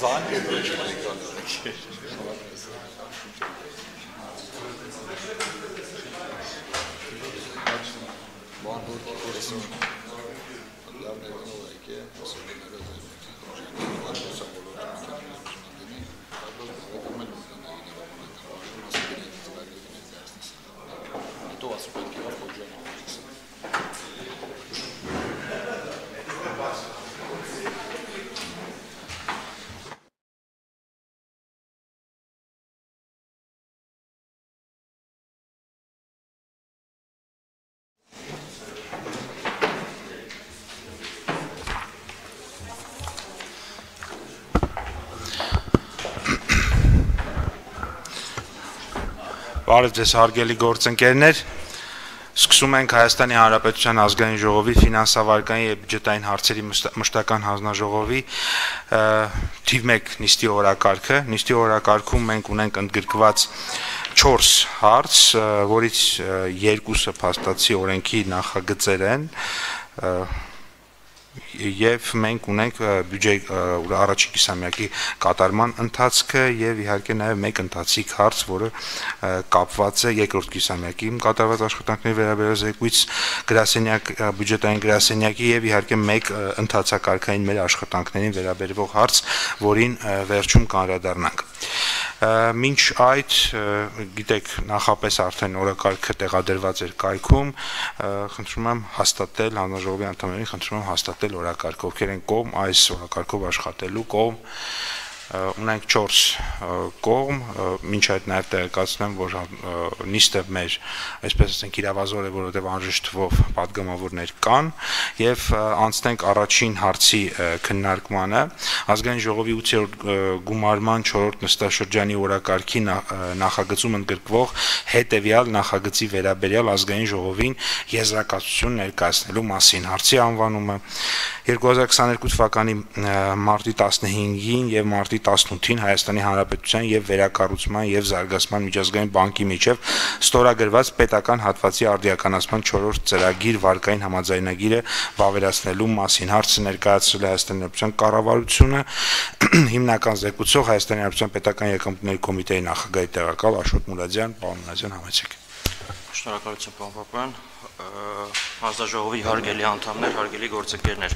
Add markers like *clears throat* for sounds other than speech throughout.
Զանգ է ոչ մեկան։ Բան որ կորեսին։ Լավն է եկե, ասում են Բարև ձեզ հարգելի գործընկերներ։ Սկսում ենք Հայաստանի Հանրապետության ազգային ժողովի ֆինանսավարկային եւ բյուջետային հարցերի մշտական հանձնաժողովի թիվ 1 նիստի օրակարգը։ Նիստի օրակարգում մենք ունենք ընդգրկված 4 հարց, որից երկուսը փաստացի օրենքի նախագծեր են եւ մենք ունենք բյուջե առաջին կիսամյակի կատարման ընթացքը եւ իհարկե նաեւ մեկ ընթացիկ հարց, որը կապված է երկրորդ կիսամյակի կատարված աշխատանքների վերաբերյալ զեկույց գրասենյակ բյուջետային գրասենյակի եւ իհարկե մեկ ընթացակարգային մեր աշխատանքներին վերաբերվող հարց, որին վերջում կանրադառնանք մինչ այդ գիտեք նախապես արդեն օրակարգը տեղադրված էր կայքում խնդրում եմ հաստատել հանրաժողովի անդամներին խնդրում եմ հաստատել օրակարգը ովքեր են կողմ այս օրակարգով աշխատելու կողմ ունենք 4 կողմ, ինչ այդ նաև տեղեկացնեմ, որ նիստը մեր, այսպես ասենք, իրավազոր է, որովհետև անժշտվով падգամավորներ կան, եւ անցնենք առաջին հարցի քննարկմանը, ազգային ժողովի 8-րդ գումարման 4-րդ նստաշրջանի օրակարգի նախագծում ընդգրկվող հետեւյալ նախագծի վերաբերյալ ազգային ժողովին եզրակացություն ներկայացնելու մասին հարցի անվանումը 2022 թվականի մարտի 15-ին եւ մարտի 18-ին Հայաստանի Հանրապետության եւ Վերակառուցման եւ Զարգացման միջազգային բանկի միջև ստորագրված պետական հատվածի արդիականացման 4-րդ ծրագիր վարկային համաձայնագիրը վավերացնելու մասին հարցը ներկայացրել է Հայաստանի Հանրապետության կառավարությունը *clears throat* հիմնական զեկուցող Հայաստանի Հանրապետության պետական եկամուտների կոմիտեի նախագահի տեղակալ Աշոտ Մուրադյան, պարոն Մուրադյան, համեցեք։ Շնորհակալություն, պարոն Պապյան հանձնաժողովի հարգելի անդամներ, հարգելի գործընկերներ,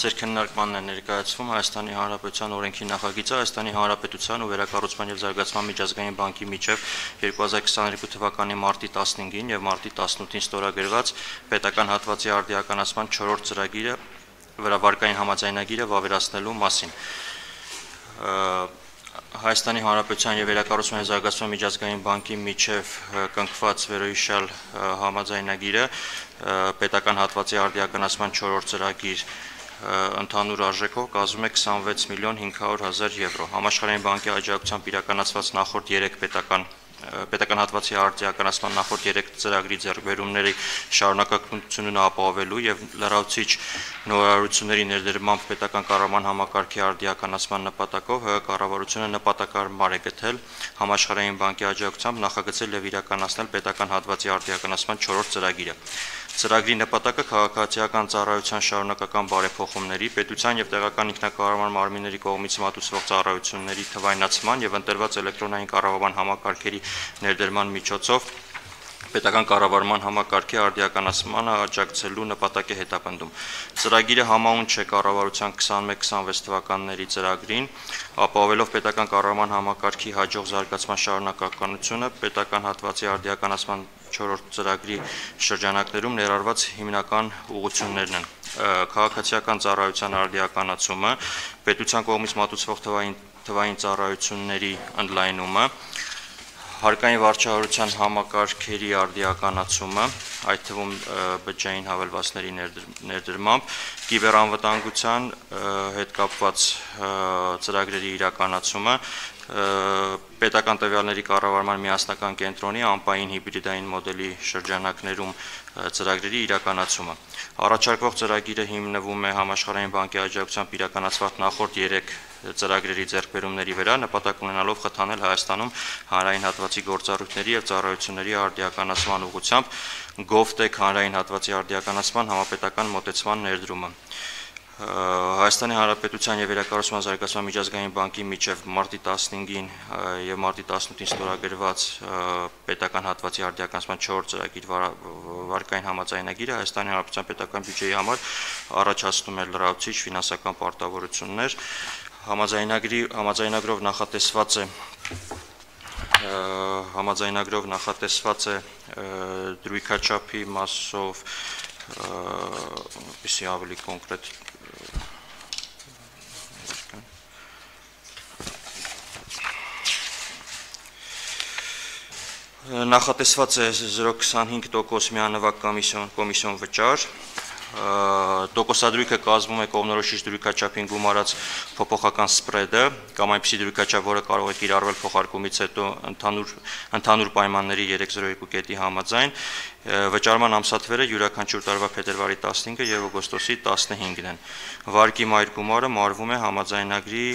ձեր քննարկմանն է ներկայացվում Հայաստանի Հանրապետության օրենքի նախագիծը Հայաստանի Հանրապետության ու Վերակառուցման եւ Զարգացման միջազգային բանկի միջև 2022 թվականի մարտի 15-ին եւ մարտի 18-ին ստորագրված պետական հատվածի արդիականացման 4-րդ ծրագիրը վրավարկային համաձայնագիրը վավերացնելու մասին Հայաստանի Հանրապետության եւ Վերակառուցման Զարգացման միջազգային բանկի միջև կնքված վերոհիշյալ համաձայնագիրը պետական հատվածի արդիականացման 4-րդ ծրագիր ընդհանուր արժեքով կազմում է 26 միլիոն 500 հազար եվրո։ Համաշխարհային բանկի աջակցությամբ իրականացված նախորդ 3 պետական պետական հատվածի արտիականացման նախորդ 3 ծրագրի ձեռքբերումների շարունակականությունն ապահովելու եւ լրացուցիչ նորարարությունների ներդրմամբ պետական կառավարման համակարգի արտիականացման նպատակով ՀՀ կառավարությունը նպատակարար է գտել համաշխարհային բանկի աջակցությամբ նախագծել եւ իրականացնել պետական հատվածի արտիականացման 4-րդ ծրագիրը։ Ծրագրի նպատակը քաղաքացիական ծառայության շարունակական բարեփոխումների, պետության եւ տեղական ինքնակառավարման մարմինների կողմից մատուցվող ծառայությունների թվայնացման եւ ընտրված էլեկտրոնային կառավարման համակարգերի ներդրման միջոցով պետական կառավարման համակարգի արդիականացմանը աջակցելու նպատակ է հետապնդում։ Ծրագիրը համաունչ է կառավարության 21-26 թվականների ծրագրին, ապահովելով պետական կառավարման համակարգի հաջող զարգացման շարունակականությունը, պետական հատվածի արդիականացման 4-րդ ծրագրի շրջանակներում ներառված հիմնական ուղղություններն են. Քաղաքացիական ծառայության արդիականացումը, պետության կողմից մատուցվող թվային թվային ծառայությունների ընդլայնումը, հարկային վարչահարության համակարգերի արդիականացումը, այդ թվում բջջային հավելվածների ներդրմամբ, կիբերանվտանգության հետ կապված ծրագրերի իրականացումը, պետական տվյալների կառավարման միասնական կենտրոնի անպային հիբրիդային մոդելի շրջանակներում ծրագրերի իրականացումը։ Առաջարկվող ծրագիրը հիմնվում է համաշխարհային բանկի աջակցությամբ իրականացված նախորդ 3 ծրագրերի ձեռքբերումների վրա նպատակ ունենալով խթանել Հայաստանում հանրային հատվածի գործառույթների եւ ծառայությունների արդիականացման ուղղությամբ GovTech հանրային հատվածի արդիականացման համապետական մոտեցման ներդրումը։ Հայաստանի Հանրապետության եւ Վերակառուցման զարգացման միջազգային բանկի միջև մարտի 15-ին եւ մարտի 18-ին ստորագրված պետական հատվածի արդիականացման 4 ծրագիր վարկային համաձայնագիրը Հայաստանի Հանրապետության պետական բյուջեի համար առաջացնում է լրացուցիչ ֆինանսական պարտավորություններ համաձայնագրի համաձայնագրով նախատեսված է համաձայնագրով նախատեսված է դրույքաչափի մասով պիսի ավելի կոնկրետ նախատեսված է 0.25% միանվագ կոմիսիոն կոմիսիոն վճար տոկոսադրույքը կազմում է կողմնորոշիչ դրույքաչափին գումարած փոփոխական սպրեդը կամ այնպիսի դրույքաչափ, որը կարող է կիրառվել փոխարկումից հետո ընդհանուր ընդհանուր պայմանների 302 կետի համաձայն վճարման ամսաթվերը յուրաքանչյուր տարվա փետրվարի 15-ը եւ օգոստոսի 15-ն են։ Վարկի մայր գումարը մարվում է համաձայնագրի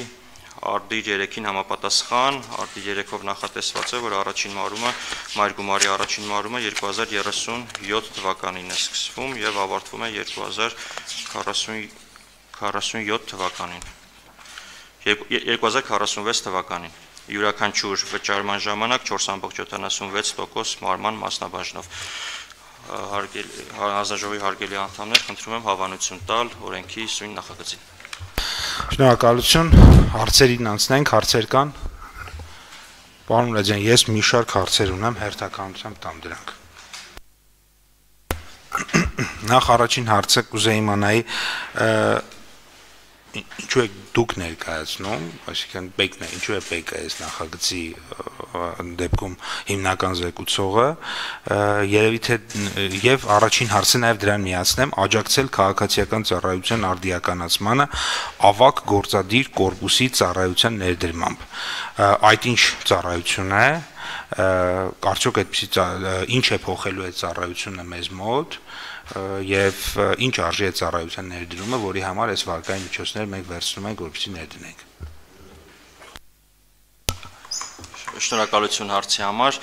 արդի 3-ին համապատասխան, արդի 3-ով նախատեսված է, որ առաջին մարումը, մայր գումարի առաջին մարումը 2037 թվականին է սկսվում եւ ավարտվում է 2047 թվականին։ 2046 թվականին յուրաքանչյուր վճարման ժամանակ 4.76% մարման մասնաբաժնով հարգելի հանձնաժողովի հարգելի անդամներ, խնդրում եմ հավանություն տալ օրենքի սույն նախագծին։ Շնորհակալություն։ Հարցերին անցնենք, հարցեր կան։ Պարոն Մուրադյան, ես մի շարք հարցեր ունեմ, հերթականությամբ տամ դրանք։ Նախ առաջին հարցը կուզեի իմանայի ինչու է դուք ներկայացնում, այսինքն բեկն է, ինչու է բեկը այս նախագծի դեպքում հիմնական զեկուցողը, երևի թե եւ առաջին հարցը նաեւ դրան միացնեմ, աջակցել քաղաքացիական ծառայության արդիականացմանը ավակ գործադիր կորպուսի ծառայության ներդրմամբ։ Այդ ինչ ծառայություն է, կարծոք այդպեսի ինչ է փոխելու այդ ծառայությունը մեզ մոտ եւ ինչ արժի է ծառայության ներդրումը, որի համար այս վարկային միջոցները մենք վերցնում ենք, որպեսզի ներդնենք։ Շնորհակալություն հարցի համար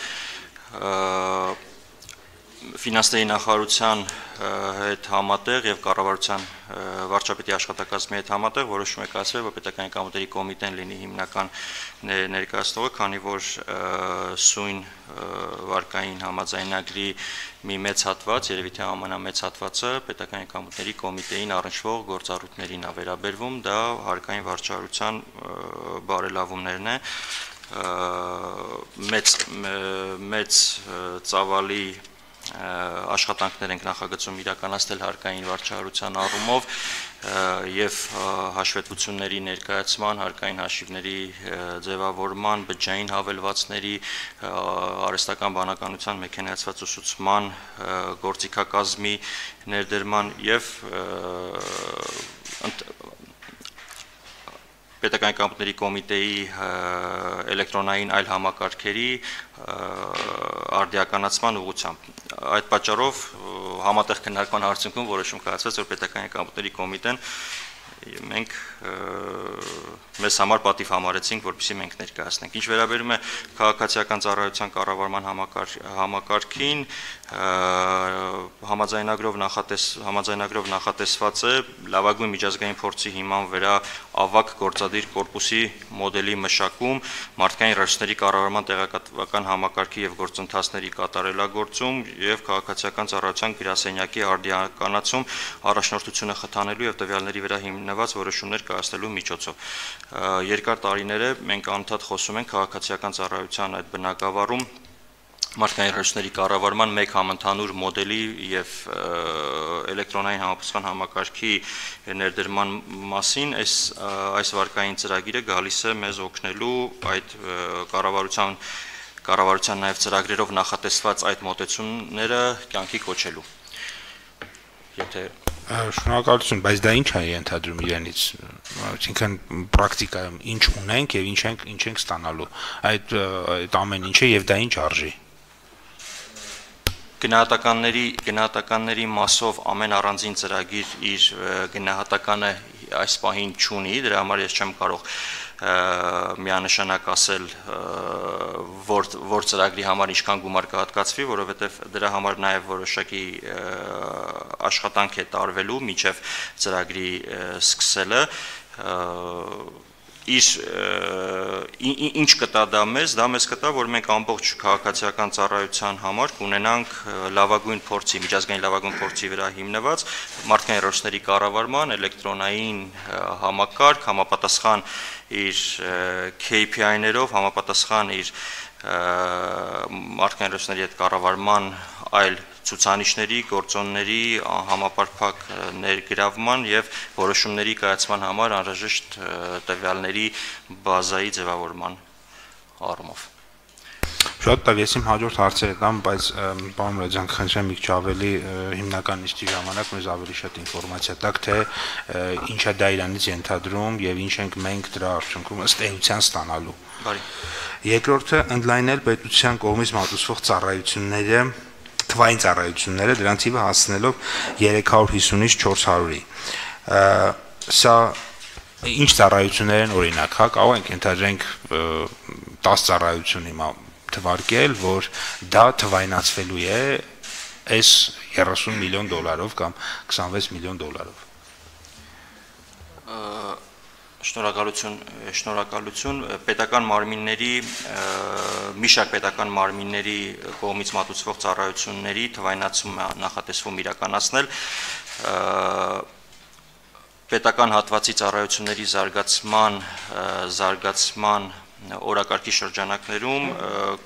ֆինանսների նախարարության հետ համատեղ եւ կառավարության վարչապետի աշխատակազմի հետ համատեղ որոշում է կայացվել, որ պետական եկամուտների կոմիտեն լինի հիմնական ներկայացնողը, քանի որ սույն վարկային համաձայնագրի մի մեծ հատված, երևի թե ամենամեծ հատվածը պետական եկամուտների կոմիտեին առնչվող գործառույթներին է վերաբերվում, դա հարկային վարչարության բարելավումներն է մեծ մեծ ծավալի աշխատանքներ ենք նախագծում իրականացնել հարկային վարչահարության առումով եւ հաշվետվությունների ներկայացման, հարկային հաշիվների ձևավորման, բջջային հավելվածների, արհեստական բանականության մեխանիզացված ուսուցման, գործիքակազմի ներդրման եւ պետական կամպների կոմիտեի էլեկտրոնային այլ համակարգերի արդիականացման ուղղությամբ այդ պատճառով համատեղ քննարկման արդյունքում որոշում կայացվեց որ պետական կամպների կոմիտեն մենք մեզ համար պատիվ համարեցինք, որպեսզի մենք ներկայացնենք։ Ինչ վերաբերում է քաղաքացիական ծառայության կառավարման համակարգին, համաձայնագրով նախատես համաձայնագրով նախատեսված է լավագույն միջազգային փորձի հիման վրա ավակ գործադիր կորպուսի մոդելի մշակում, մարդկային ռեսուրսների կառավարման տեղեկատվական համակարգի եւ գործընթացների կատարելագործում եւ քաղաքացիական ծառայության գրասենյակի արդիականացում առաջնորդությունը խթանելու եւ տվյալների վրա հիմնված որոշումներ կայացնելու միջոցով։ Երկար տարիներ է մենք անդադ խոսում ենք քաղաքացիական ծառայության այդ բնակավարում մարդկային ռեսուրսների կառավարման մեկ համընդհանուր մոդելի եւ էլեկտրոնային համապատասխան համակարգի ներդրման մասին այս այս վարկային ծրագիրը գալիս է մեզ օգնելու այդ կառավարության կառավարության նաեւ ծրագրերով նախատեսված այդ մոտեցումները կյանքի կոչելու եթե Շնորհակալություն, բայց դա ինչ է ենթադրում իրենից։ Այսինքն պրակտիկայում ինչ ունենք եւ ինչ ենք ինչ ենք ստանալու։ Այդ այդ ամեն ինչը եւ դա ինչ արժի գնահատականների գնահատականների մասով ամեն առանձին ծրագիր իր գնահատականը այս պահին չունի, դրա համար ես չեմ կարող միանշանակ ասել որ որ ծրագրի համար ինչքան գումար կհատկացվի, որովհետև դրա համար նաև որոշակի աշխատանք է տարվելու միջև ծրագրի սկսելը իր ինչ կտա դա մեզ, դա մեզ կտա, որ մենք ամբողջ քաղաքացիական ծառայության համար կունենանք լավագույն փորձի, միջազգային լավագույն փորձի վրա հիմնված մարդկային ռեսուրսների կառավարման էլեկտրոնային համակարգ, համապատասխան իր KPI-ներով, համապատասխան իր մարդկային ռեսուրսների հետ կառավարման այլ ցուցանիշների, գործոնների համապարփակ ներգրավման եւ որոշումների կայացման համար անհրաժեշտ տվյալների բազայի ձևավորման առումով։ Շատ տավ, ես իմ հաջորդ հարցերը տամ, բայց պարոն Ռոջան, խնդրեմ մի քիչ ավելի հիմնական նիստի ժամանակ մեզ ավելի շատ ինֆորմացիա տաք, թե ինչա դա իրանից ենթադրում եւ ինչ ենք մենք դրա արդյունքում ըստ էության ստանալու։ Բարի։ Երկրորդը ընդլայնել պետության կողմից մատուցվող ծառայությունները թվային ծառայությունները դրանց թիվը հասնելով 350-ից 400-ի։ Սա ինչ ծառայություններ են օրինակ, հա, կարող ենք ընդհանրենք 10 ծառայություն հիմա թվարկել, որ դա թվայնացվելու է այս 30 միլիոն դոլարով կամ 26 միլիոն դոլարով։ Շնորհակալություն, շնորհակալություն պետական մարմինների մի շարք պետական մարմինների կողմից մատուցվող ծառայությունների թվայնացումը նախատեսվում իրականացնել պետական հատվածի ծառայությունների զարգացման զարգացման օրակարգի շրջանակներում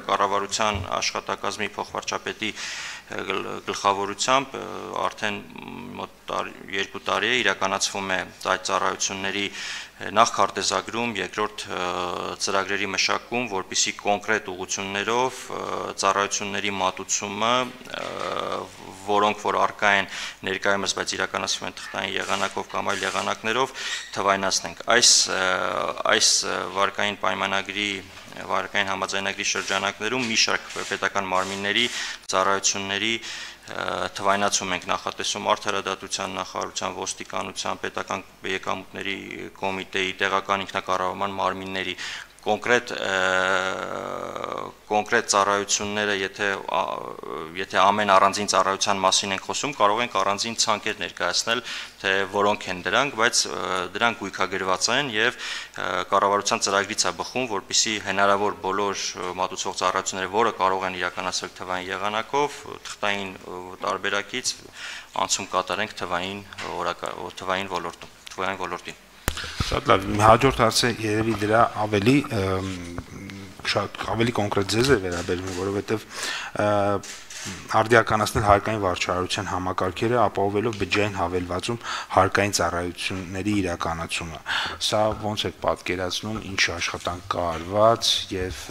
կառավարության աշխատակազմի փոխվարչապետի գլխավորությամբ արդեն մոտ 2 տարի է իրականացվում է այդ ծառայությունների նախ քարտեզագրում, երկրորդ ծրագրերի մշակում, որբիսի կոնկրետ ուղություններով ծառայությունների մատուցումը, որոնք որ արկա են ներկայումս, բայց իրականացվում են թղթային եղանակով կամ այլ եղանակներով, թվայնացնենք։ Այս այս վարկային պայմանագրի վարկային համաձայնագրի շրջանակներում մի շարք պետական մարմինների ծառայությունների թվայնացում ենք նախատեսում արդարադատության նախարարության ոստիկանության պետական եկամուտների կոմիտեի տեղական ինքնակառավարման մարմինների կոնկրետ կոնկրետ ծառայությունները, եթե եթե ամեն առանձին ծառայության մասին ենք խոսում, կարող ենք առանձին ցանկեր ներկայացնել, թե որոնք են դրանք, բայց դրանք գույքագրված են եւ կառավարության ծրագրից է բխում, որpիսի հնարավոր բոլոր մատուցող ծառայությունները, որը կարող են իրականացվել թվային եղանակով, թղթային տարբերակից անցում կատարենք թվային թվային ոլորտում, թվային ոլորտին։ Շատ լավ։ Հաջորդ հարցը երևի դրա ավելի շատ ավելի կոնկրետ ձեզ է վերաբերվում, որովհետև արդիականացնել հարկային վարչարարության համակարգերը ապահովելով բջջային հավելվածում հարկային ծառայությունների իրականացումը։ Սա ոնց է պատկերացնում, ինչ աշխատանք կա արված եւ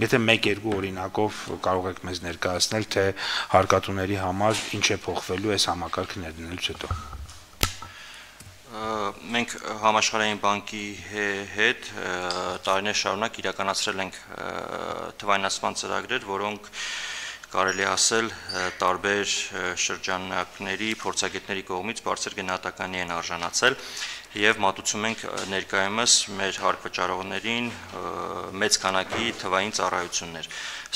եթե 1-2 օրինակով կարող եք մեզ ներկայացնել, թե հարկատուների համար ինչ է փոխվելու այս համակարգը ներդնելուց հետո մենք համաշխարհային բանկի հետ տարիներ շարունակ իրականացրել ենք թվայնացման ծրագրեր, որոնք կարելի ասել տարբեր շրջանակների փորձագետների կողմից բարձր գնահատականի են արժանացել եւ մատուցում ենք ներկայումս մեր հարկվճարողներին մեծ քանակի թվային ծառայություններ։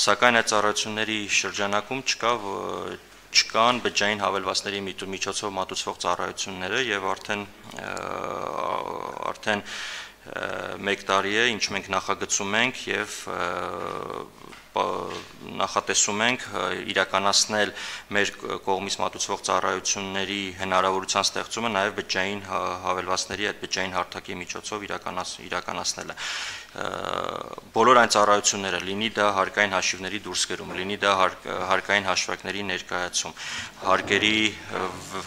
Սակայն այդ ծառայությունների շրջանակում չկա չկան բջջային հավելվածների միջոցով մատուցվող ծառայությունները եւ արդեն արդեն 1 տարի է ինչ մենք նախագծում ենք եւ նախատեսում ենք իրականացնել մեր կողմից մատուցվող ծառայությունների հնարավորության ստեղծումը նաև բջջային հավելվածների այդ բջջային հարթակի միջոցով իրականացնելը բոլոր այն ծառայությունները, լինի դա հարկային հաշիվների դուրսգրում, լինի դա հարկային հաշվարկների ներկայացում, հարկերի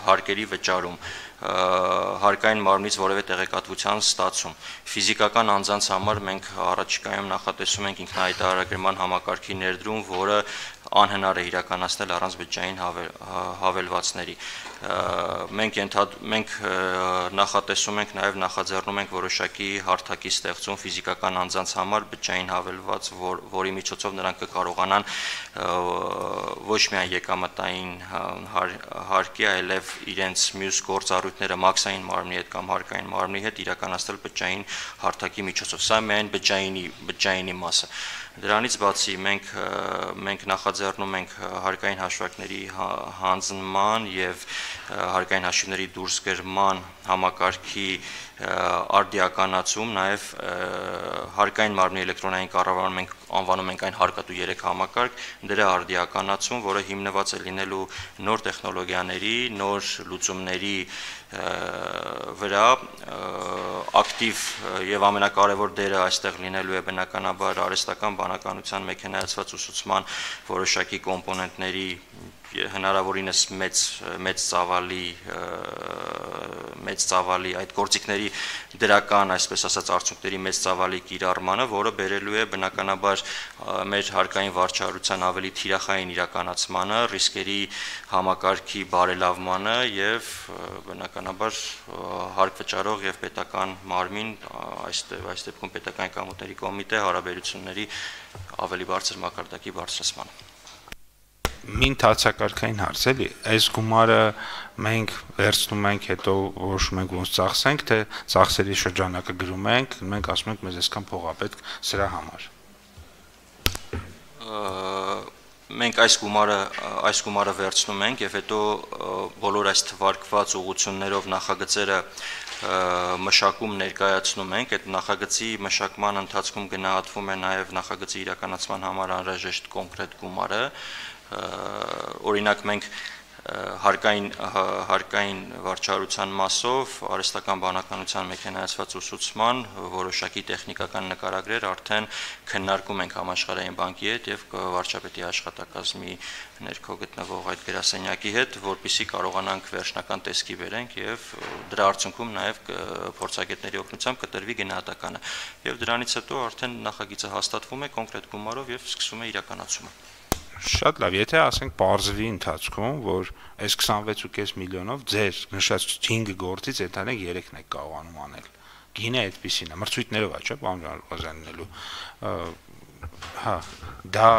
հարկերի վճարում, հարկային մարմնից որևէ տեղեկատվության ստացում։ Ֆիզիկական անձանց համար մենք առաջիկայում նախատեսում ենք ինքնահայտարարագրման համակարգի ներդրում, որը անհնար է իրականացնել առանց բջջային հավելվածների։ մենք ենթադ մենք նախատեսում ենք նաև նախաձեռնում ենք որոշակի հարթակի ստեղծում ֆիզիկական անձանց համար բջջային հավելված, որ, որի միջոցով նրանք կկարողանան ոչ միայն եկամտային հարկի, այլև իրենց մյուս գործառույթները մաքսային մարմնի հետ կամ հարկային մարմնի հետ իրականացնել բջջային հարթակի միջոցով։ Սա միայն բջջայինի բջջայինի մասը։ Դրանից բացի մենք մենք նախաձեռնում ենք հարկային հաշվարկների հանձնման եւ հարկային հաշիվների դուրսգրման համակարգի արդիականացում, նաև հարկային մարմնի էլեկտրոնային կառավարում մենք անվանում ենք այն հարկատու 3 համակարգ, դրա արդիականացում, որը հիմնված է լինելու նոր տեխնոլոգիաների, նոր լուծումների վրա ակտիվ եւ ամենակարևոր դերը այստեղ լինելու է բնականաբար արհեստական բանականության մեխանիզացված ուսուցման որոշակի կոմպոնենտների հնարավորինս մեծ մեծ ծավալի մեծ ծավալի այդ գործիքների դրական, այսպես ասած, արդյունքների մեծ ծավալի կիրառմանը, որը բերելու է բնականաբար մեր հարկային վարչարության ավելի թիրախային իրականացմանը, ռիսկերի համակարգի բարելավմանը եւ բնականաբար հարկ վճարող եւ պետական մարմին, այս այս դեպքում պետական կամուտների կոմիտե հարաբերությունների ավելի բարձր մակարդակի բարձրացմանը մին թացակարգային հարց էլի այս գումարը մենք վերցնում ենք հետո որոշում ենք ոնց ծախսենք թե ծախսերի շրջանակը գրում ենք մենք ասում ենք մեզ այսքան փող է պետք սրա համար մենք այս գումարը այս գումարը վերցնում ենք եւ հետո բոլոր այս թվարկված ուղություններով նախագծերը մշակում ներկայացնում ենք այդ նախագծի մշակման ընթացքում գնահատվում է նաև նախագծի իրականացման համար անհրաժեշտ կոնկրետ գումարը օրինակ մենք հարկային հարկային վարչարության մասով արհեստական բանականության մեխանիզացված ուսուցման որոշակի տեխնիկական նկարագրեր արդեն քննարկում ենք համաշխարհային բանկի հետ եւ վարչապետի աշխատակազմի ներքո գտնվող այդ գրասենյակի հետ, որpիսի կարողանանք վերջնական տեսքի բերենք եւ դրա արդյունքում նաեւ փորձագետների օգնությամբ կտրվի գնահատականը։ Եվ դրանից հետո արդեն նախագիծը հաստատվում է կոնկրետ գումարով եւ սկսում է իրականացումը։ Շատ լավ, եթե ասենք parzvi ընթացքում, որ այս 26.5 միլիոնով ձեր նշած 5 գործից ընդհանրեն 3-ն եք կարողանում անել։ Գինը այդպեսին է, մրցույթներով է, չէ՞, Ղազաննելու։ Հա, դա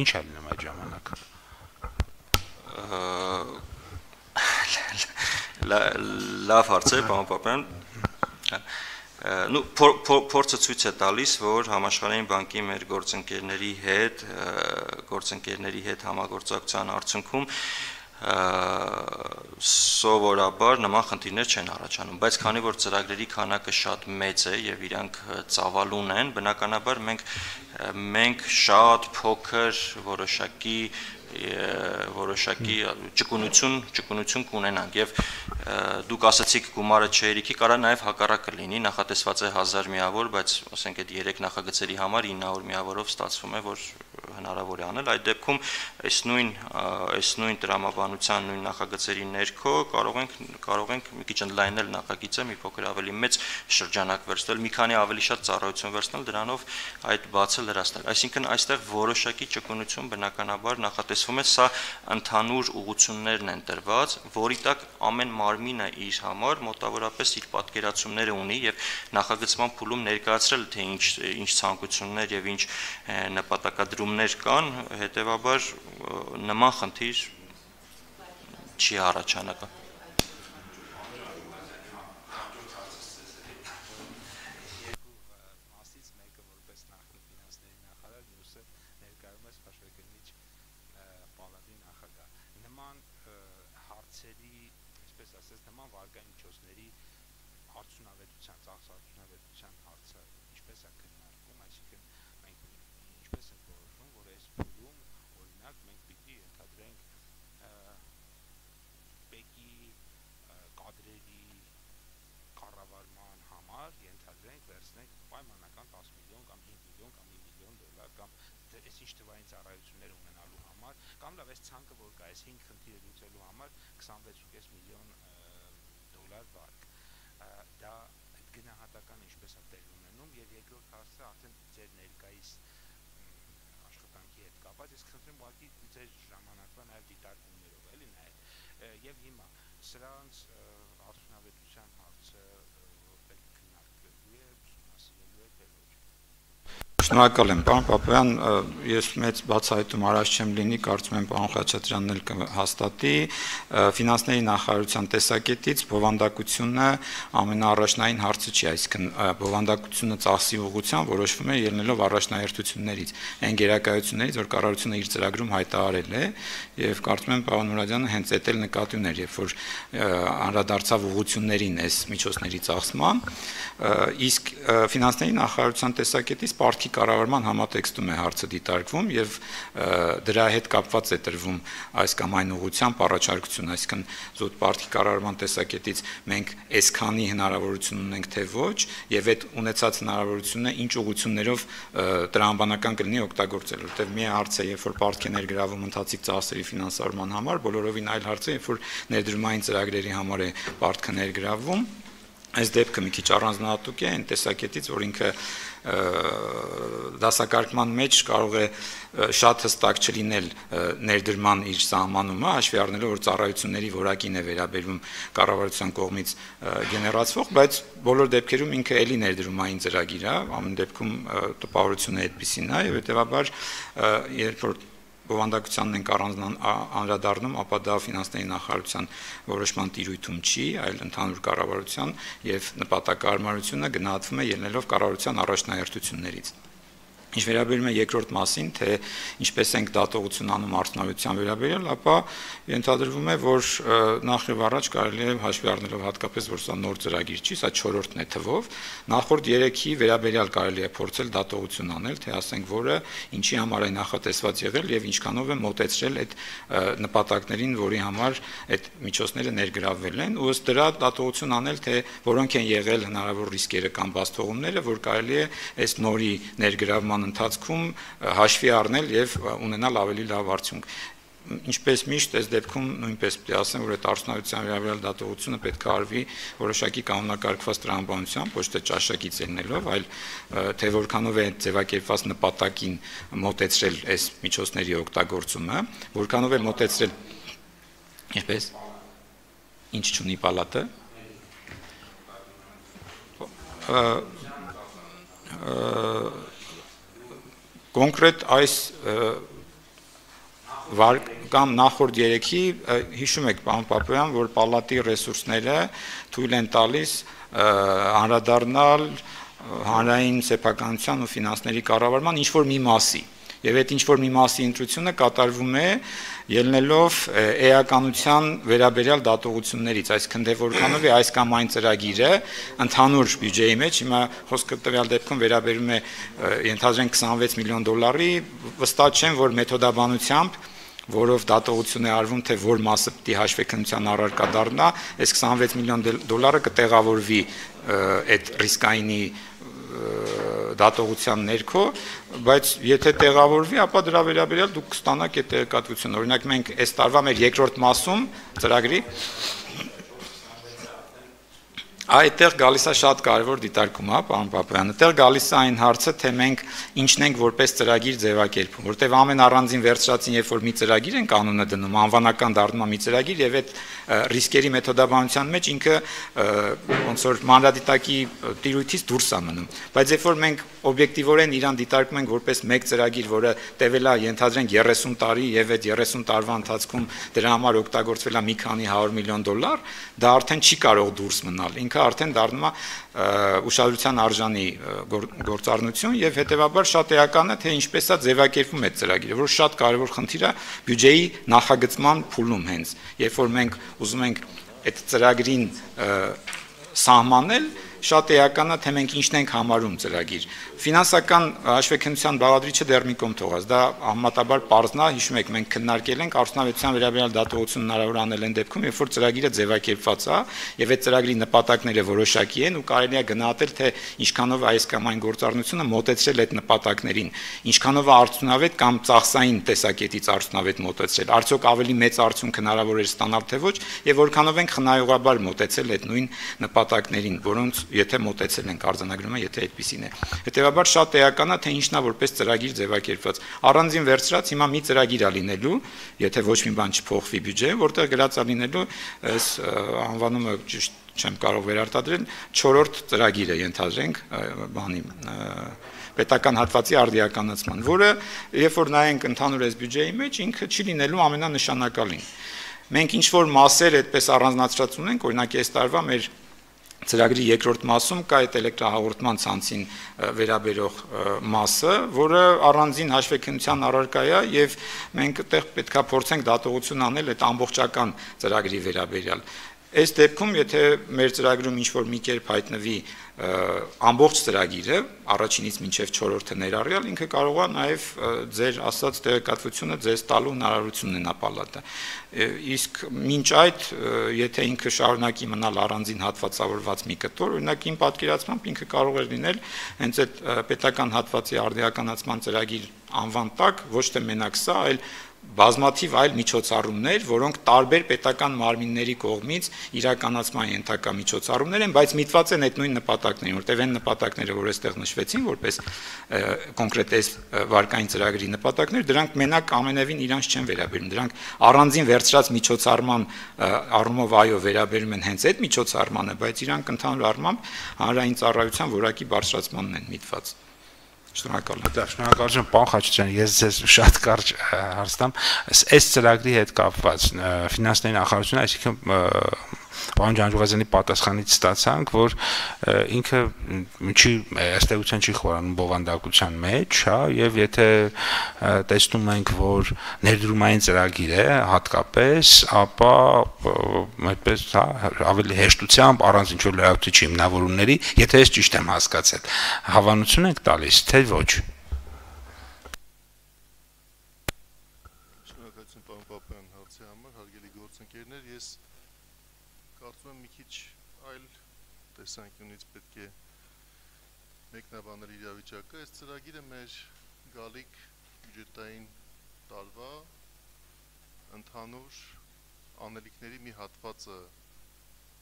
ինչ է լինում այդ ժամանակ։ Լավ հարց է, պարոն Պապյան նու փորձը ցույց է տալիս, որ համաշխարհային բանկի մեր գործընկերների հետ գործընկերների հետ համագործակցության արդյունքում սովորաբար նման խնդիրներ չեն առաջանում, բայց քանի որ ծրագրերի քանակը շատ մեծ է եւ իրանք ծավալուն են, բնականաբար մենք մենք շատ փոքր որոշակի որոշակի ճկունություն ճկունություն կունենանք եւ դուք ասացիք գումարը չերիքի կարա նաեւ հակառակը լինի նախատեսված է 1000 միավոր բայց ասենք այդ 3 նախագծերի համար 900 միավորով ստացվում է որ հնարավոր է անել այդ դեպքում այս նույն այս նույն տրամաբանության նույն նախագծերի ներքո կարող ենք կարող ենք մի քիչ ընդլայնել նախագիծը մի փոքր ավելի մեծ շրջանակ վերցնել մի քանի ավելի շատ ծառայություն վերցնել դրանով այդ բացը լրացնել այսինքն այստեղ որոշակի ճկունություն բնականաբար նախատեսվում է սա ընդհանուր ուղություններն են տրված որի տակ ամեն մարմինը իր համար մոտավորապես իր պատկերացումները ունի եւ նախագծման փուլում ներկայացրել թե ինչ ինչ ցանկություններ եւ ինչ նպատակադրումներ կան հետեւաբար նման խնդիր չի առաջանա եւ հիմա սրանց արդյունավետության հարցը որտեղ քննարկվելու է, ուսումնասիրելու է Շնորհակալ եմ, պարոն Պապոյան, ես մեծ բացահայտում առաջ չեմ լինի, կարծում եմ պարոն Խաչատրյանն էլ կհաստատի, ֆինանսների նախարարության տեսակետից բովանդակությունը ամենաառաջնային հարցը չի, այսինքն բովանդակությունը ծախսի ուղղությամբ որոշվում է ելնելով առաջնահերթություններից, այն գերակայություններից, որ կառավարությունը իր ծրագրում հայտարարել է, եւ կարծում եմ պարոն Մուրադյանը հենց այդ էլ նկատի ուներ, երբ որ անդրադարձավ ուղղություններին այս միջոցների ծախսման, իսկ ֆինանսների նախարարության տեսակետից պարտքի կառավարման համատեքստում է հարցը դիտարկվում եւ դրա հետ կապված է տրվում այս կամ այն ուղղությամբ առաջարկություն, այսինքն զուտ պարտքի կառավարման տեսակետից մենք այսքանի հնարավորություն ունենք թե ոչ եւ այդ ունեցած հնարավորությունը ինչ ուղղություններով տրամաբանական կլինի օգտագործել, որտեղ մի հարց է, երբ որ պարտքի ներգրավում ընթացիկ ծախսերի ֆինանսավորման համար, բոլորովին այլ հարց է, երբ որ ներդրումային ծրագրերի համար է պարտքը ներգրավում այս դեպքը մի քիչ առանձնահատուկ է այն տեսակետից, որ ինքը դասակարգման մեջ կարող է շատ հստակ չլինել ներդրման իր սահմանումը, հաշվի առնելով որ ծառայությունների որակին է վերաբերվում կառավարության կողմից գեներացվող, բայց բոլոր դեպքերում ինքը էլի ներդրումային ծրագիր է, ամեն դեպքում տպավորությունը այդպեսին է եւ հետեւաբար երբ որ բովանդակությանն ենք առանձնան անդրադառնում, ապա դա ֆինանսների նախարարության որոշման տիրույթում չի, այլ ընդհանուր կառավարության եւ նպատակարարությունը գնահատվում է ելնելով կառավարության առաջնահերթություններից։ Ինչ վերաբերում է երկրորդ մասին, թե ինչպես ենք դատողություն անում արդյունավետության վերաբերյալ, ապա ենթադրվում է, որ նախ եւ առաջ կարելի է հաշվի առնելով հատկապես, որ սա նոր ծրագիր չի, սա 4-րդն է թվով, նախորդ 3-ի վերաբերյալ կարելի է փորձել դատողություն անել, թե ասենք, որը ինչի համար է նախատեսված եղել եւ ինչքանով է մոտեցրել այդ նպատակներին, որի համար այդ միջոցները ներգրավվել են, ու ըստ դրա դատողություն անել, թե որոնք են եղել հնարավոր ռիսկերը կամ բաստողումները, որ կարելի է այս նորի ներգրավման շրջան ընթացքում հաշվի առնել եւ ունենալ ավելի լավ արդյունք ինչպես միշտ այս դեպքում նույնպես պետք է ասեմ, որ այդ արդյունավետության վերաբերյալ դատողությունը պետք է արվի որոշակի կանոնակարգված տրամաբանությամբ, ոչ թե ճաշակից ելնելով, այլ թե որքանով է ձևակերպված նպատակին մոտեցրել այս միջոցների օգտագործումը, որքանով է մոտեցրել ինչպես ինչ ճունի պալատը կոնկրետ այս վար կամ նախորդ 3-ի հիշում եք պարոն Պապոյան, որ պալատի ռեսուրսները թույլ են տալիս անդրադառնալ հանրային սեփականության ու ֆինանսների կառավարման ինչ որ մի մասի եւ այդ ինչ որ մի մասի ընտրությունը կատարվում է ելնելով էականության վերաբերյալ դատողություններից, այսինքն դե որքանով է այս կամ այն ծրագիրը ընդհանուր բյուջեի մեջ, հիմա խոսքը տվյալ դեպքում վերաբերում է ենթադրենք 26 միլիոն դոլարի, վստահ չեմ, որ մեթոդաբանությամբ որով դատողություն է արվում, թե որ մասը պիտի հաշվեկնության առարկա դառնա, այս 26 միլիոն դոլարը կտեղավորվի այդ ռիսկայինի դատողության ներքո, բայց եթե տեղավորվի, ապա դրա վերաբերյալ դուք կստանաք այդ տեղեկատվությունը։ Օրինակ մենք այս տարվա մեր երկրորդ մասում ծրագրի այդտեղ գալիս է շատ կարևոր դիտարկում, հա, պարոն Պապոյան։ Այդտեղ գալիս է այն հարցը, թե մենք ինչն ենք որպես ծրագիր ձևակերպում, որտեղ ամեն առանձին վերջացին, երբ որ մի ծրագիր են կանոնը դնում, անվանական դառնում մի ծրագիր եւ այդ ռիսկերի մեթոդաբանության մեջ ինքը ոնց որ մանրադիտակի տիրույթից դուրս է մնում։ Բայց երբ որ մենք օբյեկտիվորեն իրան դիտարկում ենք որպես մեկ ծրագիր, որը տևել է ենթադրենք 30 տարի եւ այդ 30 տարվա ընթացքում դրա համար օգտագործվել է մի քանի 100 միլիոն դոլար, դա արդեն չի կարող դուրս մնալ։ Ինքը արդեն դառնում է ուշադրության արժանի գործառնություն եւ հետեւաբար շատ էական է թե ինչպես է ձևակերպվում այդ ծրագիրը, որ շատ կարեւոր խնդիր է բյուջեի նախագծման փուլում հենց։ Երբ որ մենք ուզում ենք այդ ծրագրին սահմանել, շատ էական է թե մենք ինչն ենք համարում ծրագիր։ Ֆինանսական հաշվեկնության բաղադրիչը դեռ մի կողմ թողած, դա համատաբար པարզնա, հիշում եք, մենք քննարկել ենք արդյունավետության վերաբերյալ դատողություն հնարավոր անել են դեպքում, երբ որ ծրագիրը ձևակերպված է, եւ այդ ծրագրի նպատակները որոշակի են ու կարելի է գնահատել, թե ինչքանով այս կամ այն գործառնությունը մոտեցրել այդ նպատակներին, ինչքանով է արդյունավետ կամ ծախսային տեսակետից արդյունավետ մոտեցրել, արդյոք ավելի մեծ արդյունք հնարավոր է ստանալ թե ոչ, եւ որքանով ենք խնայողաբար մոտեցել այդ նույն նպատակներին, որոնց եթե մոտեցել ենք արձանագրումը, եթե այդպեսին է։ Հետևաբար շատ էական է, թե ինչն է որպես ծրագիր ձևակերպված։ Առանձին վերցրած հիմա մի ծրագիր է լինելու, եթե ոչ մի բան չփոխվի բյուջեն, որտեղ գրած է լինելու այս անվանումը ճիշտ չեմ կարող վերարտադրել 4-րդ ծրագիրը ենթադրենք բանի պետական հատվածի արդիականացման, որը երբ որ նայենք ընդհանուր այս բյուջեի մեջ, ինքը չի լինելու ամենանշանակալին։ Մենք ինչ որ մասեր այդպես առանձնացրած ունենք, օրինակ այս տարվա մեր ծրագրի երկրորդ մասում կա այդ էլեկտրահաղորդման ցանցին վերաբերող մասը, որը առանձին հաշվեկնության առարկա է եւ մենք այդտեղ պետքա փորձենք դատողություն անել այդ ամբողջական ծրագրի վերաբերյալ։ Այս դեպքում, եթե մեր ծրագրում ինչ որ մի կերպ հայտնվի ամբողջ ծրագիրը առաջինից մինչև 4-րդը ներառյալ ինքը կարող է նաև ձեր ասած տեղեկատվությունը ձեզ տալու հնարավորությունն ունենա պալատը իսկ մինչ այդ եթե ինքը շարունակի մնալ առանձին հատվածավորված մի կտոր օրինակ իմ պատկերացմամբ ինքը կարող է լինել հենց այդ պետական հատվածի արդիականացման ծրագիր անվան տակ ոչ թե մենակ սա այլ բազմաթիվ այլ միջոցառումներ, որոնք տարբեր պետական մարմինների կողմից իրականացման ենթակա միջոցառումներ են, բայց միտված են այդ նույն նպատակներին, որտեղ այն նպատակները, որ այստեղ նշվեցին, որպես կոնկրետ այս վարկային ծրագրի նպատակներ, դրանք մենակ ամենևին իրանց չեն վերաբերում։ Դրանք առանձին վերցրած միջոցառման առումով այո վերաբերում են հենց այդ միջոցառմանը, բայց իրանք ընդհանուր առմամբ հանրային ծառայության որակի բարձրացմանն են միտված։ Շնորհակալ եմ։ Դա շնորհակալություն պարոն Խաչատրյան, ես ձեզ շատ կարճ հարց տամ։ Այս ծրագրի հետ կապված ֆինանսների նախարարությունը, այսինքն պարոն Ջանջուղազյանի պատասխանից ստացանք, որ ինքը չի ըստ էության չի խորանում բովանդակության մեջ, հա, եւ եթե տեսնում ենք, որ ներդրումային ծրագիր է հատկապես, ապա այդպես, հա, ավելի հեշտությամբ առանց ինչ որ լրացուցիչ հիմնավորումների, եթե ես ճիշտ եմ հասկացել, հավանություն եք տալիս, թե ոչ։ Շնորհակալություն պարոն Պապյան հարցի համար, հարգելի գործընկերներ, ես կարծում եմ մի քիչ այլ տեսանկյունից պետք է մեկնաբանել իրավիճակը։ Այս ծրագիրը մեր գալիք բյուջետային տարվա ընդհանուր անելիքների մի հատվածը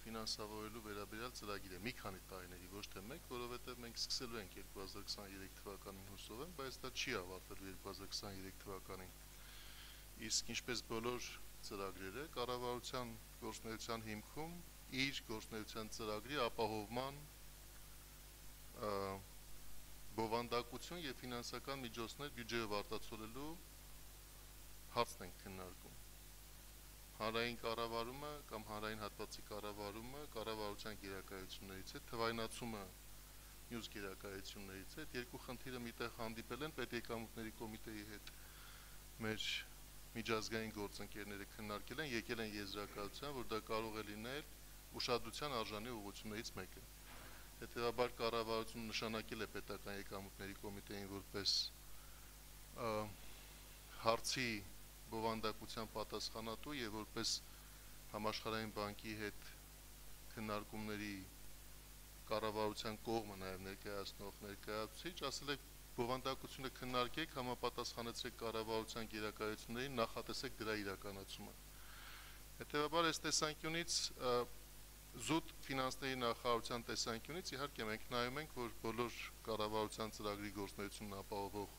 ֆինանսավորելու վերաբերյալ ծրագիր է մի քանի տարիների, ոչ թե մեկ, որովհետև մենք սկսելու ենք 2023 թվականին հուսով եմ, բայց դա չի ավարտվելու 2023 թվականին։ Իսկ ինչպես բոլոր ծրագրերը կառավարության գործնեության հիմքում իր գործնեության ծրագրի ապահովման բովանդակություն եւ ֆինանսական միջոցներ բյուջեով արտացոլելու հարցն ենք քննարկում։ Հանրային կառավարումը կամ հանրային հատվածի կառավարումը կառավարության գերակայություններից է, թվայնացումը մյուս գերակայություններից է։ Այդ երկու խնդիրը միտեղ հանդիպել են պետեկամուտների կոմիտեի հետ մեր միջազգային գործընկերները քննարկել են, եկել են եզրակացության, որ դա կարող է լինել ուշադրության արժանի ուղղություններից մեկը։ Հետևաբար կառավարությունը նշանակել է պետական եկամուտների կոմիտեին որպես հարցի բովանդակության պատասխանատու եւ որպես համաշխարհային բանկի հետ քննարկումների կառավարության կողմը նաև ներկայացնող ներկայացուցիչ ասել է բովանդակությունը քննարկեք, համապատասխանեցրեք կառավարության գերակայություններին, նախատեսեք դրա իրականացումը։ Հետևաբար այս տեսանկյունից զուտ ֆինանսների նախարարության տեսանկյունից իհարկե մենք նայում ենք, որ բոլոր կառավարության ծրագրի գործունեությունն ապահովող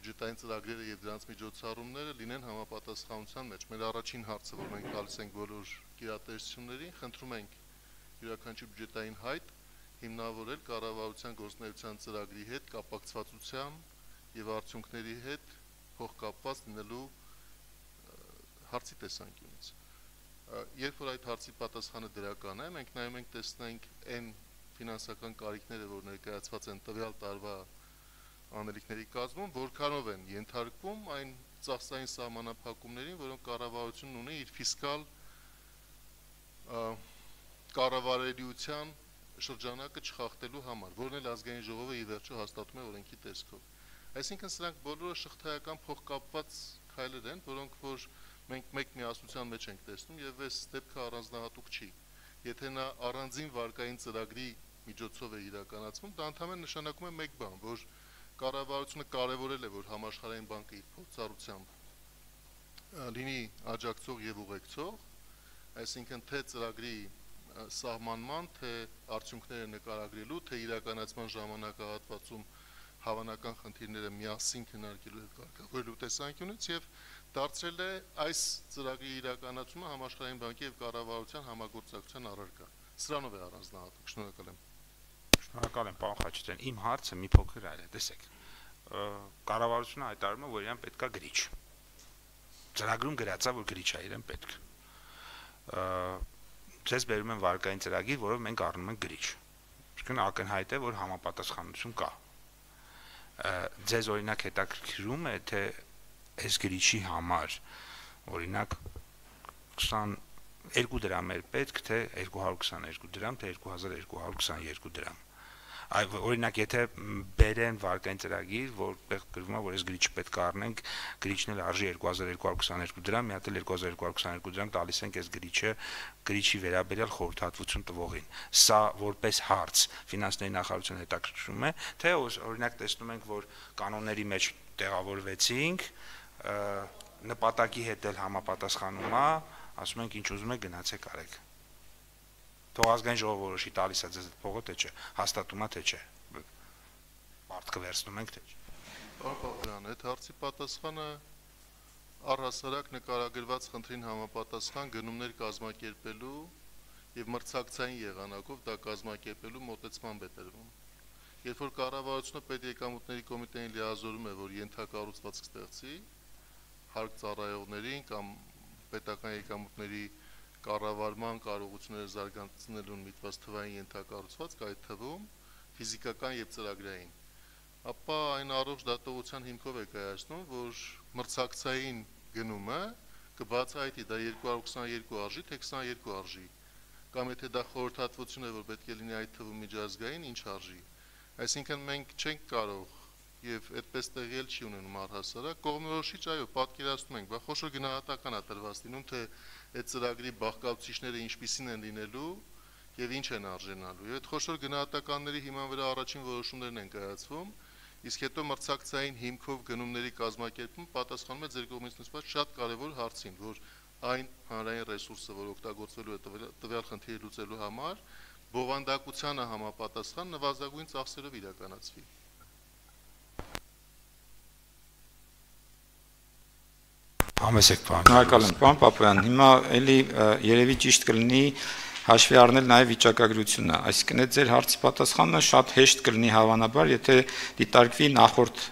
բյուջետային ծրագրերը եւ դրանց միջոցառումները լինեն համապատասխանության մեջ։ Մեր առաջին հարցը, որ մենք տալիս ենք բոլոր գերատեսչություններին, խնդրում ենք յուրաքանչյուր բյուջետային հայտ հիմնավորել կառավարության գործնեության ծրագրի հետ կապակցվածության եւ արդյունքների հետ փոխկապված լինելու հարցի տեսանկյունից։ Երբ որ այդ հարցի պատասխանը դրական է, մենք նայում ենք տեսնենք այն ֆինանսական կարիքները, որ ներկայացված են տվյալ տարվա անելիքների կազմում, որքանով են ենթարկվում այն ծախսային սահմանափակումներին, որոնք կառավարությունն ունի իր ֆիսկալ կառավարելիության շրջանակը չխախտելու համար, որն էլ ազգային ժողովը ի վերջո հաստատում է օրենքի տեսքով։ Այսինքն սրանք բոլորը շղթայական փոխկապված քայլեր են, որոնք որ մենք մեկ միասնության մեջ ենք տեսնում եւ այս դեպքը առանձնահատուկ չի։ Եթե նա առանձին վարկային ծրագրի միջոցով է իրականացվում, դա ընդհանրապես նշանակում է մեկ բան, որ կառավարությունը կարևորել է, որ համաշխարհային բանկը իր փորձառությամբ լինի աջակցող եւ ուղեկցող, այսինքն թե ծրագրի սահմանման, թե արդյունքները նկարագրելու, թե իրականացման ժամանակահատվածում հավանական խնդիրները միասին քննարկելու հետ կարգավորելու տեսանկյունից եւ դարձրել է այս ծրագրի իրականացումը համաշխարհային բանկի եւ կառավարության համագործակցության առարկա։ Սրանով է առանձնահատուկ։ Շնորհակալ եմ։ Շնորհակալ եմ, պարոն Խաչատրյան։ Իմ հարցը մի փոքր այլ է, տեսեք։ Կառավարությունը հայտարարում է, որ իրեն պետքա գրիչ։ Ծրագրում գրածա, որ գրիչ է իրեն պետք։ Ձեզ բերում են վարկային ծրագիր, որով մենք առնում ենք գրիչ։ Իսկն ակնհայտ է, որ համապատասխանություն կա ձեզ օրինակ հետաքրքրում է թե այս գրիչի համար օրինակ 22 դրամ էր պետք թե 222 դրամ թե 2222 դրամ օրինակ եթե բերեն վարկային ծրագիր, որտեղ գրվում է, որ այս գրիչը պետք է առնենք, գրիչն էլ արժի 2222 դրամ, մի հատ էլ 2222 դրամ տալիս ենք այս գրիչը գրիչի վերաբերյալ խորհրդատվություն տվողին։ Սա որպես հարց ֆինանսների նախարարության հետաքրքրում է, թե օրինակ տեսնում ենք, որ կանոնների մեջ տեղավորվեցինք, նպատակի հետ էլ համապատասխանում է, ասում ենք ինչ ուզում եք գնացեք արեք թող ազգային ժողովը որոշի տալիս է ձեզ այդ փողը թե չէ, հաստատումա թե չէ։ Մարդկը վերցնում ենք թե չէ։ Պարոն այդ հարցի պատասխանը առհասարակ նկարագրված խնդրին համապատասխան գնումներ կազմակերպելու եւ մրցակցային եղանակով դա կազմակերպելու մոտեցման բետերվում։ Երբ որ կառավարությունը պետեկամուտների կոմիտեին լիազորում է, որ ենթակառուցվածք ստեղծի հարկ ծառայողներին կամ պետական եկամուտների կառավարման կարողությունները զարգացնելուն միտված թվային ենթակառուցվածք, այդ թվում ֆիզիկական եւ ծրագրային, ապա այն առողջ դատողության հիմքով է կայացնում, որ մրցակցային գնումը կբացահայտի դա 222 արժի, թե 22 արժի, կամ եթե դա խորհրդատվություն է, որ պետք է լինի այդ թվում միջազգային, ինչ արժի։ Այսինքն մենք չենք կարող եւ այդպես տեղի էլ չի ունենում առհասարակ կողմնորոշիչ այո պատկերացնում ենք, բայց խոշոր գնահատական է տրված լինում, թե այդ ծրագրի բաղկացուցիչները ինչպիսին են լինելու եւ ինչ են արժանալու։ Եվ այդ խոշոր գնահատականների հիման վրա առաջին որոշումներն են կայացվում, իսկ հետո մրցակցային հիմքով գնումների կազմակերպում պատասխանում է ձեր կողմից նշված շատ կարևոր հարցին, որ այն հանրային ռեսուրսը, որ օգտագործվելու է տվյալ խնդիրը լուծելու համար, բովանդակությանը համապատասխան նվազագույն ծախսերով իրականացվի։ Համեսեք բան։ Շնորհակալ եմ, պարոն Պապոյան։ Հիմա էլի երևի ճիշտ կլինի հաշվի առնել նաև վիճակագրությունը, այսինքն այդ ձեր հարցի պատասխանը շատ հեշտ կլինի հավանաբար, եթե դիտարկվի նախորդ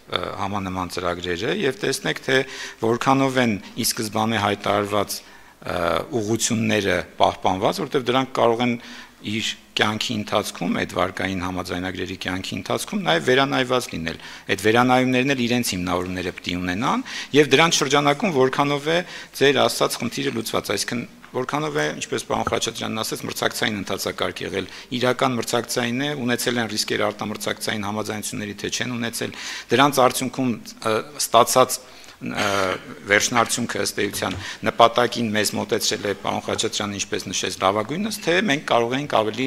համանման ծրագրերը եւ տեսնեք թե որքանով են ի սկզբանե հայտարարված ուղությունները պահպանված, որտեղ դրանք կարող են իր կյանքի ընթացքում այդ վարկային համաձայնագրերի կյանքի ընթացքում նաև վերանայված լինել։ Այդ վերանայումներն էլ իրենց հիմնավորումները պետք ունենան եւ դրանց շրջանակում որքանով է ձեր ասած խնդիրը լուծված, այսինքն որքանով է, ինչպես պարոն Խաչատրյանն ասաց, մրցակցային ընթացակարգ եղել։ Իրական մրցակցային է, ունեցել են ռիսկեր արտամրցակցային համաձայնությունների թե չեն ունեցել։ Դրանց արդյունքում ստացած վերջնարդյունքը ըստ էության նպատակին մեզ մոտեցրել է պարոն Խաչատրյանը ինչպես նշեց լավագույնս, թե մենք կարող ենք ավելի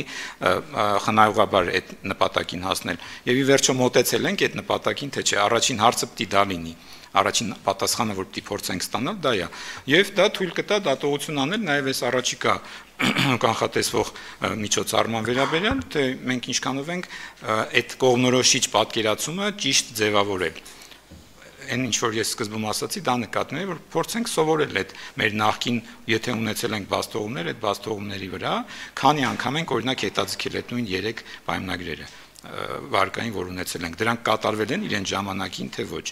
խնայողաբար այդ նպատակին հասնել։ Եվ ի վերջո մոտեցել ենք այդ նպատակին, թե չէ, առաջին հարցը պիտի դա լինի առաջին պատասխանը որ պիտի փորձենք ստանալ դա է եւ դա թույլ կտա դատողություն անել նաեւ այս առաջիկա *clears throat* կանխատեսվող միջոցառման վերաբերյալ թե մենք ինչքանով ենք այդ կողմնորոշիչ պատկերացումը ճիշտ ձևավորել այն ինչ որ ես սկզբում ասացի, դա նկատնում եմ, որ փորձենք սովորել այդ մեր նախքին, եթե ունեցել ենք բաստողումներ, այդ բաստողումների վրա, քանի անգամ ենք օրինակ հետաձգել այդ նույն 3 պայմանագրերը վարկային, որ ունեցել ենք։ Դրանք կատարվել են իրեն ժամանակին, թե ոչ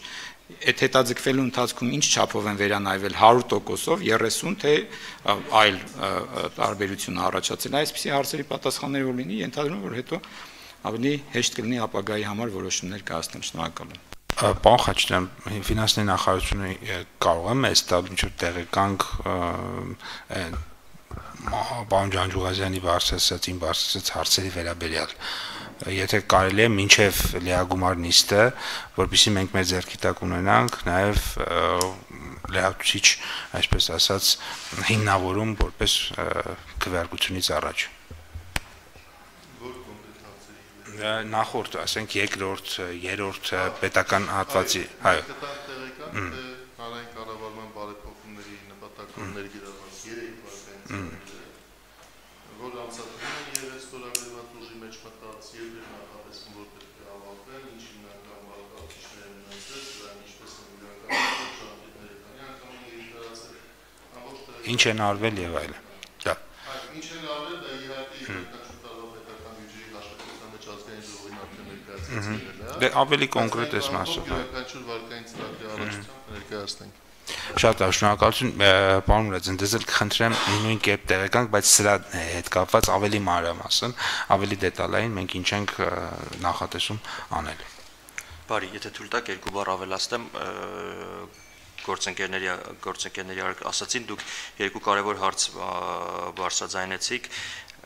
այդ հետաձգվելու ընթացքում ինչ չափով են վերանայվել 100%-ով 30 թե այլ տարբերություն առաջացել այսպիսի հարցերի պատասխանները որ լինի ենթադրում որ հետո ավելի հեշտ կլինի ապագայի համար որոշումներ կայացնել շնորհակալ եմ Պարոն Խաչատրյան, ֆինանսների նախարարությունը կարող է մեզ տալ ինչ որ տեղեկանք պարոն Ջանջուղազյանի բարձրացած, իմ բարձրացած հարցերի վերաբերյալ եթե կարելի է մինչև լիագումար նիստը, որովհետեւ մենք մեր ձեռքի տակ ունենանք նաև լիացուցիչ, այսպես ասած, հիմնավորում որպես քվեարկությունից առաջ նախորդ, ասենք երկրորդ, երրորդ պետական հատվածի, այո։ Հանրային կառավարման բարեփոխումների նպատակներ գիրառված 3 վարքային որ անցածվում է եւ ստորագրված ուժի մեջ մտած երկրի նախապետում որ պետք է հավաքվեն, ինչին անգամ բարեկամությունները մնացած, դրան ինչպես են իրականացել շահիդները, քանի անգամ են իրականացել։ Ամբողջ ինչ են արվել եւ այլն։ Դա։ Ինչ են արվել Դե ավելի կոնկրետ ես մասով, հա։ Յուրաքանչյուր վարկային ծրագրի առաջությամբ ներկայացնենք։ Շատ շնորհակալություն, պարոն Մուրաձյան, դες էլ կխնդրեմ նույն կերպ տեղեկանք, բայց սրա հետ կապված ավելի մանրամասն, ավելի դետալային մենք ինչ ենք նախատեսում անել։ Բարի, եթե թույլ տաք երկու բառ ավելացնեմ, գործընկերների գործընկերների ասացին դուք երկու կարևոր հարց բարձրաձայնեցիք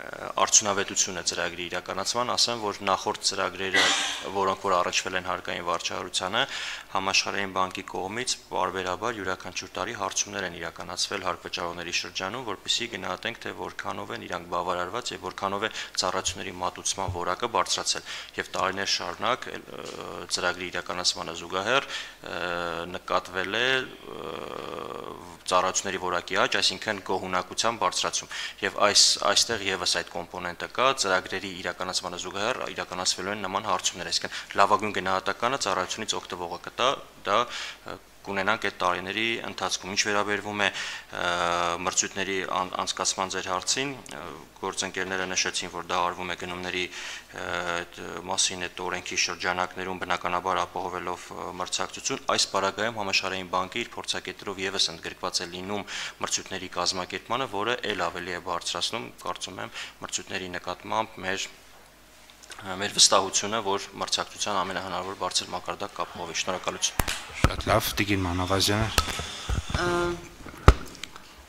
արդյունավետությունը ծրագրի իրականացման, ասեմ, որ նախորդ ծրագրերը, որոնք որ առաջվել են հարկային վարչահարությանը, համաշխարհային բանկի կողմից բարբերաբար յուրաքանչյուր տարի հարցումներ են իրականացվել հարկվճարողների շրջանում, որպեսզի գնահատենք, թե որքանով են իրանք բավարարված եւ որքանով է ծառայությունների մատուցման որակը բարձրացել։ Եվ տարիներ շարունակ ծրագրի իրականացմանը զուգահեռ նկատվել է ծառայությունների որակի աճ, այսինքն գոհունակության բարձրացում։ Եվ այս այստեղ եւս այդ կոմպոնենտը կա, ծրագրերի իրականացմանը զուգահեռ իրականացվելու են նման հարցումներ, այսինքն լավագույն գնահատականը ծառայությունից օգտվողը կտա, դա կունենանք այդ տարիների ընթացքում։ Ինչ վերաբերվում է մրցույթների ան- անցկացման ձեր հարցին, գործընկերները նշեցին, որ դա արվում է գնումների մասին այդ օրենքի շրջանակներում բնականաբար ապահովելով մրցակցություն, այս պարագայում համաշխարհային բանկը իր փորձակետերով եւս ընդգրկված է լինում մրցույթների կազմակերպմանը, որը ել ավելի է բարձրացնում, կարծում եմ, մրցույթների նկատմամբ մեր մեր վստահությունը, որ մրցակցության ամենահնարավոր բարձր մակարդակ կապահովի։ Շնորհակալություն։ Շատ լավ, Տիգին Մանավազյանը։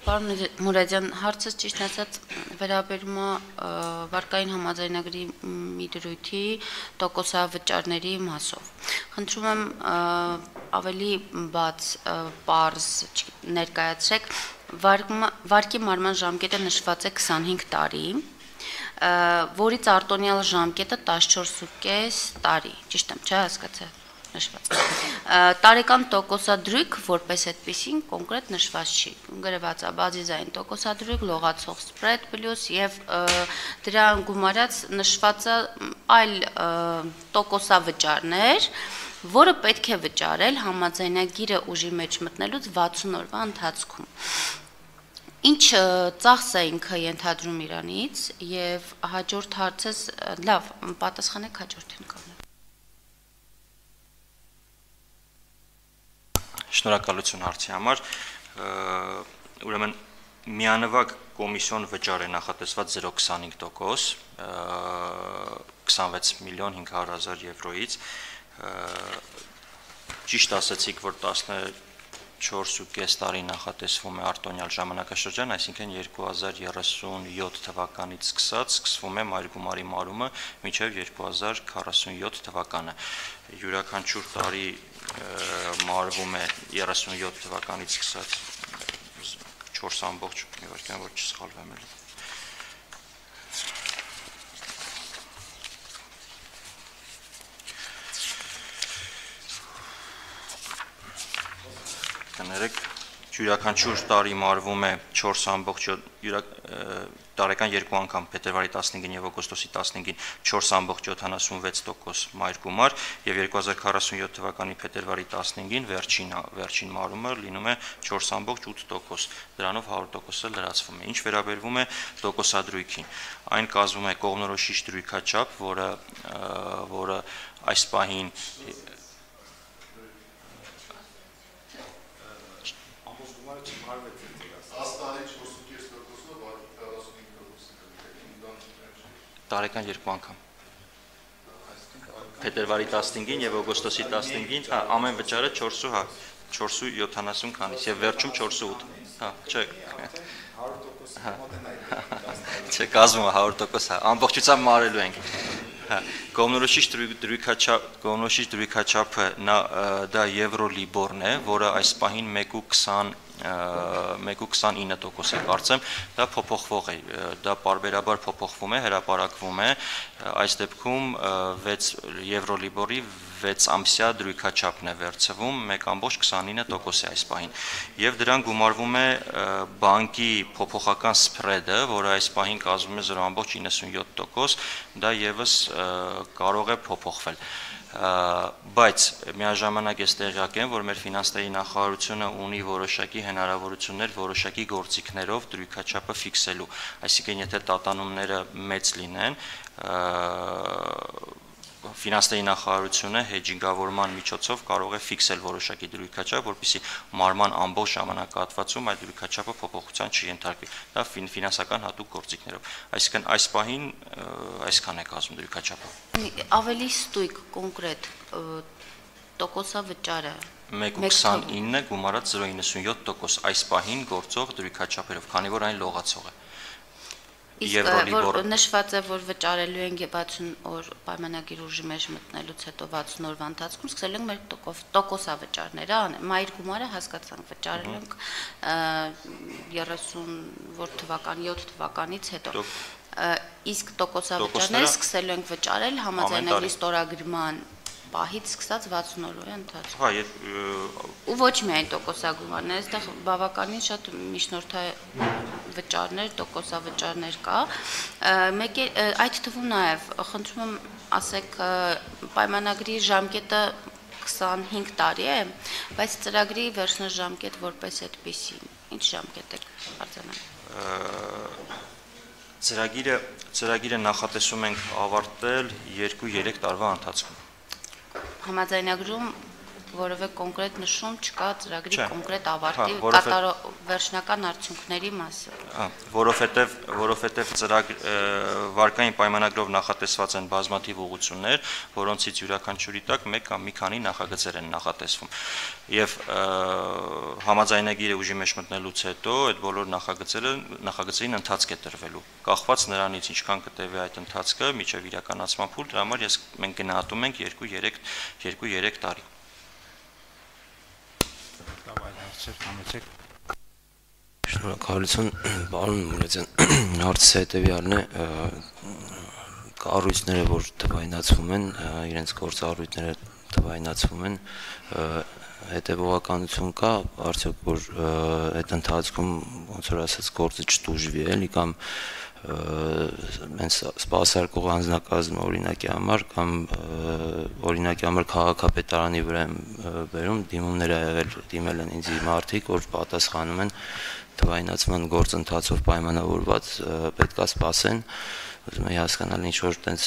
Պարոն Մուրադյան, հարցը ճիշտ ասած վերաբերում է վարկային համաձայնագրի մի դրույթի տոկոսավճարների մասով։ Խնդրում եմ ավելի բաց պարզ ներկայացրեք վարկի մարման ժամկետը նշված է 25 տարի, որից արտոնյալ ժամկետը 14.5 տարի։ Ճիշտ եմ, չէ՞ հասկացա նշված։ Տարեկան տոկոսադրույք որպես այդպեսին կոնկրետ նշված չի։ Գրված է բազիզային տոկոսադրույք, լողացող սպրեդ պլյուս եւ ը, դրան գումարած նշված է այլ տոկոսավճարներ, որը պետք է վճարել համաձայնագիրը ուժի մեջ մտնելուց 60 օրվա ընթացքում։ Ինչ ծախս է ինքը ենթադրում Իրանից եւ հաջորդ հարցս լավ պատասխանեք հաջորդին կողմը Շնորհակալություն հարցի համար։ Ուրեմն միանվագ կոմիսիոն վճար է նախատեսված 0.25%, ը, 26 միլիոն 500 հազար եվրոից։ Ը, Ճիշտ ասացիք, որ 14.5 տարի նախատեսվում է արտոնյալ ժամանակաշրջան, այսինքն 2037 թվականից սկսած սկսվում է մայրգումարի մարումը մինչև 2047 թվականը։ Յուրաքանչյուր տարի մարվում է 37 թվականից սկսած 4 ամբողջ վարքյան որ չսխալվեմ էլ կներեք յուրաքանչյուր տարի մարվում է 4 ամբողջ տարեկան երկու անգամ փետրվարի 15-ին եւ օգոստոսի 15-ին 4.76% մայր գումար եւ 2047 թվականի փետրվարի 15-ին վերջին վերջին մարումը լինում է 4.8%։ Դրանով 100%-ը լրացվում է։ Ինչ վերաբերվում է տոկոսադրույքին, այն կազմում է կողմնորոշիչ դրույքաչափ, որը որը այս պահին տարեկան երկու անգամ փետրվարի 15-ին եւ օգոստոսի 15-ին հա, ամեն վճարը 4-ու հա 4.70 քանից եւ վերջում 4.8 հա չէ *laughs* հա *laughs* չէ կազմում է 100% հա ամբողջությամբ մարելու ենք հա կոմնորոշիչ դրույքաչափ կոմնորոշիչ դրույքաչափը նա դա եվրոլիբորն է որը այս պահին 1.20 1.29% է կարծեմ, դա փոփոխվող է, դա parberabar փոփոխվում է, հրապարակվում է, այս դեպքում ը, 6 եվրոլիբորի 6 ամսյա դրույքաչափն է վերցվում 1.29% է այս պահին։ Եվ դրան գումարվում է բանկի փոփոխական սփրեդը, որը այս պահին կազմում է 0.97%, դա եւս կարող է փոփոխվել։ բայց միաժամանակ ես տեղյակ եմ, որ մեր ֆինանսների նախարարությունը ունի որոշակի հնարավորություններ որոշակի գործիքներով դրույքաչափը ֆիքսելու։ Այսինքն եթե տատանումները մեծ լինեն, ֆինանսների նախարարությունը հեջինգավորման միջոցով կարող է ֆիքսել որոշակի դրույքաչափ, որպեսզի մարման ամբողջ ժամանակահատվածում այդ դրույքաչափը փոփոխության չի ենթարկվի։ Դա ֆինանսական հատուկ գործիքներով։ Այսինքն այս պահին այսքան է կազմում դրույքաչափը։ Ավելի ստույգ կոնկրետ տոկոսավճարը 1.29 գումարած 0.97% այս պահին գործող դրույքաչափերով, քանի որ այն լողացող է։ Իսկ որ նշված է, որ վճարելու են 60 օր պայմանագիր ուժի մեջ մտնելուց հետո 60 օրվա ընթացքում սկսել ենք մեր տոկոսավճարները անել։ Մայր գումարը հասկացանք վճարել ենք 30 որ թվականի 7 թվականից հետո իսկ տոկոսավճարները սկսել ենք վճարել համաձայնագրի ստորագրման պահից սկսած 60 օրվա ընթացքում։ Հա, եւ ու ոչ միայն տոկոսագումարներ, այստեղ բավականին շատ միջնորդա վճարներ, տոկոսավճարներ կա։ Մեկ է այդ թվում նաեւ խնդրում եմ ասեք պայմանագրի ժամկետը 25 տարի է, բայց ծրագրի վերջնաժամկետ որպես այդպեսի ինչ ժամկետ է արձանագրել ծրագիրը ծրագիրը նախատեսում ենք ավարտել 2-3 տարվա ընթացքում համաձայնագրում որովե կոնկրետ նշում չկա ծրագրի կոնկրետ ավարտի հա, կատարո վերջնական արդյունքների մասը։ Հա, որովհետև որովհետև ծրագ վարկային պայմանագրով նախատեսված են բազմաթիվ ուղություններ, որոնցից յուրաքանչյուրի տակ մեկ կամ մի քանի նախագծեր են նախատեսվում։ Եվ համաձայնագիրը ուժի մեջ մտնելուց հետո այդ բոլոր նախագծերը նախագծերին ընթացք է տրվելու։ Կախված նրանից ինչքան կտևի այդ ընթացքը միջև իրականացման փուլ, դրա համար ես մենք գնահատում ենք 2-3 2-3 տարի լավ այլ հարցեր համեցեք Շնորհակալություն, պարոն Մուրեջյան։ Հարցը հետևյալն է, կառույցները, որ թվայնացվում են, իրենց գործառույթները թվայնացվում են, հետևողականություն կա, արդյոք որ այդ ընթացքում ոնց որ ասած գործը չտուժվի էլի կամ մենց սպասարկող անձնակազմը օրինակի համար կամ օրինակի համար քաղաքապետարանի վրա եմ վերում դիմումներ ա եղել դիմել են ինձ մարդիկ որ պատասխանում են թվայնացման գործընթացով պայմանավորված պետքա սպասեն ուզում եմ հասկանալ ինչ որ տենց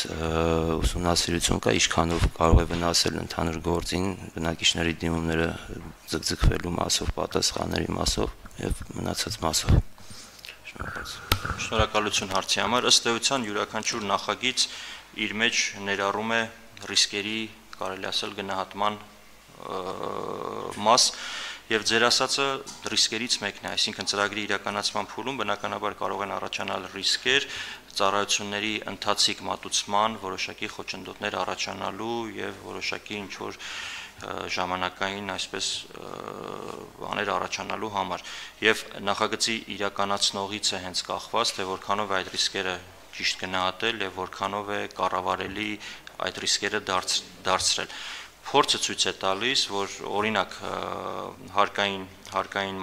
ուսումնասիրություն կա ինչքանով կարող է վնասել ընդհանուր գործին բնակիչների դիմումները ձգձգվելու մասով պատասխանների մասով եւ մնացած մասով Շնորհակալություն։ հարցի համար։ Ըստ էության յուրաքանչյուր նախագիծ իր մեջ ներառում է ռիսկերի, կարելի ասել, գնահատման մաս եւ ձեր ասածը ռիսկերից մեկն է, այսինքն ծրագրի իրականացման փուլում բնականաբար կարող են առաջանալ ռիսկեր, ծառայությունների ընթացիկ մատուցման որոշակի խոչընդոտներ առաջանալու եւ որոշակի ինչ որ ժամանակային այսպես բաներ առաջանալու համար եւ նախագծի իրականացնողից է հենց կախված թե որքանով այդ ռիսկերը ճիշտ գնահատել եւ որքանով է կառավարելի այդ ռիսկերը դարձրել փորձը ցույց է տալիս, որ օրինակ հարկային հարկային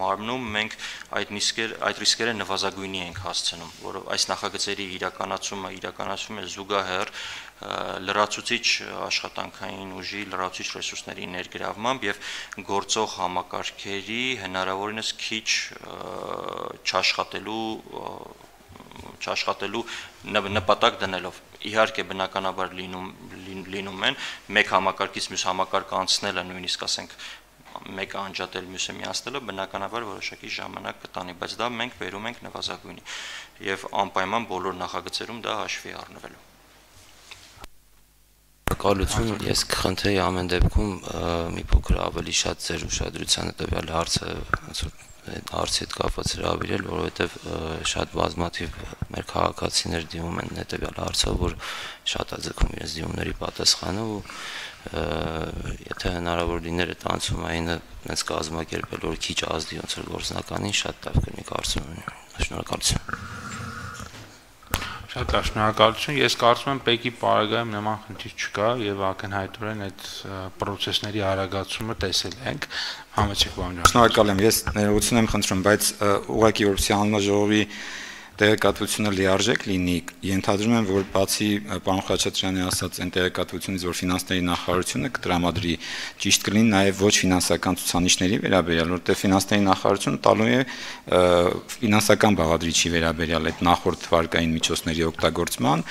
մարմնում մենք այդ ռիսկեր այդ ռիսկերը նվազագույնի ենք հասցնում, որով այս նախագծերի իրականացումը իրականացվում է զուգահեռ լրացուցիչ աշխատանքային ուժի, լրացուցիչ ռեսուրսների ներգրավմամբ եւ գործող համակարգերի հնարավորինս քիչ չաշխատելու չաշխատելու նպատակ դնելով իհարկե բնականաբար լինում լինում են մեկ համակարգից մյուս համակարգ անցնելը նույնիսկ ասենք մեկը անջատել մյուսը միացնելը բնականաբար որոշակի ժամանակ կտանի, բայց դա մենք վերում ենք նվազագույնի եւ անպայման բոլոր նախագծերում դա հաշվի առնվելու Շնորհակալություն։ Ես կխնդրեի ամեն դեպքում մի փոքր ավելի շատ ձեր ուշադրությանը տվյալ հարցը հարցի հետ կապված հրավիրել, որովհետև շատ բազմաթիվ մեր քաղաքացիներ դիմում են հետևյալ հարցով, որ շատ է ձգում իրենց դիմումների պատասխանը ու եթե հնարավոր լիներ այդ անցումայինը այնպես կազմակերպել, որ քիչ ազդի ոնց որ գործնականին շատ լավ կլինի կարծում եմ։ Շնորհակալություն։ Շատ շնորհակալություն։ Ես կարծում եմ Պեկի պարագայում նման խնդիր չկա եւ ակնհայտորեն այդ process-ների արագացումը տեսել ենք։ Համեցեք բանջան։ Շնորհակալ եմ։ Ես ներողություն եմ խնդրում, բայց ուղղակի որպեսի հանձնաժողովի տեղեկատվությունը լիարժեք լինի, ենթադրում եմ, որ բացի պարոն Խաչատրյանի ասած այն տեղեկատվությունից, որ ֆինանսների նախարարությունը կտրամադրի, ճիշտ կլինի նաև ոչ ֆինանսական ցուցանիշների վերաբերյալ, որտեղ ֆինանսների նախարարությունը տալու է ֆինանսական բաղադրիչի վերաբերյալ այդ նախորդ վարկային միջոցների օգտագործման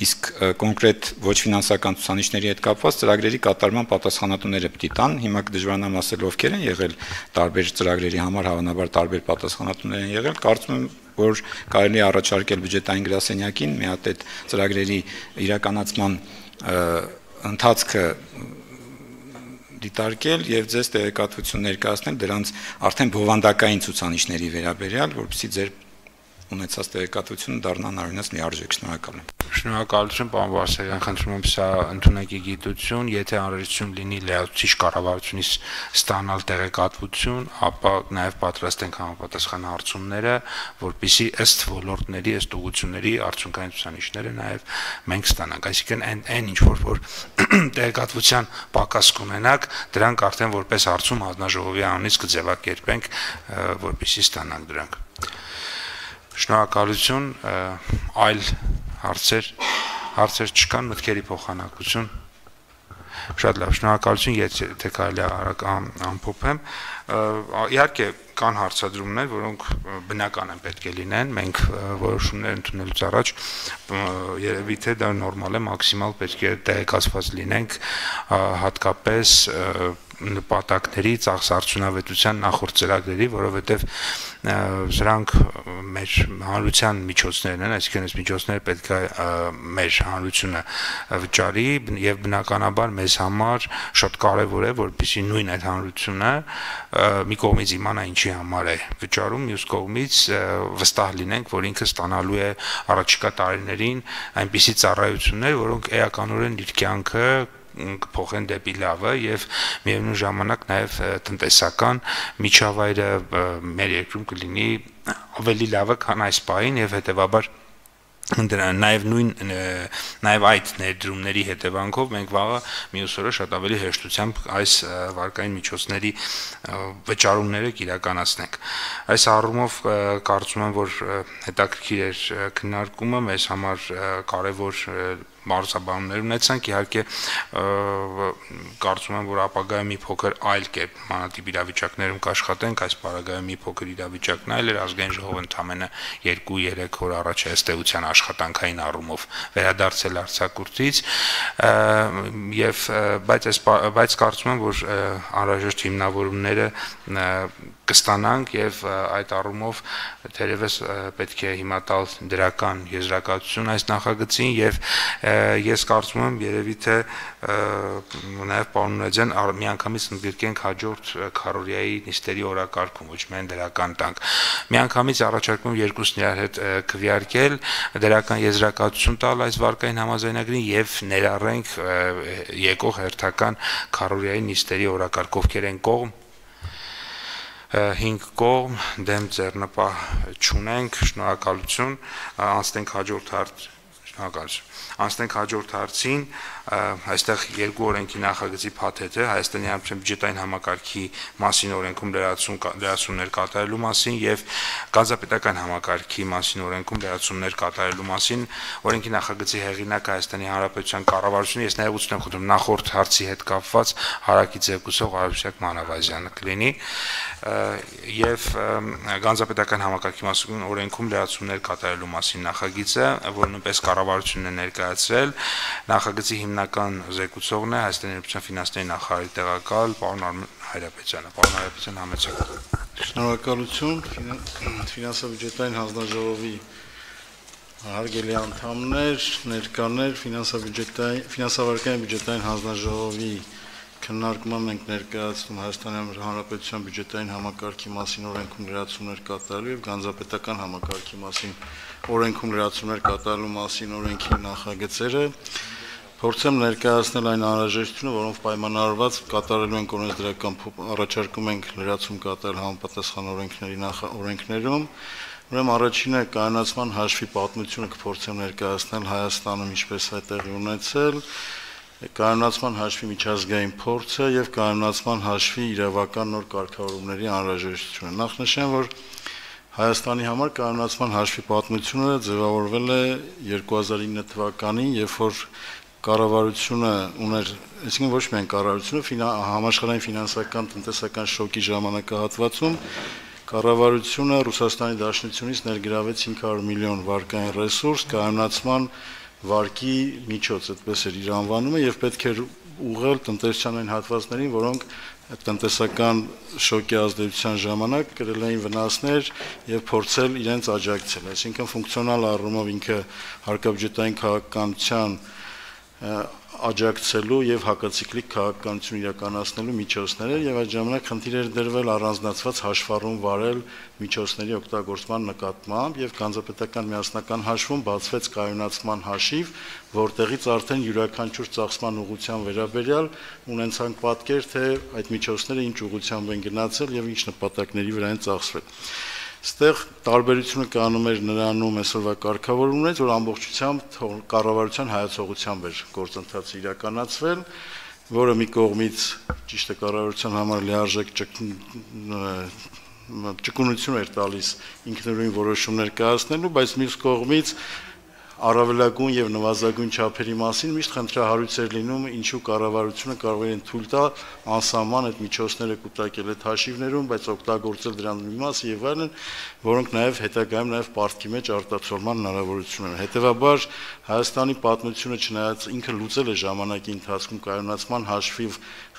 իսկ կոնկրետ ոչ ֆինանսական ցուցանիշների հետ կապված ծրագրերի կատարման պատասխանատուները պիտի տան։ Հիմա կդժվարանամ ասել ովքեր են եղել տարբեր ծրագրերի համար հավանաբար տարբեր պատասխանատուներ են եղել։ Կարծում եմ, որ կարելի առաջարկել բյուջետային գրասենյակին մի հատ այդ ծրագրերի իրականացման ընթացքը դիտարկել եւ ձեզ տեղեկատվություն ներկայացնել դրանց արդեն բովանդակային ցուցանիշների վերաբերյալ, որովհետեւ ձեր ունեցած տեղեկատվությունը դառնա նարինած լիարժեք շնորհակալ եմ։ Շնորհակալություն, պարոն Վարսեղյան, խնդրում եմ սա ընդունակի գիտություն, եթե անհրաժեշտություն լինի լեացուցիչ կառավարությունից ստանալ տեղեկատվություն, ապա նաև պատրաստ ենք համապատասխան հարցումները, որբիսի ըստ ոլորտների, ըստ ուղությունների արդյունքային ցուցանիշները նաև մենք ստանանք, այսինքն այն այն ինչ որ որ *clears throat* տեղեկատվության պակաս կունենակ, դրանք արդեն որպես հարցում հանձնաժողովի անունից կձևակերպենք, որբիսի ստանանք դրանք։ Շնորհակալություն, այլ հարցեր հարցեր չկան, մտքերի փոխանակություն Շատ լավ, շնորհակալություն, եթե կարելի արագ ամփոփեմ։ Իհարկե կան հարցադրումներ, որոնք բնական են պետք է լինեն, մենք որոշումներ ընդունելուց առաջ երևի թե դա նորմալ է, մաքսիմալ պետք է տեղեկացված լինենք, հատկապես նպատակների ծախսարդյունավետության նախորդ ծրագրերի, որովհետև սրանք մեր հանրության միջոցներն են, այսինքն այս միջոցները պետք է մեր հանրությունը վճարի եւ բնականաբար մեզ համար շատ կարեւոր է, որպեսզի նույն այդ հանրությունը մի կողմից իմանա ինչի համար է վճարում, մյուս կողմից վստահ լինենք, որ ինքը ստանալու է առաջիկա տարիներին այնպիսի ծառայություններ, որոնք էականորեն իր կյանքը կփոխեն դեպի լավը եւ միևնույն ժամանակ նաեւ տնտեսական միջավայրը մեր երկրում կլինի ավելի լավը, քան այս պահին եւ հետեւաբար դրան նաև նույն նաև այդ ներդրումների հետևանքով մենք վաղը մյուս օրը շատ ավելի հեշտությամբ այս վարկային միջոցների վճարումները կիրականացնենք այս առումով կարծում եմ որ հետաքրքիր էր քննարկումը մեզ համար կարևոր մարզաբանումներ ունեցանք, իհարկե կարծում եմ, որ ապագայում մի փոքր այլ կերպ մանատիպ իրավիճակներում կաշխատենք, այս պարագայում մի փոքր իրավիճակն այլ էր, ազգային ժողովը ընդամենը 2-3 օր առաջ ըստեյության աշխատանքային առումով վերադարձել արձակուրդից եւ բայց այս բայց կարծում եմ, որ անհրաժեշտ հիմնավորումները կստանանք եւ այդ առումով թերևս պետք է հիմա տալ դրական եզրակացություն այս նախագծին եւ ես կարծում եմ երևի թե նաեւ պարոն Նուրաջյան միանգամից ընդգրկենք հաջորդ քարորիայի նիստերի օրակարգում ոչ միայն դրական տանք միանգամից առաջարկում երկուսն իրար հետ քվեարկել դրական եզրակացություն տալ այս վարկային համաձայնագրին եւ ներառենք եկող հերթական քարորիայի նիստերի օրակարգ ովքեր են կողմ 5 կողմ դեմ ձեռնպահ չունենք շնորհակալություն անցնենք հաջորդ հարց շնորհակալություն անցնենք հաջորդ հարցին այստեղ երկու օրենքի նախագծի փաթեթը Հայաստանի Հանրապետության բյուջետային համակարգի մասին օրենքում լրացում լրացումներ կատարելու մասին եւ գազապետական համակարգի մասին օրենքում լրացումներ կատարելու մասին օրենքի նախագծի հեղինակ Հայաստանի Հանրապետության կառավարությունը ես նաեւ ուզում եմ խնդրում նախորդ հարցի հետ կապված հարակի ձեկուսող Արուսյակ Մանավազյանը կլինի եւ գանձապետական համակարգի մասին օրենքում լրացումներ կատարելու մասին նախագիծը, որը նույնպես կառավարությունն է ներկայացրել, նախագծի հիմնական զեկուցողն է Հայաստանի Հանրապետության ֆինանսների նախարարի տեղակալ պարոն Արմեն Հայրապետյանը։ Պարոն Հայրապետյան համեցեք։ Շնորհակալություն ֆինանսա-բյուջետային հանձնաժողովի հարգելի անդամներ, ներկաներ, ֆինանսա-բյուջետային ֆինանսավարկային բյուջետային հանձնաժողովի քննարկման ենք ներկայացնում Հայաստանի Հանրապետության բյուջետային համակարգի մասին օրենքում լրացումներ կատարելու եւ գանձապետական համակարգի մասին օրենքում լրացումներ կատարելու մասին օրենքի նախագծերը փորձեմ ներկայացնել այն անհրաժեշտությունը, որոնց պայմանավորված կատարելու ենք օրենսդրական առաջարկում ենք լրացում կատարել համապատասխան օրենքների նախ օրենքներում Ուրեմն առաջինը կայունացման հաշվի պատմությունը կփորձեմ ներկայացնել Հայաստանում ինչպես է տեղի ունեցել, կանոնացման հաշվի միջազգային փորձը եւ կանոնացման հաշվի իրավական նոր կարգավորումների անհրաժեշտությունը։ Նախ նշեմ, որ Հայաստանի համար կանոնացման հաշվի պատմությունը ձևավորվել է 2009 թվականին, երբ որ կառավարությունը ուներ, այսինքն ոչ միայն կառավարությունը, համաշխարհային ֆինանսական տնտեսական շոկի ժամանակահատվածում կառավարությունը Ռուսաստանի Դաշնությունից ներգրավեց 500 միլիոն վարկային ռեսուրս կանոնացման վարկի միջոց, այդպես էր իր անվանումը, եւ պետք էր ուղղել տնտեսության այն հատվածներին, որոնք տնտեսական շոկի ազդեցության ժամանակ կրել էին վնասներ եւ փորձել իրենց աջակցել։ Այսինքն ֆունկցիոնալ առումով ինքը հարկաբյուջետային քաղաքականության աջակցելու եւ հակացիկլիկ քաղաքականություն իրականացնելու միջոցներ եւ այդ ժամանակ խնդիր էր դրվել առանձնացված հաշվառում վարել միջոցների օգտագործման նկատմամբ եւ կանզապետական միասնական հաշվում բացվեց կայունացման հաշիվ, որտեղից արդեն յուրաքանչյուր ծախսման ուղղության վերաբերյալ ունենցանք պատկեր, թե այդ միջոցները ինչ ուղղությամբ են գնացել եւ ինչ նպատակների վրա են ծախսվել։ Ստեղ տարբերությունը կանում էր նրանում այսօրվա կարգավորումներից, որ ամբողջությամբ կառավարության հայացողությամբ էր գործընթացը իրականացվել, որը մի կողմից ճիշտ է կառավարության համար լիարժեք ճկունություն էր տալիս ինքնուրույն որոշումներ կայացնելու, բայց մյուս կողմից առավելագույն եւ նվազագույն չափերի մասին միշտ խնդրահարույց էր լինում ինչու կառավարությունը կարող է թույլ տա անսահման այդ միջոցները կուտակել այդ հաշիվներում, բայց օգտագործել դրանց մի մասը եւ այլն, որոնք նաեւ հետագայում նաեւ պարտքի մեջ արտացոլման հնարավորություն ունեն։ Հետևաբար Հայաստանի պատմությունը չնայած ինքը լուծել է ժամանակի ընթացքում կայունացման հաշվիվ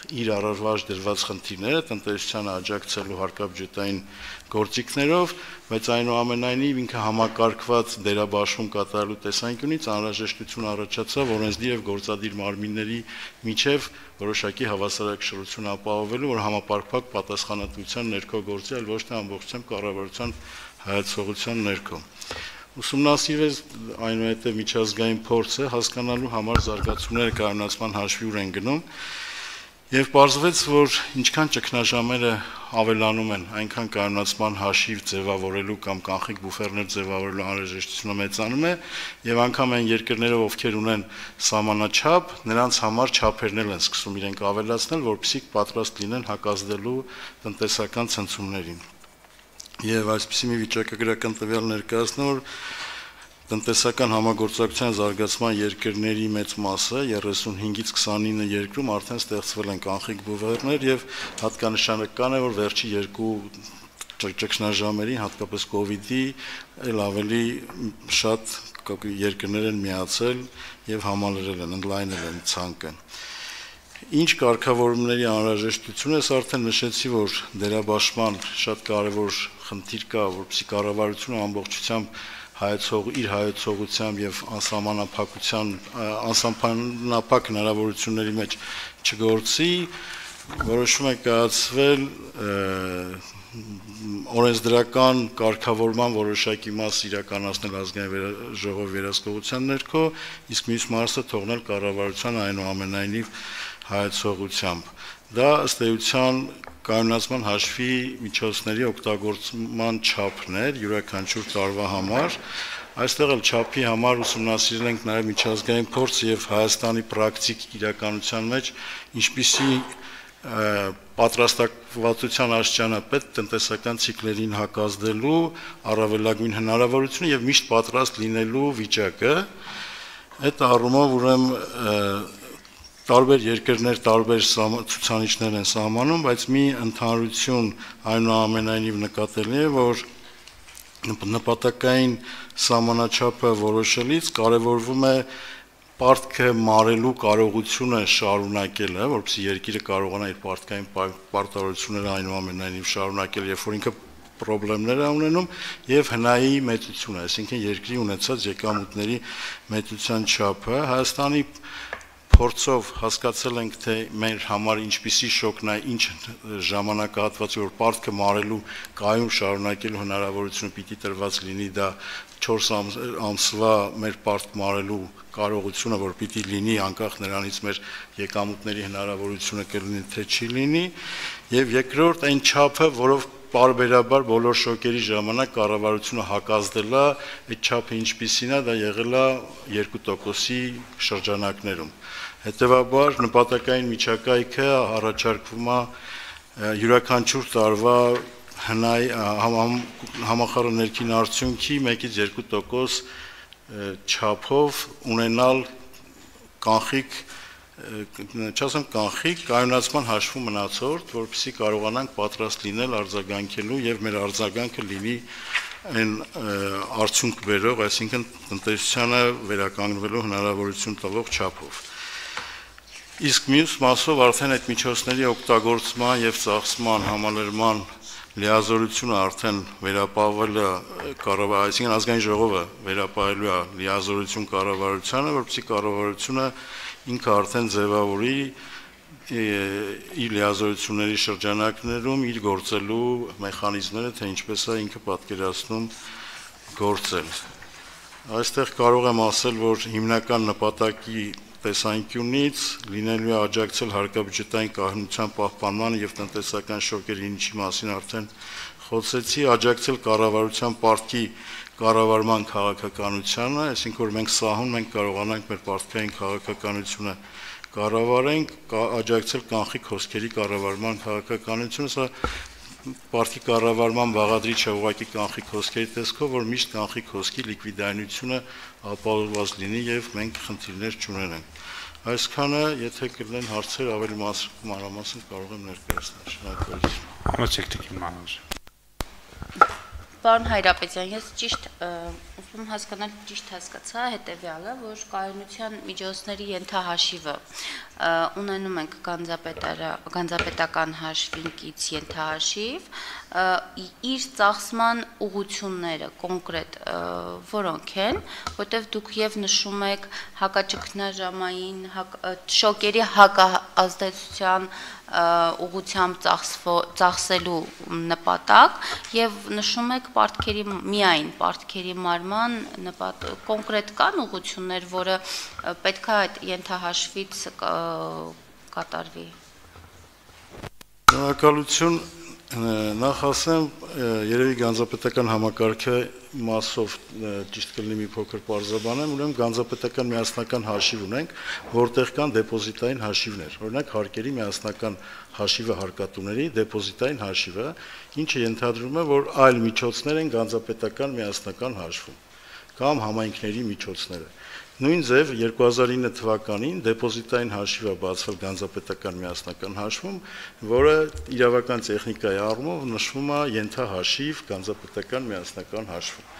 իր առարվաշ դրված խնդիրները տնտեսությանը աջակցելու հարկաբյուջետային գործիքներով, բայց այնուամենայնիվ ինքը համակարգված դերաբաշխում կատարելու տեսանկյունից անհրաժեշտություն առաջացավ օրենսդիր եւ գործադիր մարմինների միջև որոշակի հավասարակշռություն ապահովելու, որ համապարփակ պատասխանատվության ներքո գործի, այլ ոչ թե ամբողջությամբ կառավարության հայացողության ներքո ուսումնասիրվեց այնուհետև միջազգային փորձը հասկանալու համար զարգացումները կանոնացման հաշվի ուր են գնում Եվ պարզվեց, որ ինչքան ճգնաժամերը ավելանում են, այնքան կանոնացման հաշիվ ձևավորելու կամ կանխիկ բուֆերներ ձևավորելու անհրաժեշտությունը մեծանում է, եւ անգամ այն երկրները, ովքեր ունեն սահմանաչափ, նրանց համար չափերն են սկսում իրենք ավելացնել, որպեսզի պատրաստ լինեն հակազդելու տնտեսական ցնցումներին։ Եվ այսպիսի մի վիճակագրական տվյալ ներկայացնում, որ տնտեսական համագործակցության զարգացման երկրների մեծ մասը 35-ից 29 երկրում արդեն ստեղծվել են կանխիկ բուվերներ եւ հատկանշական է որ վերջի երկու ճգնաժամերին, հատկապես կ ូវ իդի, ել ավելի շատ երկրներ են միացել եւ համալրել են, ընդլայնել են ցանկը։ Ինչ կարգավորումների անհրաժեշտություն է, արդեն նշեցի, որ դերաբաշխման շատ կարևոր խնդիր կա, որպեսզի կառավարությունը ամբողջությամբ հայեցող իր հայեցողությամբ եւ անսահմանափակության անսահմանափակ հնարավորությունների մեջ չգործի որոշում է կայացվել օրենսդրական կարգավորման որոշակի մաս իրականացնել ազգային ժողովի վերահսկողության ներքո, իսկ մյուս մասը թողնել կառավարության այնուամենայնիվ հայեցողությամբ։ Դա ըստ էության կանոնացման հաշվի միջոցների օգտագործման չափն էր յուրաքանչյուր տարվա համար այստեղ էլ չափի համար ուսումնասիրել ենք նաև միջազգային փորձ եւ Հայաստանի պրակտիկ իրականության մեջ ինչպիսի պատրաստակվածության աշճանը պետ տնտեսական ցիկլերին հակազդելու առավելագույն հնարավորությունը եւ միշտ պատրաստ լինելու վիճակը այդ առումով ուրեմն տարբեր երկրներ տարբեր ցուցանիշներ են սահմանում, բայց մի ընդհանրություն այնուամենայնիվ նկատելի է, որ նպատակային սահմանաչափը որոշելիս կարևորվում է պարտքը մարելու կարողությունը շարունակելը, որովհետեւ երկիրը կարողանա իր պարտքային պարտավորությունները այնուամենայնիվ շարունակել, երբ որ ինքը խնդիրներ ունենում եւ հնայի մեծությունը, այսինքն երկրի ունեցած եկամուտների մեծության չափը Հայաստանի փորձով հասկացել ենք, թե մեր համար ինչպիսի շոկն է, ինչ ժամանակահատվածի որ պարտքը մարելու կայուն շարունակելու հնարավորությունը պիտի տրված լինի դա 4 ամսվա մեր պարտ մարելու կարողությունը, որ պիտի լինի անկախ նրանից մեր եկամուտների հնարավորությունը կլինի թե չի լինի, եւ երկրորդ այն չափը, որով բարբերաբար բոլոր շոկերի ժամանակ կառավարությունը հակազդել է, այդ չափը ինչպիսին է, դա եղել է 2%-ի շրջանակներում։ Հետևաբար նպատակային միջակայքը առաջարկվում է յուրաքանչյուր տարվա հնայ համ, համախառն ներքին արդյունքի 1-ից 2% չափով ունենալ կանխիկ չասեմ կանխիկ կայունացման հաշվում մնացորդ, որպեսզի կարողանանք պատրաստ լինել արձագանքելու եւ մեր արձագանքը լինի այն արդյունք բերող, այսինքն տնտեսությանը վերականգնվելու հնարավորություն տվող չափով։ Իսկ մյուս մասով արդեն այդ միջոցների օգտագործման եւ ծախսման համալրման լիազորությունը արդեն վերապահվելը կառավար, այսինքն ազգային ժողովը վերապահելու է լիազորություն կառավարությանը, որպեսզի կառավարությունը ինքը արդեն ձևավորի իր լիազորությունների շրջանակներում իր գործելու մեխանիզմները, թե ինչպես է ինքը պատկերացնում գործել։ Այստեղ կարող եմ ասել, որ հիմնական նպատակի տեսանկյունից լինելու է աջակցել հարկաբյուջետային կառնության պահպանմանը եւ տնտեսական շոկերի ինչի մասին արդեն խոսեցի, աջակցել կառավարության պարտքի կառավարման քաղաքականությանը, այսինքն որ մենք սահուն մենք կարողանանք մեր պարտքային քաղաքականությունը կառավարենք, աջակցել կանխիկ հոսքերի կառավարման քաղաքականությունը, սա պարտքի կառավարման բաղադրիչ է ուղղակի կանխիկ հոսքերի տեսքով, որ միշտ կանխիկ հոսքի լիկվիդայնությունը ապահովված լինի եւ մենք խնդիրներ չունենանք։ Այսքանը, եթե կլինեն հարցեր ավելի մանրամասն կարող եմ ներկայացնել։ Շնորհակալություն։ Համեցեք դեպի մանուս։ Պարոն Հայրապետյան, ես ճիշտ ուզում հասկանալ ճիշտ հասկացա հետեւյալը, որ կայունության միջոցների ենթահաշիվը ունենում ենք գանձապետարը գանձապետական հաշվինքից ենթահաշիվ, իր ծախսման ուղությունները կոնկրետ որոնք են, որտեվ դուք եւ նշում եք հակաճգնաժամային հակ, շոկերի հակազդեցության ուղությամբ ծախսելու նպատակ եւ նշում եք պարտքերի միայն պարտքերի մարման նպատ կոնկրետ կան ուղություններ, որը պետքա այդ ենթահաշվից կատարվի։ Շնորհակալություն նախ ասեմ երևի գանձապետական համակարգը մասով ճիշտ կլինի մի փոքր բարձաբանեմ, ուրեմն գանձապետական միասնական հաշիվ ունենք, որտեղ կան դեպոզիտային հաշիվներ։ Օրինակ հարկերի միասնական հաշիվը հարկատուների դեպոզիտային հաշիվը, ինչը ենթադրում է, որ այլ միջոցներ են գանձապետական միասնական հաշվում կամ համայնքների միջոցները։ Նույն ձև 2009 թվականին դեպոզիտային հաշիվը բացվել գանձապետական միասնական հաշվում, որը իրավական տեխնիկայի առումով նշվում է ենթահաշիվ գանձապետական միասնական հաշվում։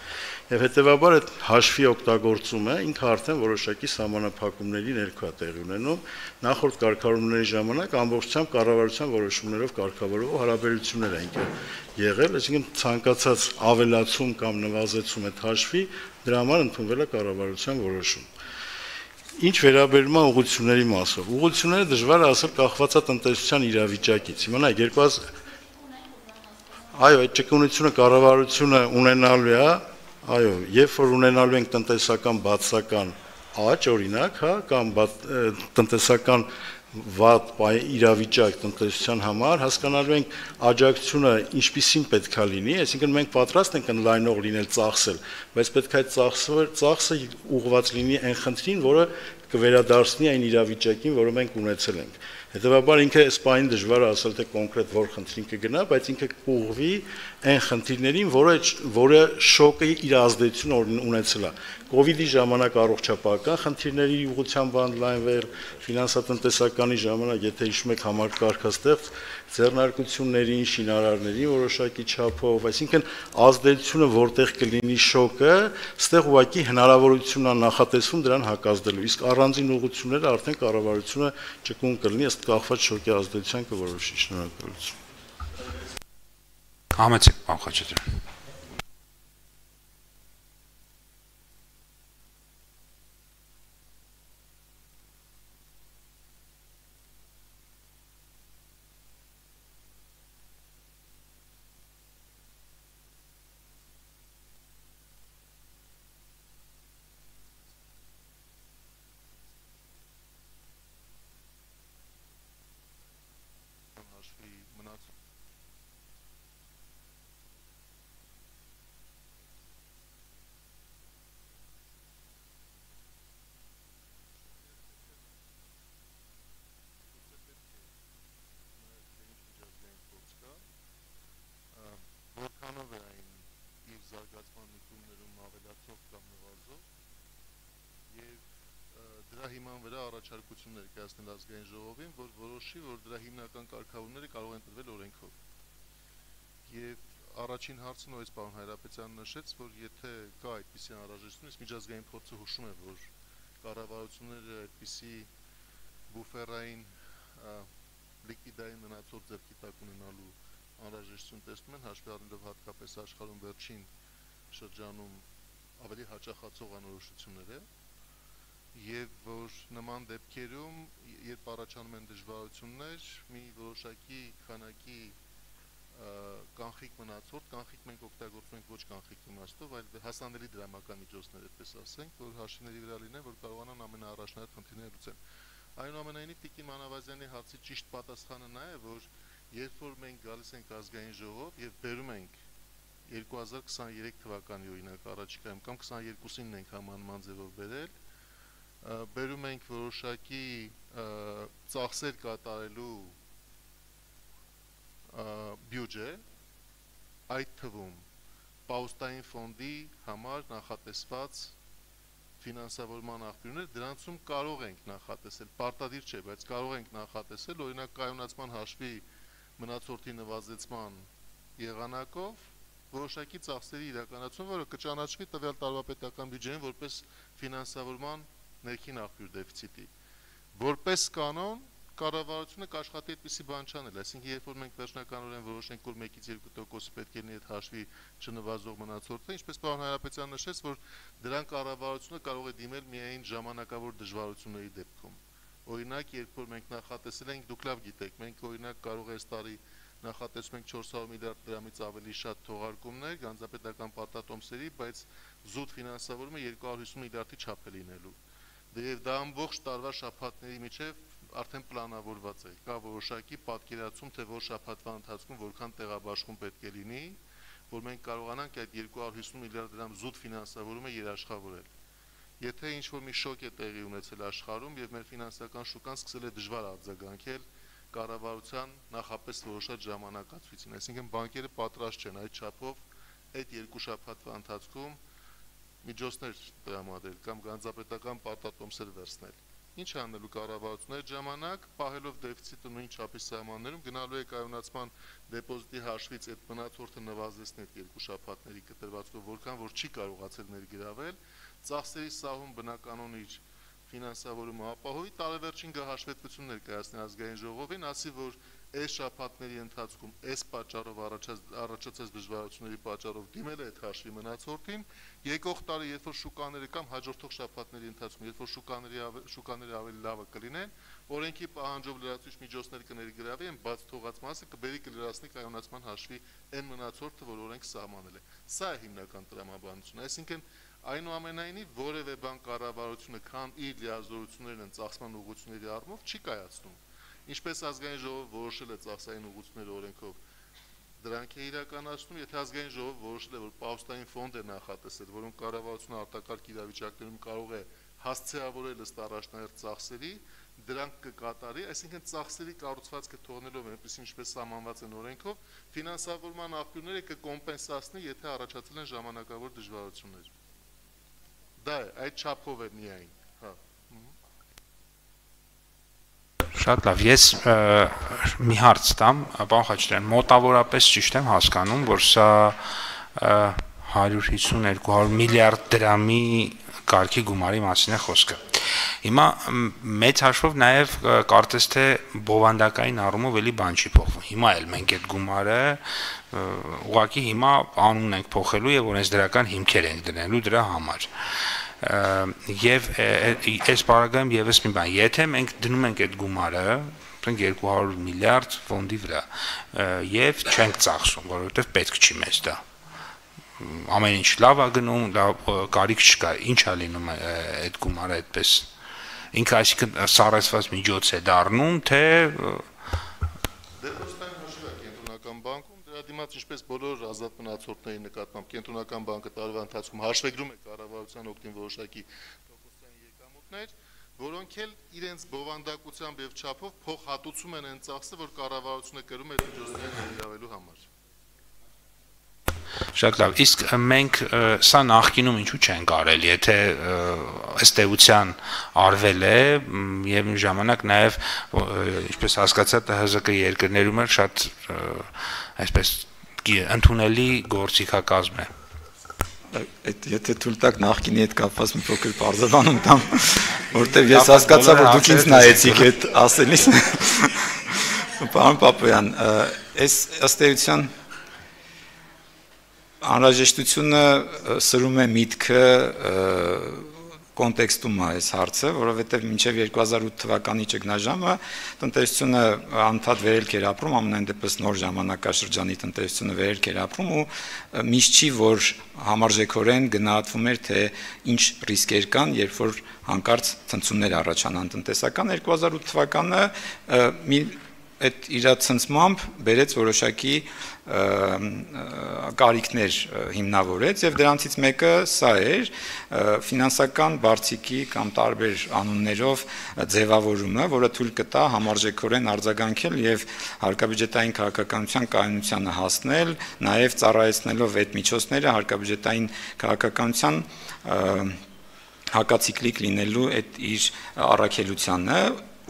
Եվ հետեւաբար այդ հաշվի օգտագործումը ինքը արդեն որոշակի սահմանափակումների ներքո է տեղի ունենում նախորդ կարգավորումների ժամանակ ամբողջությամբ կառավարության որոշումներով կարգավորվող հարաբերություններ են եղել, այսինքն ցանկացած ավելացում կամ նվազեցում այդ հաշվի դրա համար ընդունվել է կառավարության որոշում։ Ինչ վերաբերում է ուղղությունների մասով։ Ուղղությունները դժվար է ասել կախված է տնտեսության իրավիճակից։ Իմանայք 2000 Այո, այդ ճկունությունը կառավարությունը ունենալու է Այո, երբ որ ունենալու ենք տնտեսական բացական աճ, օրինակ, հա, կամ տնտեսական վատ իրավիճակ տնտեսության համար հասկանալու ենք աջակցությունը ինչպիսին պետքա լինի, այսինքն մենք պատրաստ ենք ընդլայնող լինել ծախսել, բայց պետք է այդ ծախսը ծախսը ուղղված լինի այն խնդրին, որը կվերադարձնի այն իրավիճակին, որը մենք ունեցել ենք։ Հետևաբար ինքը սպային դժվար է ասել թե կոնկրետ որ խնդրին կգնա, բայց ինքը կուղվի այն խնդիրներին, որը որը շոկը իր ազդեցություն ունեցել է։ կ ូវ իդի ժամանակ առողջապահական խնդիրների ուղղությամբ անլայնվել, ֆինանսատնտեսականի ժամանակ, եթե հիշում եք համակարգաստեղծ ձեռնարկություններին, շինարարների որոշակի չափով, այսինքն ազդեցությունը որտեղ կլինի շոկը, ստեղ ուղակի հնարավորությունն է նախատեսվում դրան հակազդելու։ Իսկ առանձին ուղղությունները արդեն կառավարությունը ճկուն կլինի ըստ կախված շոկի ազդեցության կորոշի։ Շնորհակալություն։ Համեցեք, պարոն Խաչատրյան։ առաջին հարցը նույնպես պարոն Հայրապետյանը նշեց, որ եթե կա այդպիսի անհրաժեշտություն, իսկ միջազգային փորձը հուշում է, որ կառավարությունները այդպիսի բուֆերային լիկվիդային մնացող ձեռքի տակ ունենալու անհրաժեշտություն տեսնում են հաշվի առնելով հատկապես աշխարհում վերջին շրջանում ավելի հաճախացող անորոշությունները եւ որ նման դեպքերում երբ առաջանում են դժվարություններ մի որոշակի քանակի կանխիկ մնացորդ, կանխիկ մենք օգտագործում ենք ոչ կանխիկ իմաստով, այլ հասանելի դրամական միջոցներ, այդպես ասենք, որ հաշիվների վրա լինեն, որ կարողանան ամենաառաջնահերթ խնդիրները լուծեն։ Այնուամենայնիվ Տիկին Մանավազյանի հարցի ճիշտ պատասխանը նա է, որ երբ որ մենք գալիս ենք ազգային ժողով եւ բերում ենք 2023 թվականի օրինակ առաջիկայում կամ 22-ին ենք համանման ձևով բերել բերում ենք որոշակի ծախսեր կատարելու բյուջե այդ թվում պաուստային ֆոնդի համար նախատեսված ֆինանսավորման աղբյուրներ դրանցում կարող ենք նախատեսել պարտադիր չէ բայց կարող ենք նախատեսել օրինակ կայունացման հաշվի մնացորդի նվազեցման եղանակով որոշակի ծախսերի իրականացում, որը կճանաչվի տվյալ տարվա պետական բյուջեին որպես ֆինանսավորման ներքին աղբյուր դեֆիցիտի։ Որպես կանոն կառավարությունը կաշխատի այդպիսի բան չանել, այսինքն երբ որ մենք վերջնականորեն որոշենք, որ 1-ից 2% պետք է լինի այդ հաշվի չնվազող մնացորդը, ինչպես պարոն Հայրապետյան նշեց, որ դրան կառավարությունը կարող է դիմել միայն ժամանակավոր դժվարությունների դեպքում։ Օրինակ, երբ որ մենք նախատեսել ենք, դուք լավ գիտեք, մենք օրինակ կարող է այս տարի նախատեսում ենք 400 միլիարդ դրամից ավելի շատ թողարկումներ գանձապետական պարտատոմսերի, բայց զուտ ֆինանսավորումը 250 միլիարդի չափ է լինելու։ Դեև դա ամբողջ տարվա շաբաթների միջև արդեն պլանավորված է։ Կա որոշակի պատկերացում, թե որ շաբաթվա ընթացքում որքան տեղաբաշխում պետք է լինի, որ մենք կարողանանք այդ 250 միլիարդ դրամ զուտ ֆինանսավորումը երաշխավորել։ Եթե ինչ-որ մի շոկ է տեղի ունեցել աշխարհում եւ մեր ֆինանսական շուկան սկսել է դժվար արձագանքել կառավարության նախապես որոշած ժամանակացույցին, այսինքն բանկերը պատրաստ չեն այդ չափով այդ երկու շաբաթվա ընթացքում միջոցներ տրամադրել կամ գանձապետական պարտատոմսեր վերցնել։ Ինչ անելու կառավարությունը այդ ժամանակ, պահելով դեֆիցիտը նույն չափի սահմաններում, գնալու է կայունացման դեպոզիտի հաշվից այդ մնացորդը նվազեցնել երկու շաբաթների կտրվածքով, որքան որ չի կարողացել ներգրավել, ծախսերի սահում բնականon իր ֆինանսավորումը ապահովի տարեվերջին գահաշվետվություններ կայացնի ազգային ժողովին, ասի որ այս շաբաթների ընթացքում այս պատճառով առաջացած դժվարությունների պատճառով դիմել է այդ հաշվի մնացորդին, եկող տարի երբ որ շուկաները կամ հաջորդող շաբաթների ընթացքում երբ որ շուկաների շուկաները ավելի լավը կլինեն, օրենքի պահանջով լրացուցիչ միջոցներ կներգրավի են բաց թողած մասը կբերի կլրացնի կայունացման հաշվի այն մնացորդը, որ օրենք սահմանել է։ Սա է հիմնական տրամաբանությունը, այսինքն այնուամենայնիվ որևէ բան կառավարությունը քան իր լիազորություններն ծախսման ուղղությունների առումով չի կայացնում ինչպես ազգային ժողովը որոշել է ծախսային ուղղությունները օրենքով դրանք է իրականացնում, եթե ազգային ժողովը որոշել է, որ պաուստային ֆոնդ է նախատեսել, որոնք կառավարությունը արտակարգ իրավիճակներում կարող է հասցեավորել ըստ առաջնահերթ ծախսերի, դրանք կկատարի, այսինքն ծախսերի կառուցվածքը թողնելով այնպես ինչպես սահմանված են օրենքով, ֆինանսավորման աղբյուրները կկոմպենսացնի, եթե առաջացել են ժամանակավոր դժվարություններ։ Դա է, այդ չափով է միայն, հա։ Շատ լավ, ես մի հարց տամ, պարոն Խաչատրյան, մոտավորապես ճիշտ եմ հասկանում, որ սա 150-200 միլիարդ դրամի կարգի գումարի մասին է խոսքը։ Հիմա մեծ հաշվով նաև կարծես թե բովանդակային առումով էլի բան չի փոխվում։ Հիմա էլ մենք այդ գումարը ուղղակի հիմա անուն ենք փոխելու եւ օրենսդրական հիմքեր ենք դնելու դրա համար եւ այս բaragայում եւս մի բան. Եթե մենք դնում ենք այդ գումարը ասենք 200 միլիարդ ֆոնդի վրա եւ չենք ծախսում որովհետեւ պետք չի մեզ դա ամեն ինչ լավ է գնում դա կարիք չկա ինչ է լինում այդ գումարը այդպես ինքը այսինքն սարսված միջոց է դառնում թե դե ոչ թե ոչ կենտրոնական բանկ դիմաց ինչպես բոլոր ազատ մնացորդների նկատմամբ կենտրոնական բանկը տարվա ընթացքում հաշվեգրում է կառավարության օգտին որոշակի տոկոսային եկամուտներ, որոնք էլ իրենց բովանդակությամբ եւ չափով փոխհատուցում են այն ծախսը, որ կառավարությունը կրում է միջոցները ներգրավելու համար։ Շատ լավ։ Իսկ մենք սա նախկինում ինչու չեն կարել, եթե ըստ էության արվել է եւ ժամանակ նաեւ ինչպես հասկացա ՏՀԶԿ երկրներում էլ շատ այսպես ընդունելի գործիքակազմ է այդ եթե թույլ տակ նախկինի հետ կապված մի փոքր բարձրանում տամ, *laughs* որտեվ ես հասկացա, որ դուք ինձ նայեցիք այդ ասելիս։ *laughs* Պարոն Պապոյան, այս ըստ էության անհրաժեշտությունը սրում է միտքը կոնտեքստում է այս հարցը, որովհետև մինչև 2008 թվականի ճգնաժամը տնտեսությունը անդադ վերելք էր ապրում, ամենայն դեպս նոր ժամանակաշրջանի տնտեսությունը վերելք էր ապրում ու միշտ չի որ համարժեքորեն գնահատվում էր թե ինչ ռիսկեր կան, երբ որ հանկարծ ցնցումներ առաջանան տնտեսական 2008 թվականը մի այդ իր ցնցմամբ բերեց որոշակի կարիքներ հիմնավորեց եւ դրանցից մեկը սա էր ֆինանսական բարձիկի կամ տարբեր անուններով ձևավորումը, որը թույլ կտա համարժեքորեն արձագանքել եւ հարկաբյուջետային քաղաքականության կայունությանը հասնել, նաեւ ծառայեցնելով այդ միջոցները հարկաբյուջետային քաղաքականության հակացիկլիկ լինելու այդ իր առաքելությանը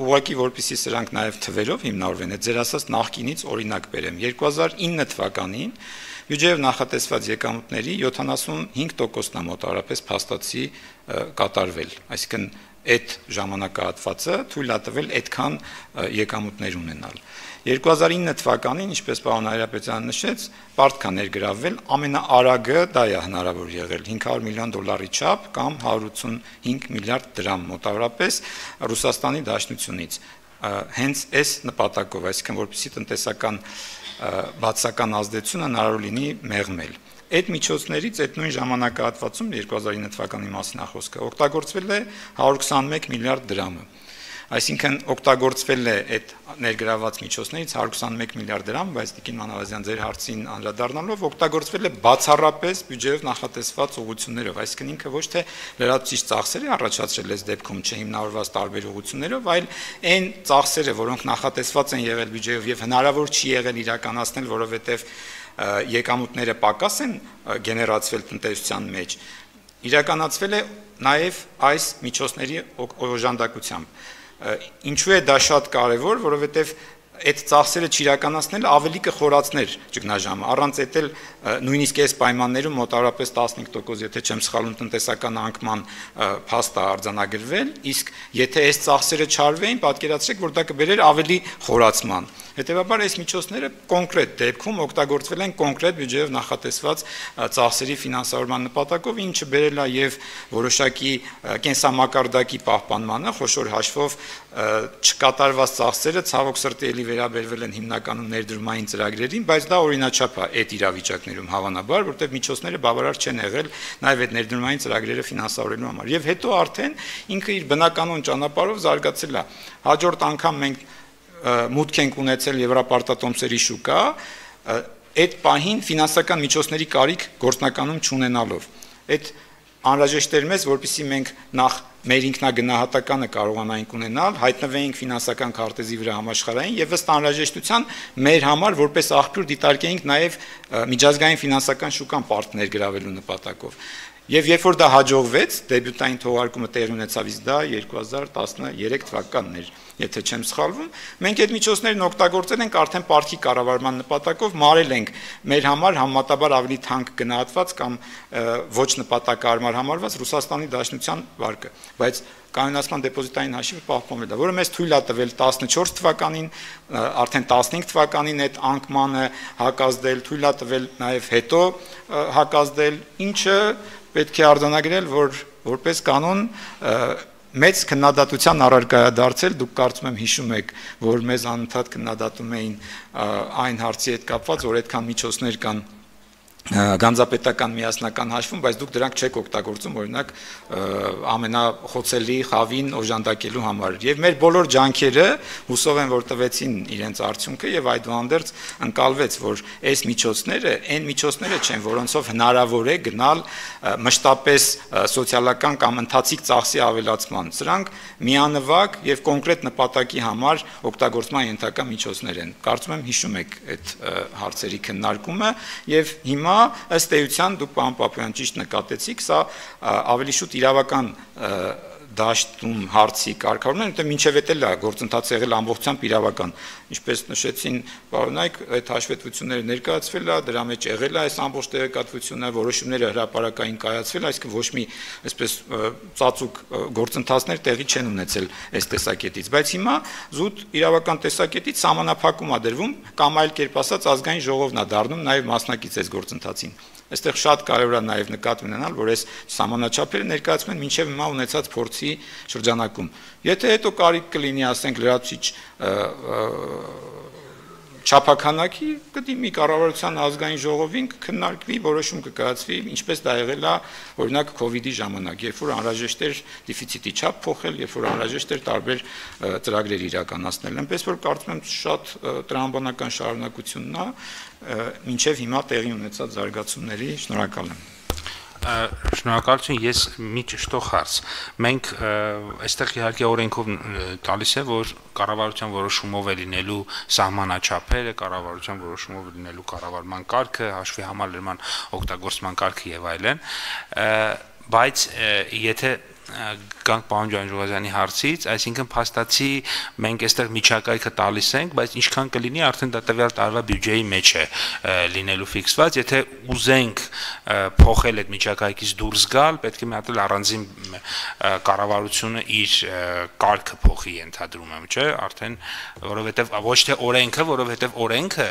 ուղղակի որպեսի սրանք նաև թվերով հիմնավորվեն, այդ ձեր ասած նախկինից օրինակ բերեմ. 2009 թվականին բյուջեով նախատեսված եկամուտների 75%-ն է մոտավորապես փաստացի կատարվել, այսինքն այդ ժամանակահատվածը թույլ է տվել այդքան եկամուտներ ունենալ 2009 թվականին, ինչպես պարոն Հայրապետյանը նշեց, պարտքա ներգրավվել ամենաարագը դա է հնարավոր եղել 500 միլիոն դոլարի չափ կամ 185 միլիարդ դրամ մոտավորապես Ռուսաստանի Դաշնությունից հենց այս նպատակով, այսինքն որպեսի տնտեսական բացական ազդեցությունը հնարավոր լինի մեղմել։ Այդ միջոցներից այդ նույն ժամանակահատվածում 2009 թվականի մասին ախոսքը օգտագործվել է 121 միլիարդ դրամը Այսինքն օգտագործվել է այդ ներգրաված միջոցներից 121 միլիարդ դրամ, բայց Տիկին Մանավազյան ձեր հարցին անդրադառնալով օգտագործվել է բացառապես բյուջեով նախատեսված ուղղություններով, այսինքն ինքը ոչ թե լրացուցիչ ծախսեր է առաջացրել այս դեպքում չհիմնավորված տարբեր ուղղություններով, այլ այն ծախսերը, որոնք նախատեսված են եղել բյուջեով եւ հնարավոր չի եղել իրականացնել, որովհետեւ եկամուտները պակաս են գեներացվել տնտեսության մեջ իրականացվել է նաև այս միջոցների օժանդակությամբ Ինչու է դա շատ կարևոր, որովհետև այդ ծախսերը չիրականացնել ավելի կխորացներ ճգնաժամը։ Առանց այդ էլ նույնիսկ այս պայմաններում մոտավորապես 15% եթե չեմ սխալվում տնտեսական անկման փաստը արձանագրվել, իսկ եթե այս ծախսերը չարվեին, պատկերացրեք, որ դա կբերեր ավելի խորացման։ Հետևաբար այս միջոցները կոնկրետ դեպքում օգտագործվել են կոնկրետ բյուջեով նախատեսված ծախսերի ֆինանսավորման նպատակով, ինչը բերել է եւ որոշակի կենսամակարդակի պահպանմանը, խոշոր հաշվով չկատարված ծախսերը ցավոք սրտի էլի վերաբերվել են հիմնականում ներդրումային ծրագրերին, բայց դա օրինաչափ է այդ իրավիճակներում հավանաբար, որտեղ միջոցները բավարար չեն եղել նաև այդ ներդրումային ծրագրերը ֆինանսավորելու համար։ Եվ հետո արդեն ինքը իր բնականon ճանապարհով զարգացել է։ Հաջորդ անգամ մենք մուտք ենք ունեցել Եվրոպարտատոմսերի շուկա, այդ պահին ֆինանսական միջոցների կարիք գործնականում չունենալով։ Այդ անհրաժեշտ էր մեզ, որpիսի մենք նախ մեր ինքնագնահատականը կարողանայինք ունենալ, հայտնվեինք ֆինանսական քարտեզի վրա համաշխարհային եւ ըստ անհրաժեշտության մեր համար որպես աղբյուր դիտարկեինք նաեւ միջազգային ֆինանսական շուկան պարտներ գրավելու նպատակով։ Եվ երբ որ դա հաջողվեց, դեբյուտային թողարկումը տեղի ունեցավ իսկ դա 2013 թվականն էր, եթե չեմ սխալվում, մենք այդ միջոցներն օգտագործել ենք արդեն парքի կառավարման նպատակով, մարել ենք մեր համար համատաբար ավելի թանկ գնահատված կամ ոչ նպատակարար համարված Ռուսաստանի Դաշնության վարկը, բայց կանոնացման դեպոզիտային հաշիվը պահպանվել է, որը մեզ թույլ է տվել 14 թվականին, արդեն 15 թվականին այդ անկմանը հակազդել, թույլ է տվել նաև հետո հակազդել, ինչը պետք է արձանագրել, որ որպես կանոն մեծ քննադատության առարկա է դարձել, դուք կարծում եմ հիշում եք, որ մեզ անընդհատ քննադատում էին այն հարցի հետ կապված, որ այդքան միջոցներ կան գանձապետական միասնական հաշվում, բայց դուք դրանք չեք օգտագործում օրինակ ամենախոցելի խավին օժանդակելու համար։ Եվ մեր բոլոր ջանքերը հուսով են որ տվեցին իրենց արդյունքը եւ այդուհանդերձ ընկալվեց, որ այս միջոցները այն միջոցները չեն, որոնցով հնարավոր է գնալ մշտապես սոցիալական կամ ընթացիկ ծախսի ավելացման։ Սրանք միանվագ եւ կոնկրետ նպատակի համար օգտագործման ենթակա միջոցներ են։ Կարծում եմ հիշում եք այդ հարցերի քննարկումը եւ հիմա հիմա ըստ էության դուք պարոն Պապյան ճիշտ նկատեցիք, սա ավելի շուտ իրավական դաշտում հարցի կարգավորումն որտեղ մինչև էտել է գործընթացը եղել ամբողջությամբ իրավական։ Ինչպես նշեցին պարոնայք, այդ հաշվետվությունները ներկայացվել է, դրա մեջ եղել է այս ամբողջ տեղեկատվությունը, որոշումները հրաապարակային կայացվել, այսինքն ոչ մի այսպես ծածուկ գործընթացներ տեղի չեն ունեցել այս տեսակետից, բայց հիմա զուտ իրավական տեսակետից համանախապակում է դրվում կամ այլ կերպ ասած ազգային ժողովն է դառնում նաև մասնակից այս գործընթացին։ Այստեղ շատ կարևոր է նաև նկատի ունենալ, որ այս սահմանաչափերը ներկայացում են մինչև հիմա ունեցած փորձի շրջանակում։ Եթե հետո կարիք կլինի, ասենք, լրացուցիչ չափականակի կդիմի կառավարության ազգային ժողովին կքննարկվի, որոշում կկայացվի, ինչպես դա եղել է օրինակ կ ូវ իդի ժամանակ, երբ որ անհրաժեշտ էր դեֆիցիտի չափ փոխել, երբ որ անհրաժեշտ էր տարբեր ծրագրեր իրականացնել։ Այնպես որ կարծում եմ շատ տրամաբանական շարունակությունն է, մինչև հիմա տեղի ունեցած զարգացումների շնորհակալ եմ Շնորհակալություն, ես մի ճշտող հարց։ Մենք այստեղ իհարկե օրենքով տալիս է, որ կառավարության որոշումով է լինելու սահմանաչափերը, կառավարության որոշումով լինելու կառավարման կարգը, հաշվի համալրման օգտագործման կարգը եւ այլն, բայց եթե գանք պարոն Ջանջուղազյանի հարցից, այսինքն փաստացի մենք այստեղ միջակայքը տալիս ենք, բայց ինչքան կլինի արդեն դա տվյալ տարվա բյուջեի մեջ է լինելու ֆիքսված, եթե ուզենք փոխել այդ միջակայքից դուրս գալ, պետք է մի հատ առանձին կառավարությունը իր կարգը փոխի ենթադրում եմ, չէ՞, արդեն որովհետև ոչ թե օրենքը, որովհետև օրենքը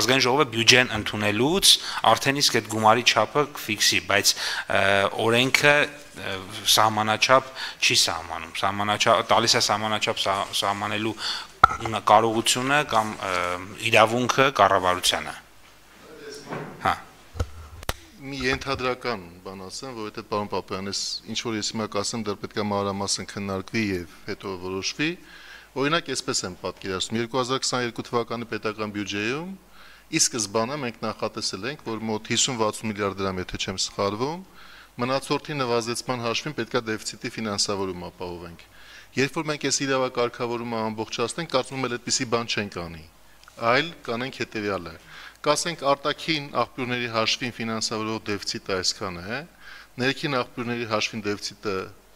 ազգային ժողովը բյուջեն ընդունելուց արդեն իսկ այդ գումարի չափը կֆիքսի, բայց օրենքը սահմանաչափ չի սահմանում։ Սահմանաչափ տալիս է սահմանաչափ սահմանելու կարողությունը կամ իրավունքը կառավարությանը։ Հա մի ենթադրական բան ասեմ, որովհետեւ պարոն Պապյանես ինչ որ ես հիմա կասեմ, դեռ պետք է մանրամասն քննարկվի եւ հետո որոշվի։ Օրինակ, այսպես եմ պատկերացնում. 2022 թվականի պետական բյուջեում ի սկզբանե մենք նախատեսել ենք, որ մոտ 50-60 միլիարդ դրամ, եթե չեմ սխալվում, մնացորդի նվազեցման հաշվին պետքա դեֆիցիտի ֆինանսավորում ապահովենք։ Երբ որ մենք այս իրավակարգավորումը ամբողջացնենք, կարծում եմ այդպիսի բան չենք անի, այլ կանենք հետեւյալը։ Կասենք արտաքին աղբյուրների հաշվին ֆինանսավորող դեֆիցիտը այսքան է, ներքին աղբյուրների հաշվին դեֆիցիտը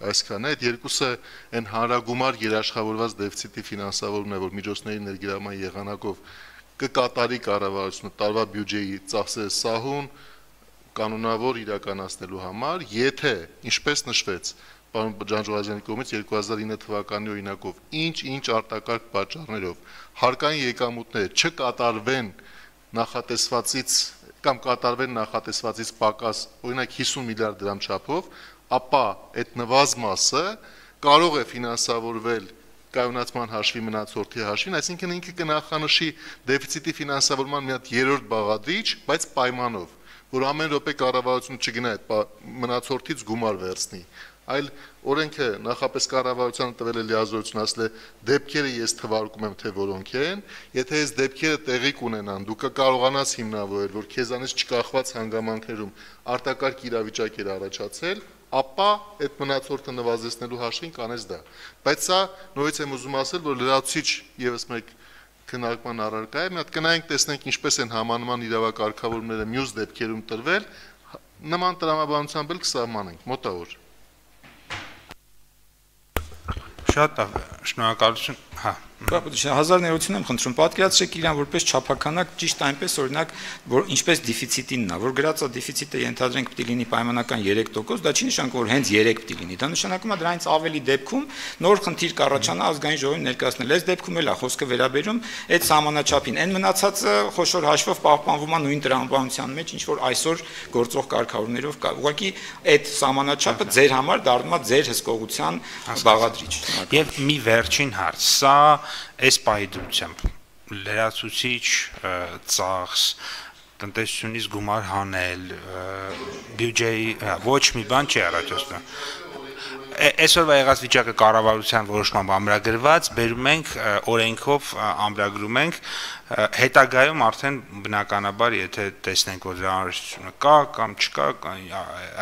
այսքան է, այդ երկուսը այն հանրագումար երաշխավորված դեֆիցիտի ֆինանսավորումն է, որ միջոցների ներգրավման եղանակով կկատարի կառավարությունը տարվա բյուջեի ծախսերը սահուն, կանոնավոր իրականացնելու համար, եթե ինչպես նշվեց պարոն Ջանջոհազյանի կողմից 2009 թվականի օրինակով ինչ-ինչ արտակարգ պատճառներով հարկային եկամուտները չկատարվեն նախատեսվածից կամ կատարվեն նախատեսվածից պակաս, օրինակ 50 միլիարդ դրամ չափով, ապա այդ նվազ մասը կարող է ֆինանսավորվել կայունացման հաշվի մնացորդի հաշվին, այսինքն ինքը կնախանշի դեֆիցիտի ֆինանսավորման մի հատ երրորդ բաղադրիչ, բայց պայմանով որ ամեն րոպե կառավարությունը չգնա այդ մնացորդից գումար վերցնի այլ օրենքը նախապես կառավարությանը տվել է լիազորություն ասել է դեպքերը ես թվարկում եմ թե որոնք են եթե այս դեպքերը տեղի կունենան դու կկարողանաս հիմնավորել որ քեզանից չկախված հանգամանքներում արտակարգ իրավիճակ էր առաջացել ապա այդ մնացորդը նվազեցնելու հաշվին կանես դա բայց սա նորից եմ ուզում ասել որ լրացուցիչ եւս մեկ քննարկման առարկա է։ Մի հատ կնայենք տեսնենք ինչպես են համանման իրավակարգավորումները մյուս դեպքերում տրվել, նման տրամաբանությամբ էլ կսահմանենք մոտավոր։ Շատ շնորհակալություն, հա։ Հազար ներողություն եմ խնդրում, պատկերացրեք իրան որպես չափականակ ճիշտ այնպես օրինակ, որ ինչպես դեֆիցիտինն է, որ գրածա դեֆիցիտը ենթադրենք պիտի լինի պայմանական 3%, դա չի նշանակում որ հենց 3 պիտի լինի, դա նշանակում է դրանից ավելի դեպքում նոր խնդիր կառաջանա ազգային ժողովին ներկայացնել։ Այս դեպքում էլ է խոսքը վերաբերում այդ սահմանաչափին։ Այն մնացածը խոշոր հաշվով պահպանվում է նույն տրամաբանության մեջ, ինչ որ այսօր գործող կարգավորներով կա։ Ուղղակի այդ սահմանաչափը ձեր համար դառնում է ձեր հսկողության բաղադրիչ։ Եվ մի վերջին հարց, սա այս պահի դրությամբ. լրացուցիչ ծախս տնտեսությունից գումար հանել բյուջեի ոչ մի բան չի առաջացնում այսօրվա եղած վիճակը կառավարության որոշմամբ ամրագրված, բերում ենք օրենքով ամրագրում ենք հետագայում արդեն բնականաբար եթե տեսնենք որ դրա անհրաժեշտությունը կա կամ չկա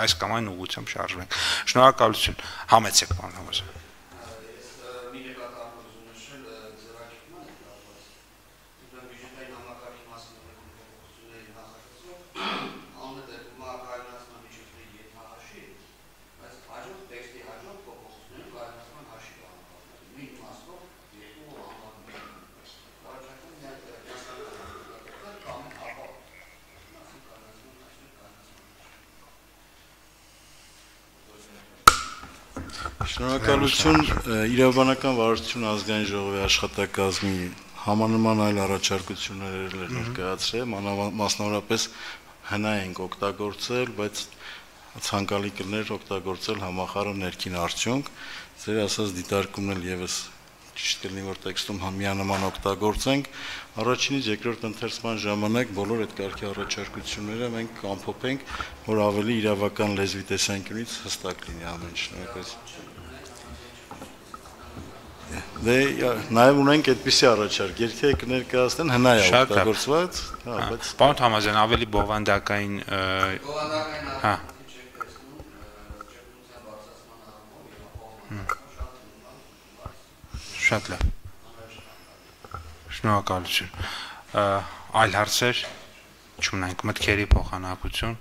այս կամ այն ուղղությամբ շարժվենք շնորհակալություն համեցեք պարոն Համազյան Շնորհակալություն իրավաբանական վարչություն ազգային ժողովի աշխատակազմի համանման այլ առաջարկություններ էր ներկայացրել, մասնավորապես հնա ենք օգտագործել, բայց ցանկալի կներ օգտագործել համախառը ներքին արդյունք։ Ձեր ասած դիտարկումն էլ եւս ճիշտ կլինի որ տեքստում միանման օգտագործենք առաջինից երկրորդ ընթերցման ժամանակ բոլոր այդ կարգի առաջարկությունները մենք ամփոփենք որ ավելի իրավական լեզվի տեսանկյունից հստակ լինի ամեն շնորհակալություն Դե նաև ունենք այդպիսի առաջարկ, երկե կներկայացնեն հնա է օգտագործված, հա, բայց Պարոն Թամազյան, ավելի բովանդակային հա Շատ լավ։ Շնորհակալություն։ Այլ հարցեր չունենք մտքերի փոխանակություն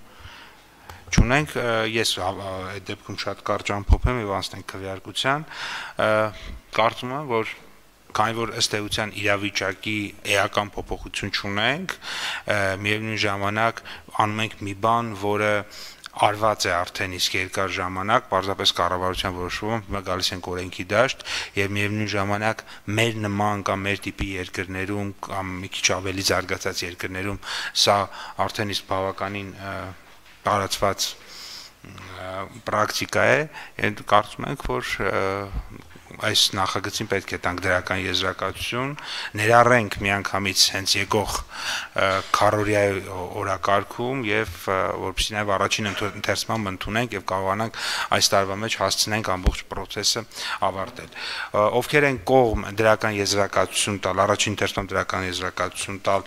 չունենք ես այդ դեպքում շատ կարճ ամփոփեմ եւ անցնենք քվեարկության կարծում եմ որ քանի որ ըստ էության իրավիճակի էական փոփոխություն չունենք միևնույն ժամանակ անում ենք մի բան որը արված է արդեն իսկ երկար ժամանակ, պարզապես կառավարության որոշումով հիմա գալիս են օրենքի դաշտ եւ միևնույն ժամանակ մեր նման կամ մեր տիպի երկրներում կամ մի քիչ ավելի զարգացած երկրներում սա արդեն իսկ բավականին տարածված պրակտիկա է, այդ կարծում ենք, որ այս նախագծին պետք է տանք դրական եզրակացություն, ներառենք միանգամից հենց եկող քարորիայի օրակարգում եւ որովհետեւ նաեւ առաջին ընթերցման ընդունենք եւ կարողանանք այս տարվա մեջ հասցնենք ամբողջ process-ը ավարտել։ Ովքեր են կողմ դրական եզրակացություն տալ, առաջին ընթերցման դրական եզրակացություն տալ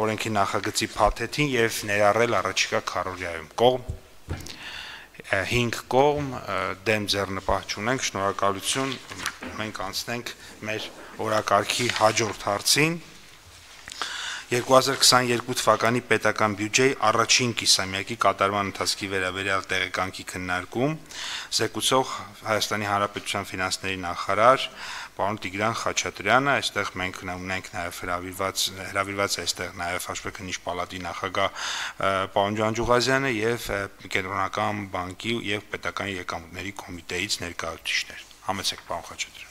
օրենքի նախագծի փաթեթին եւ ներառել առաջիկա քարորիայում։ Կողմ 5 կողմ դեմ ձեռնպահ չունենք, շնորհակալություն։ Մենք անցնենք մեր օրակարգի հաջորդ հարցին։ 2022 թվականի պետական բյուջեի առաջին կիսամյակի կատարման ընթացքի վերաբերյալ տեղեկանքի քննարկում զեկուցող Հայաստանի Հանրապետության ֆինանսների նախարար պարոն Տիգրան Խաչատրյանը, այստեղ մենք ունենք նաև հրավիրված հրավիրված այստեղ նաև Հաշվեկնիչ պալատի նախագահ պարոն Ջանջուղազյանը եւ կենտրոնական բանկի եւ պետական եկամուտների կոմիտեից ներկայացուցիչներ։ Համեցեք պարոն Խաչատրյան։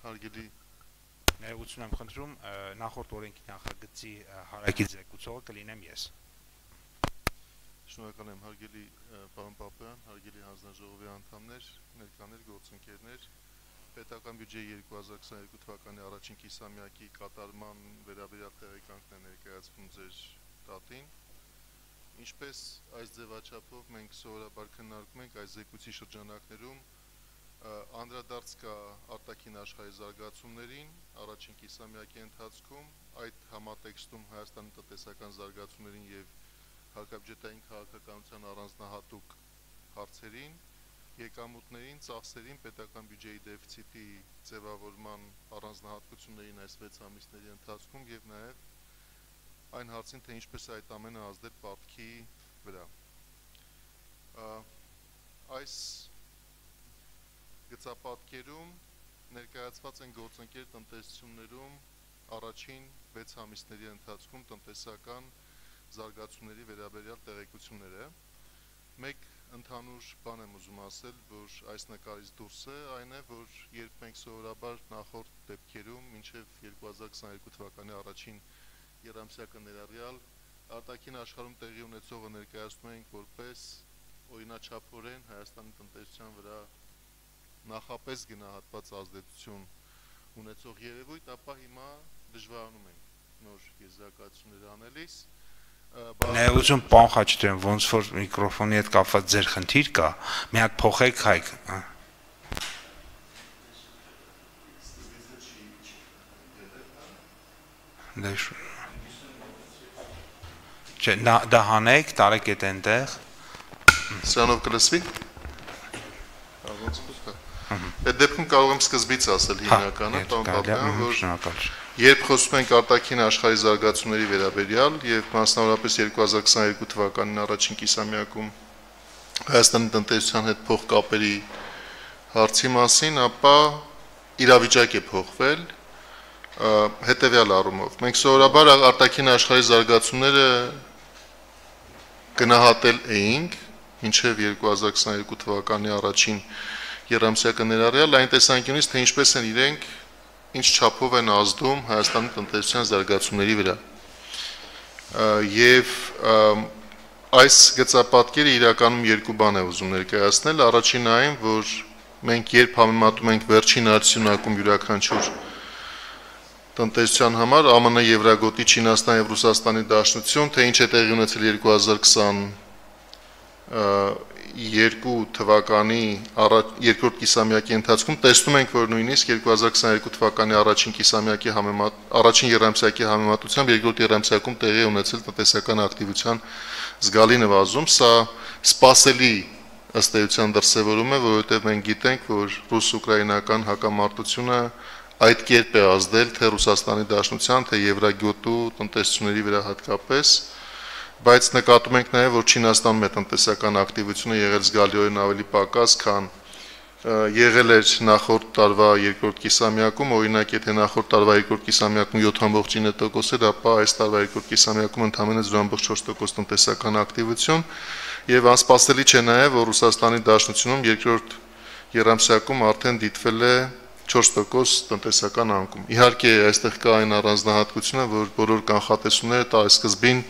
Հարգելի Ներողություն եմ խնդրում, նախորդ օրենքի նախագծի հարակի ձեկուցողը կլինեմ ես։ Շնորհակալ եմ հարգելի պարոն Պապյան, հարգելի հանձնաժողովի անդամներ, ներկաներ գործընկերներ։ Պետական բյուջեի 2022 թվականի առաջին կիսամյակի կատարման վերաբերյալ տեղեկանքն է ներկայացվում ձեր տատին։ Ինչպես այս ձևաչափով մենք սովորաբար քննարկում ենք այս զեկույցի շրջանակներում անդրադարձ կա արտաքին աշխարհի զարգացումներին առաջին կիսամյակի ընթացքում այդ համատեքստում Հայաստանի տնտեսական զարգացումներին եւ հակաբյուջետային քաղաքականության առանձնահատուկ հարցերին, եկամուտներին, ծախսերին, պետական բյուջեի դեֆիցիտի ձևավորման առանձնահատկություններին այս 6 ամիսների ընթացքում եւ նաեւ այն հարցին, թե ինչպես այդ ամենը ազդել պարտքի վրա։ Այս գծապատկերում ներկայացված են գործընկեր տնտեսություններում առաջին 6 ամիսների ընթացքում տնտեսական զարգացումների վերաբերյալ տեղեկությունները։ Մեկ ընդհանուր բան եմ ուզում ասել, որ այս նկարից դուրս է, այն է, որ երբ մենք սովորաբար նախորդ դեպքերում մինչև 2022 թվականի առաջին երամսյակը ներառյալ արտաքին աշխարհում տեղի ունեցողը ներկայացնում ենք որպես օրինաչափորեն Հայաստանի տնտեսության վրա նախապես գնահատված ազդեցություն ունեցող երևույթ, ապա հիմա դժվարանում ենք նոր եզրակացություններ անելիս Ներողություն, պարոն Խաչատրյան, ոնց որ միկրոֆոնի հետ կապված ձեր խնդիր կա, մի հատ փոխեք հայք։ Դեշ։ Չէ, դա հանեք, տարեք այդ այնտեղ։ Սրանով կլսվի։ Ոնց կա։ Այդ դեպքում կարող եմ սկզբից ասել հիմնականը, պարոն Պապյան, որ շնորհակալ Երբ խոսում ենք արտաքին աշխարհի զարգացումների վերաբերյալ եւ մասնավորապես 2022 թվականին առաջին կիսամյակում Հայաստանի տնտեսության հետ փոխկապերի հարցի մասին, ապա իրավիճակ է փոխվել հետեւյալ առումով։ Մենք սովորաբար արտաքին աշխարհի զարգացումները գնահատել էինք մինչև 2022 թվականի առաջին երամսյակը ներառյալ այն տեսանկյունից, թե ինչպես են իրենք ինչ չափով են ազդում Հայաստանի տնտեսության զարգացումների վրա։ Եվ այս գծապատկերը իրականում երկու բան է ուզում ներկայացնել։ Առաջինը այն, որ մենք երբ համեմատում ենք վերջին արդյունքում յուրաքանչյուր տնտեսության համար ԱՄՆ Եվրագոտի Չինաստան եւ Ռուսաստանի Դաշնություն, թե ինչ է տեղի ունեցել 2020 2022 թվականի առաջ երկրորդ կիսամյակի ընթացքում տեսնում ենք, որ նույնիսկ 2022 թվականի առաջին կիսամյակի համեմատ առաջին երամսյակի համեմատությամբ երկրորդ երամսյակում տեղի ունեցել տնտեսական ակտիվության զգալի նվազում, սա սпасելի ըստ էության դրսևորում է, որովհետև մենք գիտենք, որ ռուս-ուկրաինական հակամարտությունը այդ կերպ է ազդել թե Ռուսաստանի Դաշնության, թե Եվրագյուտու տնտեսությունների վրա հատկապես, բայց նկատում ենք նաև, որ Չինաստանում է տնտեսական ակտիվությունը եղել զգալիորեն ավելի պակաս, քան եղել էր նախորդ տարվա երկրորդ կիսամյակում, օրինակ եթե նախորդ տարվա երկրորդ կիսամյակում 7.9% էր, ապա այս տարվա երկրորդ կիսամյակում ընդամենը 0.4% տնտեսական ակտիվություն եւ անսպասելի չէ նաև, որ Ռուսաստանի Դաշնությունում երկրորդ երամսյակում արդեն դիտվել է 4% տնտեսական անկում։ Իհարկե, այստեղ կա այն առանձնահատկությունը, որ բոլոր կանխատեսումները տարեսկզբին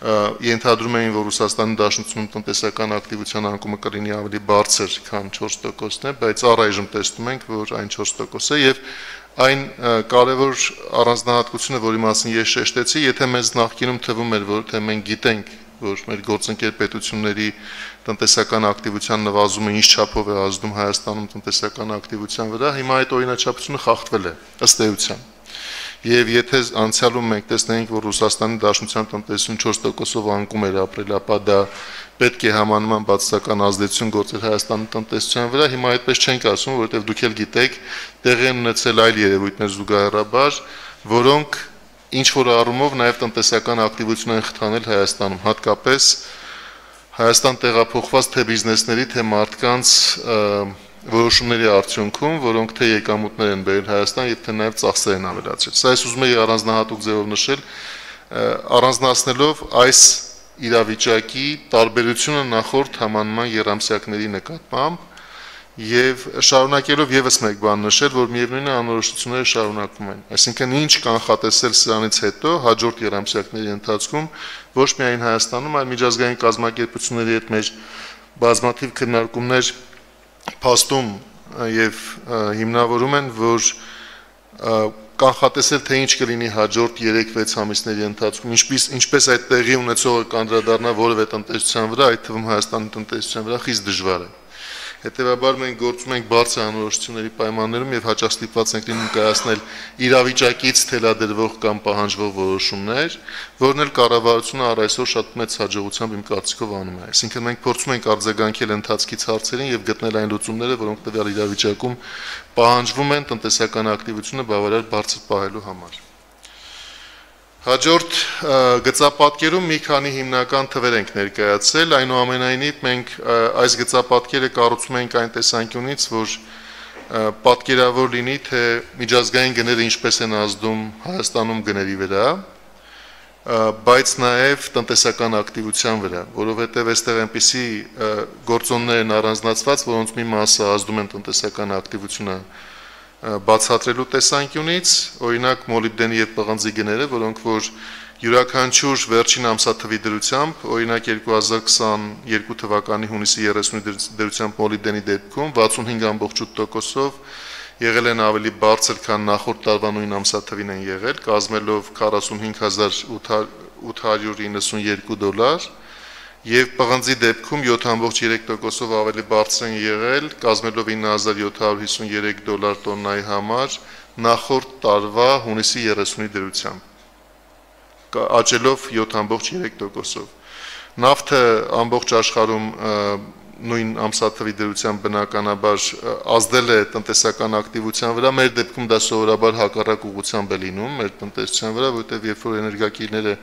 ենթադրում էին, որ Ռուսաստանի Դաշնությունում տնտեսական ակտիվության անկումը կլինի ավելի բարձր, քան 4%-ն է, բայց առայժմ տեսնում ենք, որ այն 4% է եւ այն կարևոր առանձնահատկությունը, որի մասին ես շեշտեցի, եթե մեզ նախկինում թվում էր, որ թե մենք գիտենք, որ մեր գործընկեր պետությունների տնտեսական ակտիվության նվազումը ինչ չափով է ազդում Հայաստանում տնտեսական ակտիվության վրա, հիմա այդ օրինաչափությունը խախտվել է ըստ էության եւ եթե անցյալում մենք տեսնենք, որ Ռուսաստանի Դաշնության տնտեսություն 4%-ով անկում էր ապրել, ապա դա պետք է համանման բացասական ազդեցություն գործել Հայաստանի տնտեսության վրա, հիմա այդպես չենք ասում, որովհետեւ դուք էլ գիտեք, տեղի ունեցել այլ երևույթներ զուգահեռաբար, որոնք ինչ որ առումով նաև տնտեսական ակտիվություն են խթանել Հայաստանում, հատկապես Հայաստան տեղափոխված թե բիզնեսների, թե մարդկանց որոշումների արդյունքում, որոնք թե եկամուտներ են բերել Հայաստան եւ թե նաեւ ծախսեր են ավելացրել։ Սա ես ուզում եի առանձնահատուկ ձևով նշել, առանձնացնելով այս իրավիճակի տարբերությունը նախորդ համանման երամսյակների նկատմամբ եւ շարունակելով եւս մեկ բան նշել, որ միևնույն է անորոշությունները շարունակվում են։ Այսինքն ինչ կանխատեսել սրանից հետո հաջորդ երամսյակների ընթացքում ոչ միայն Հայաստանում, այլ միջազգային կազմակերպությունների հետ մեր բազմաթիվ քննարկումներ փաստում եւ հիմնավորում են, որ կանխատեսել թե ինչ կլինի հաջորդ 3-6 ամիսների ընթացքում, ինչպես ինչպես այդ տեղի ունեցողը կանդրադառնա որևէ տնտեսության վրա, այդ թվում Հայաստանի տնտեսության վրա խիստ դժվար է։ Հետևաբար մենք գործում ենք բարձր անորոշությունների պայմաններում եւ հաճախ ստիպված ենք լինում կայացնել իրավիճակից թելադրվող կամ պահանջվող որոշումներ, որն էլ կառավարությունը առ այսօր շատ մեծ հաջողությամբ իմ կարծիքով անում է։ Այսինքն մենք փորձում ենք արձագանքել ընթացքից հարցերին եւ գտնել այն լուծումները, որոնք տվյալ իրավիճակում պահանջվում են տնտեսական ակտիվությունը բավարար բարձր պահելու համար։ Հաջորդ գծապատկերում մի քանի հիմնական թվեր ենք ներկայացրել, այնուամենայնիվ մենք այս գծապատկերը կառուցում ենք այն տեսանկյունից, որ պատկերավոր լինի, թե միջազգային գները ինչպես են ազդում Հայաստանում գների վրա, բայց նաև տնտեսական ակտիվության վրա, որովհետև այստեղ այնպիսի գործոններ են առանձնացված, որոնց մի մասը ազդում են տնտեսական ակտիվությունը բացատրելու տեսանկյունից, օրինակ մոլիբդենի եւ պղնձի գները, որոնք որ յուրաքանչյուր վերջին ամսաթվի դրությամբ, օրինակ 2022 թվականի հունիսի 30-ի դրությամբ մոլիբդենի դեպքում 65.8%-ով եղել են ավելի բարձր, քան նախորդ տարվա նույն ամսաթվին են եղել, կազմելով 45892 դոլար, եւ պղնձի դեպքում 7.3%-ով ավելի բարձր են եղել, կազմելով 9753 դոլար տոննայի համար նախորդ տարվա հունիսի 30-ի դրությամբ աճելով 7.3%-ով։ Նավթը ամբողջ աշխարհում նույն ամսաթվի դրությամբ բնականաբար ազդել է տնտեսական ակտիվության վրա, մեր դեպքում դա սովորաբար հակառակ ուղղությամբ է լինում մեր տնտեսության վրա, որտեղ երբ որ էներգակիրները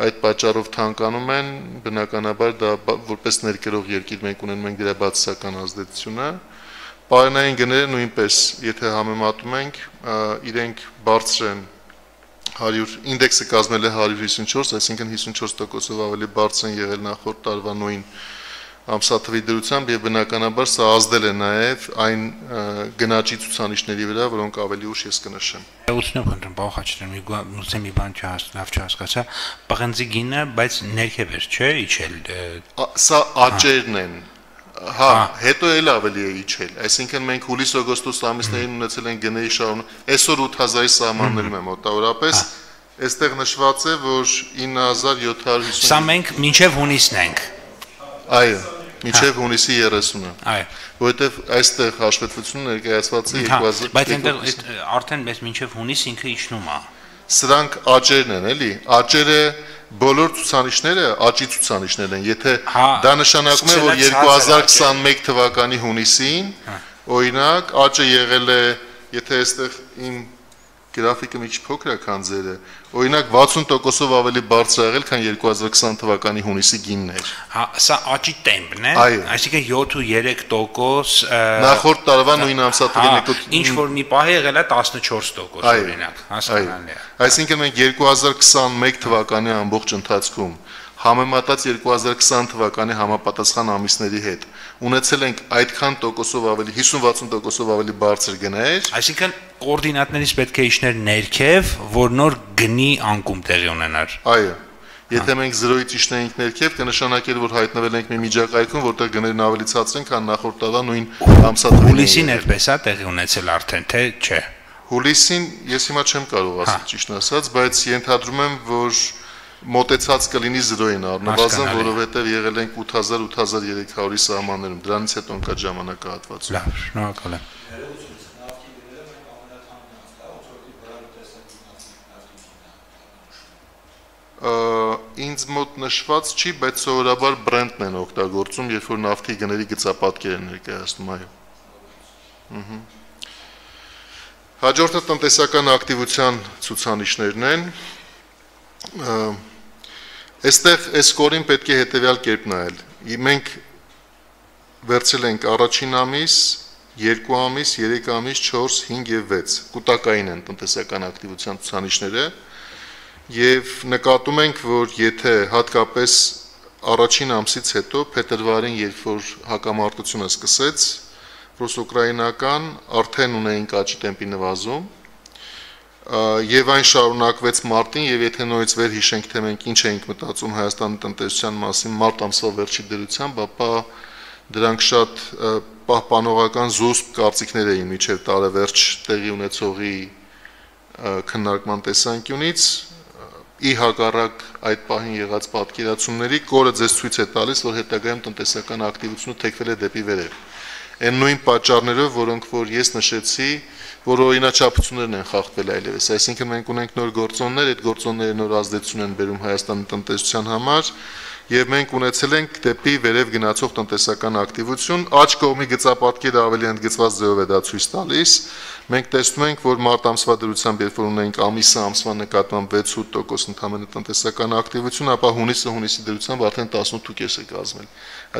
այդ պատճառով թանկանում են, բնականաբար դա որպես ներկերող երկիր մենք ունենում ենք դրա բացասական ազդեցությունը։ Պարենային գները նույնպես, եթե համեմատում ենք, իրենք բարձր են 100 ինդեքսը կազմել է 154, այսինքն 54%-ով ավելի բարձր են եղել նախորդ տարվա նույն ամսաթվի դրությամբ եւ բնականաբար սա ազդել է նաեւ այն գնաճի ցուցանիշների վրա, որոնք ավելի ուշ ես կնշեմ։ Ուսնեմ խնդրեմ, բախ հաճտեմ, մի մի բան չհասնավ չհասկացա, պղնձի գինը, բայց ներքև էր, չէ՞, իջել։ Սա աճերն են, Հա, հետո էլ ավելի է իջել։ Այսինքն մենք հուլիս-օգոստոս ամիսներին ունեցել ենք գների շարունակ, այսօր 8000-ի սահմաններում է մոտավորապես, այստեղ նշված է, որ 9750 Սա մենք մինչև հունիսն ենք։ Այո, մինչև հունիսի 30-ը։ Այո որովհետև այստեղ հաշվետվությունը ներկայացված է 2000 Բայց այնտեղ արդեն մեզ մինչև հունիս ինքը իջնում է։ Սրանք աճերն են, էլի։ Աճերը բոլոր ցուցանիշները աճի ցուցանիշներ են։ Եթե հա, դա նշանակում է, որ 2021 թվականի հունիսին հա։ օրինակ աճը եղել է, եթե այստեղ իմ գրաֆիկը մի փոքր է, քան ձերը։ Օրինակ 60%-ով ավելի բարձր եղել, քան 2020 թվականի հունիսի գինն էր։ Հա, սա աճի տեմպն է, այսինքն 7-3% նախորդ տարվա նույն ամսաթվին եկել։ Ինչ որ մի պահ եղել է 14% օրինակ, հասկանալի է։ Այսինքն մենք 2021 թվականի ամբողջ ընթացքում համեմատած 2020 թվականի համապատասխան ամիսների հետ ունեցել ենք այդքան տոկոսով ավելի 50-60%-ով ավելի բարձր գներ այսինքն կոորդինատներից պետք է իջներ ներքև որ նոր գնի անկում տեղի ունենար այո Եթե մենք 0-ից իջնեինք ներքև, կնշանակեր, որ հայտնվել ենք մի միջակայքում, որտեղ գներն ավելի ցածր են, քան նախորդ տարվա նույն ամսաթվին։ Հուլիսին երբես է տեղի ունեցել արդեն, թե չէ։ Հուլիսին ես հիմա չեմ կարող ասել ճիշտ ասած, բայց ենթադրում եմ, որ մոտեցած կլինի 0-ին առնվազն, որովհետև եղել ենք 8000-8300-ի սահմաններում։ Դրանից հետո ընկա ժամանակահատվածում։ Լավ, շնորհակալ եմ։ ինձ մոտ նշված չի, բայց սովորաբար բրենդն են օգտագործում, երբ որ նավթի գների գծապատկեր են ներկայացնում, այո։ Ահա Հաջորդը տնտեսական ակտիվության ցուցանիշներն են։ Այստեղ այս կորին պետք է հետևյալ կերպ նայել։ Մենք վերցրել ենք առաջին ամիս, 2 ամիս, 3 ամիս, 4, 5 եւ 6 կൂട്ടակային են տնտեսական ակտիվության ցուցանիշները եւ նկատում ենք, որ եթե հատկապես առաջին ամսից հետո փետրվարին, երբ որ հակամարտությունը սկսեց, ռուս-ուկրաինական արդեն ունեին աճի տեմպի նվազում, եւ այն շարունակվեց մարտին եւ եթե նորից վեր հիշենք թե մենք ինչ էինք մտածում Հայաստանի տնտեսության մասին մարտ ամսվա վերջի դրությամբ, ապա դրանք շատ պահպանողական զուսպ կարծիքներ էին միջև տարեվերջ տեղի ունեցողի քննարկման տեսանկյունից ի հակառակ այդ պահին եղած պատկերացումների կորը ձեզ ցույց է տալիս, որ հետագայում տնտեսական ակտիվությունը թեքվել է դեպի վերև։ Այն նույն պատճառներով, որոնք որ ես նշեցի, որ օրինաչափություններն են խախտվել այլևս։ Այսինքն մենք ունենք նոր գործոններ, այդ գործոնները նոր ազդեցություն են բերում Հայաստանի տնտեսության համար, եւ մենք ունեցել ենք դեպի վերև գնացող տնտեսական ակտիվություն, աճ կողմի գծապատկերը ավելի ընդգծված ձևով է դա ցույց տալիս։ Մենք տեսնում ենք, որ մարտ ամսվա դրությամբ, երբ որ ունենք ամիսը ամսվա նկատմամբ 6-8% ընդհանուր տնտեսական ակտիվություն, ապա հունիսը հունիսի դրությամբ արդեն 18.5 է կազմել։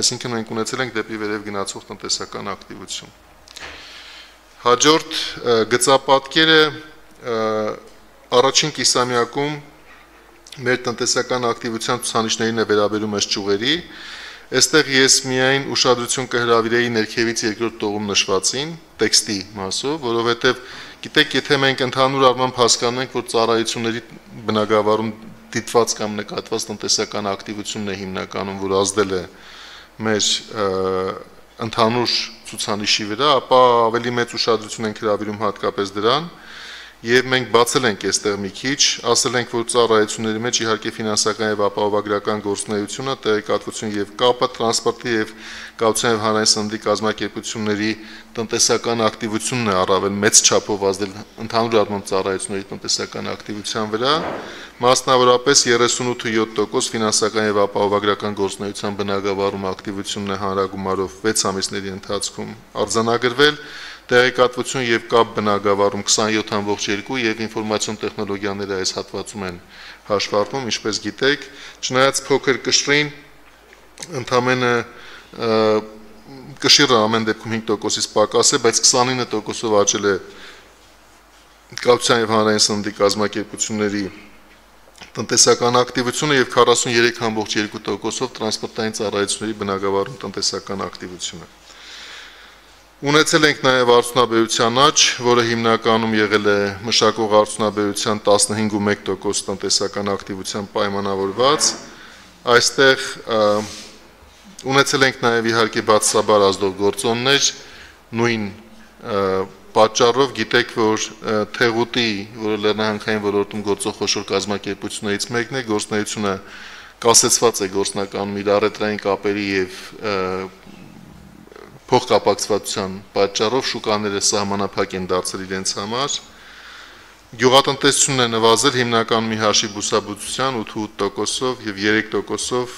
Այսինքն մենք ունեցել ենք դեպի վերև գնացող տնտեսական ակտիվություն։ Հաջորդ գծապատկերը առաջին կիսամյակում մեր տնտեսական ակտիվության ցուցանիշներին է վերաբերում այս ճյուղերի։ Այստեղ ես միայն ուշադրություն կհրավիրեի ներքևից երկրորդ տողում նշվածին, տեքստի մասով, որովհետև գիտեք, եթե մենք ընդհանուր առմամբ հասկանանք, որ ծառայությունների բնագավառում դիտված կամ նկատված տնտեսական ակտիվությունն է հիմնականում, որ ազդել է մեր ընդհանուր ցուցանիշի վրա, ապա ավելի մեծ ուշադրություն ենք հրավիրում հատկապես դրան, եւ մենք բացել ենք այստեղ մի քիչ, ասել ենք, որ ծառայությունների մեջ իհարկե ֆինանսական եւ ապահովագրական գործունեությունը, տեղեկատվություն եւ կապը, տրանսպորտի եւ կառուցության եւ հանրային սննդի կազմակերպությունների տնտեսական ակտիվությունն է առավել մեծ չափով ազդել ընդհանուր առմամբ ծառայությունների տնտեսական ակտիվության վրա, մասնավորապես 38.7% ֆինանսական եւ ապահովագրական գործունեության բնագավառում ակտիվությունն է հանրագումարով 6 ամիսների ընթացքում արձանագրվել տեղեկատվություն եւ կապ բնագավառում 27.2 եւ ինֆորմացիոն տեխնոլոգիաները այս հատվածում են հաշվառվում, ինչպես գիտեք, չնայած փոքր կշռին ընդամենը կշիռը ամեն դեպքում 5%-ից պակաս է, բայց 29%-ով աճել է կապության եւ հանրային սննդի կազմակերպությունների տնտեսական ակտիվությունը եւ 43.2%-ով տրանսպորտային ծառայությունների բնակավարում տնտեսական ակտիվությունը։ Ունեցել ենք նաև արդյունաբերության աճ, որը հիմնականում եղել է մշակող արդյունաբերության 15.1% տնտեսական ակտիվության պայմանավորված։ Այստեղ ունեցել ենք նաև իհարկե բացասաբար ազդող գործոններ, նույն պատճառով գիտեք, որ Թեղուտի, որը լեռնահանքային ոլորտում գործող խոշոր կազմակերպություններից մեկն է, գործնեությունը կասեցված է գործնականում իր առետրային կապերի եւ փոխկապակցվածության պատճառով շուկաները սահմանափակ են դարձել իրենց համար։ Գյուղատնտեսությունն է նվազել հիմնականում մի հաշի բուսաբուծության 8.8%-ով եւ 3%-ով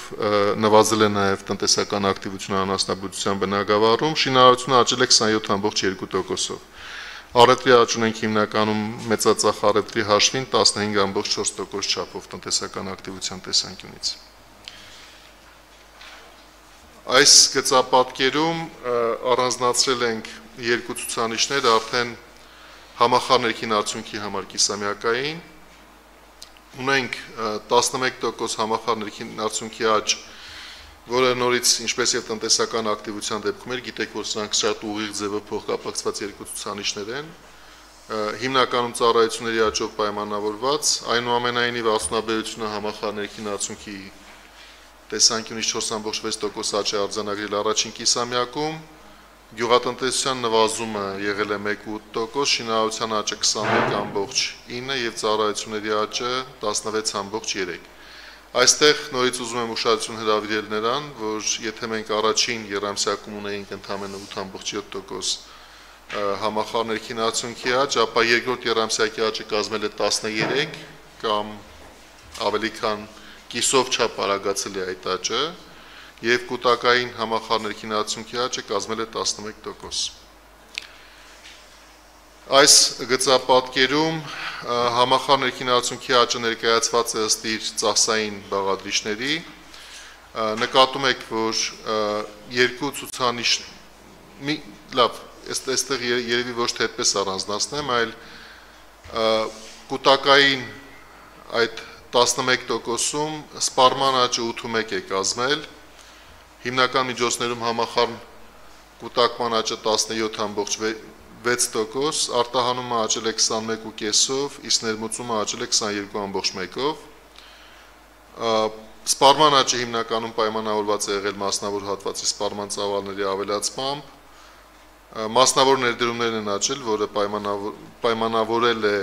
նվազել է նաեւ տնտեսական ակտիվությունը անասնաբուծության բնագավառում, շինարարությունը աճել է 27.2%-ով։ Առևտրի աճ ունենք հիմնականում մեծածախ առևտրի հաշվին 15.4% չափով տնտեսական ակտիվության տեսանկյունից։ Այս գծապատկերում առանձնացրել ենք երկու ցուցանիշներ արդեն համախառն ներքին արդյունքի համար կիսամյակային ունենք 11% համախառն ներքին արդյունքի աճ, որը նորից ինչպես եւ տնտեսական ակտիվության դեպքում էր, գիտեք, որ սրանք շատ ուղիղ ձևով փոխկապակցված երկու ցուցանիշներ են, հիմնականում ծառայությունների աճով պայմանավորված, այնուամենայնիվ արդյունաբերությունը համախառն ներքին արդյունքի տեսանկյունից 4.6% աճ է արձանագրել առաջին կիսամյակում, գյուղատնտեսության նվազումը եղել է 1.8%, շինարարության աճը 21.9 եւ ծառայությունների աճը 16.3։ Այստեղ նորից ուզում եմ ուշադրություն հրավիրել նրան, որ եթե մենք առաջին երամսյակում ունեինք ընդամենը 8.7% համախառն ներքին արդյունքի աճ, ապա երկրորդ երամսյակի աճը կազմել է 13 կամ ավելի քան 0.5 կիսով չափ արագացել է այդ աճը եւ կուտակային համախառն ներքին արդյունքի աճը կազմել է 11%։ Այս գծապատկերում համախառն ներքին արդյունքի աճը ներկայացված է ըստ իր ծախսային բաղադրիչների։ Նկատում եք, որ երկու ցուցանիշ մի լավ, այստեղ երևի ոչ թե այդպես առանձնացնեմ, այլ կուտակային այդ 11%-ում սպառման աճը 8.1 է կազմել, հիմնական միջոցներում համախառն կուտակման աճը 17.6%, արտահանումը աճել է 21.5-ով, իսկ ներմուծումը աճել է 22.1-ով։ Սպառման աճը հիմնականում պայմանավորված է եղել մասնավոր հատվածի սպառման ծավալների ավելացմամբ, մասնավոր ներդրումներն են աճել, որը պայմանավորել է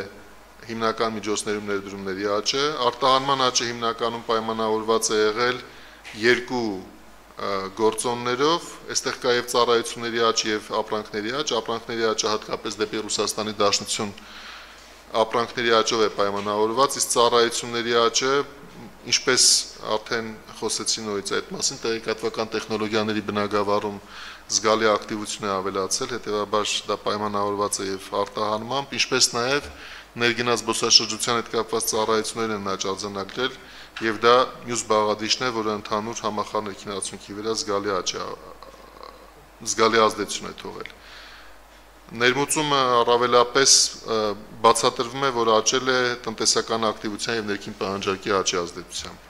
հիմնական միջոցներում ներդրումների աճը, արտահանման աճը հիմնականում պայմանավորված է եղել երկու գործոններով, այստեղ կա եւ ծառայությունների աճ եւ ապրանքների աճ, ապրանքների աճը հատկապես դեպի Ռուսաստանի Դաշնություն ապրանքների աճով է պայմանավորված, իսկ ծառայությունների աճը ինչպես արդեն խոսեցի նորից այդ մասին, տեղեկատվական տեխնոլոգիաների բնագավառում զգալի ակտիվություն է ավելացել, հետեւաբար դա պայմանավորված է եւ արտահանմամբ, ինչպես նաեւ ներգնաց զբոսաշրջության հետ կապված ծառայություններ են աճարձանագրել եւ դա մյուս բաղադրիչն է, որը ընդհանուր համախառն ներքինացունքի վրա զգալի աճ է զգալի ազդեցություն է թողել։ Ներմուծումը առավելապես բացատրվում է, որ աճել է տնտեսական ակտիվության եւ ներքին պահանջարկի աճի ազդեցությամբ։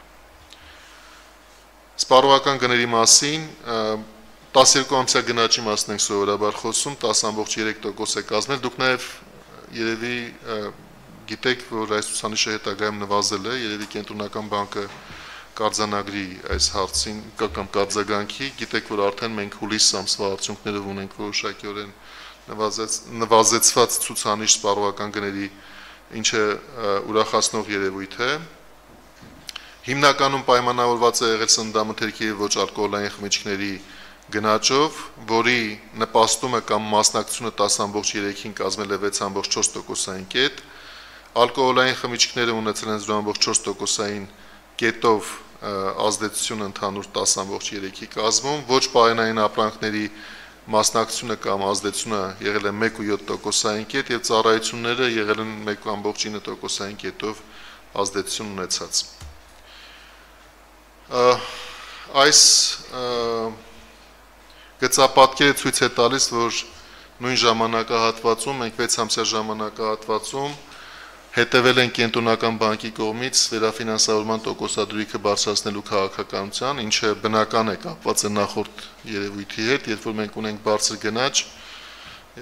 Սպառողական գների մասին 12 ամսյա գնաճի մասն ենք սովորաբար խոսում, 10.3% է կազմել։ Դուք նաև երևի գիտեք, որ այս ցուցանիշը հետագայում նվազել է, երևի կենտրոնական բանկը կարձանագրի այս հարցին կամ կարձագանքի, գիտեք, որ արդեն մենք հուլիս ամսվա արդյունքներով ունենք որոշակիորեն նվազեց նվազեցված ցուցանիշ սպառողական գների, ինչը ուրախացնող երևույթ է։ Հիմնականում պայմանավորված է եղել սննդամթերքի եւ ոչ ալկոհոլային խմիչքների գնաճով, որի նպաստումը կամ մասնակցությունը 10.3-ին կազմել է 6.4%-ային կետ, ալկոհոլային խմիչքները ունեցել են 0.4%-ային կետով ազդեցություն ընդհանուր 10.3-ի կազմում, ոչ պարենային ապրանքների մասնակցությունը կամ ազդեցությունը եղել է 1.7%-ային կետ եւ ծառայությունները եղել են 1.9%-ային կետով ազդեցություն ունեցած։ Այս գծապատկերը ցույց է տալիս, որ նույն ժամանակահատվածում, մենք 6 ամսյա ժամանակահատվածում հետևել են կենտրոնական բանկի կողմից վերաֆինանսավորման տոկոսադրույքը բարձրացնելու քաղաքականության, ինչը բնական է կապված է նախորդ երևույթի հետ, երբ որ մենք ունենք բարձր գնաճ,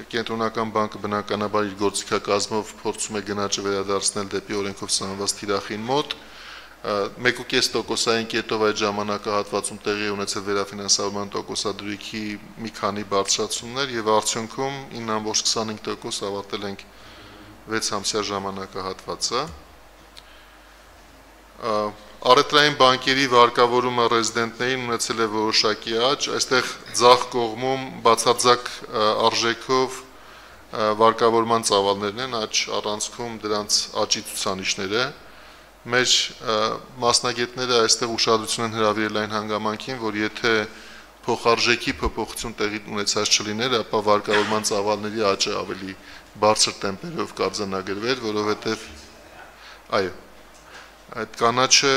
կենտրոնական բանկը բնականաբար իր գործիքակազմով փորձում է գնաճը վերադարձնել դեպի օրենքով սահմանված թիրախին մոտ, 1.5%-ային կետով այդ ժամանակահատվածում տեղի ունեցել վերաֆինանսավորման տոկոսադրույքի մի քանի բարձրացումներ եւ արդյունքում 9.25% ավարտել ենք 6 ամսյա ժամանակահատվածը Արետրային բանկերի վարկավորումը ռեզիդենտներին ունեցել է որոշակի աճ, այստեղ ցախ կողմում բացարձակ արժեքով վարկավորման ծավալներն են աճ առանցքում դրանց աճի ցուցանիշները մեր մասնագետները այստեղ ուշադրություն են հրավիրել այն հանգամանքին, որ եթե փոխարժեքի փոփոխություն տեղի ունեցած չլիներ, ապա վարկավորման ծավալների աճը ավելի բարձր տեմպերով կարձանագրվեր, որովհետև այո այդ կանաչը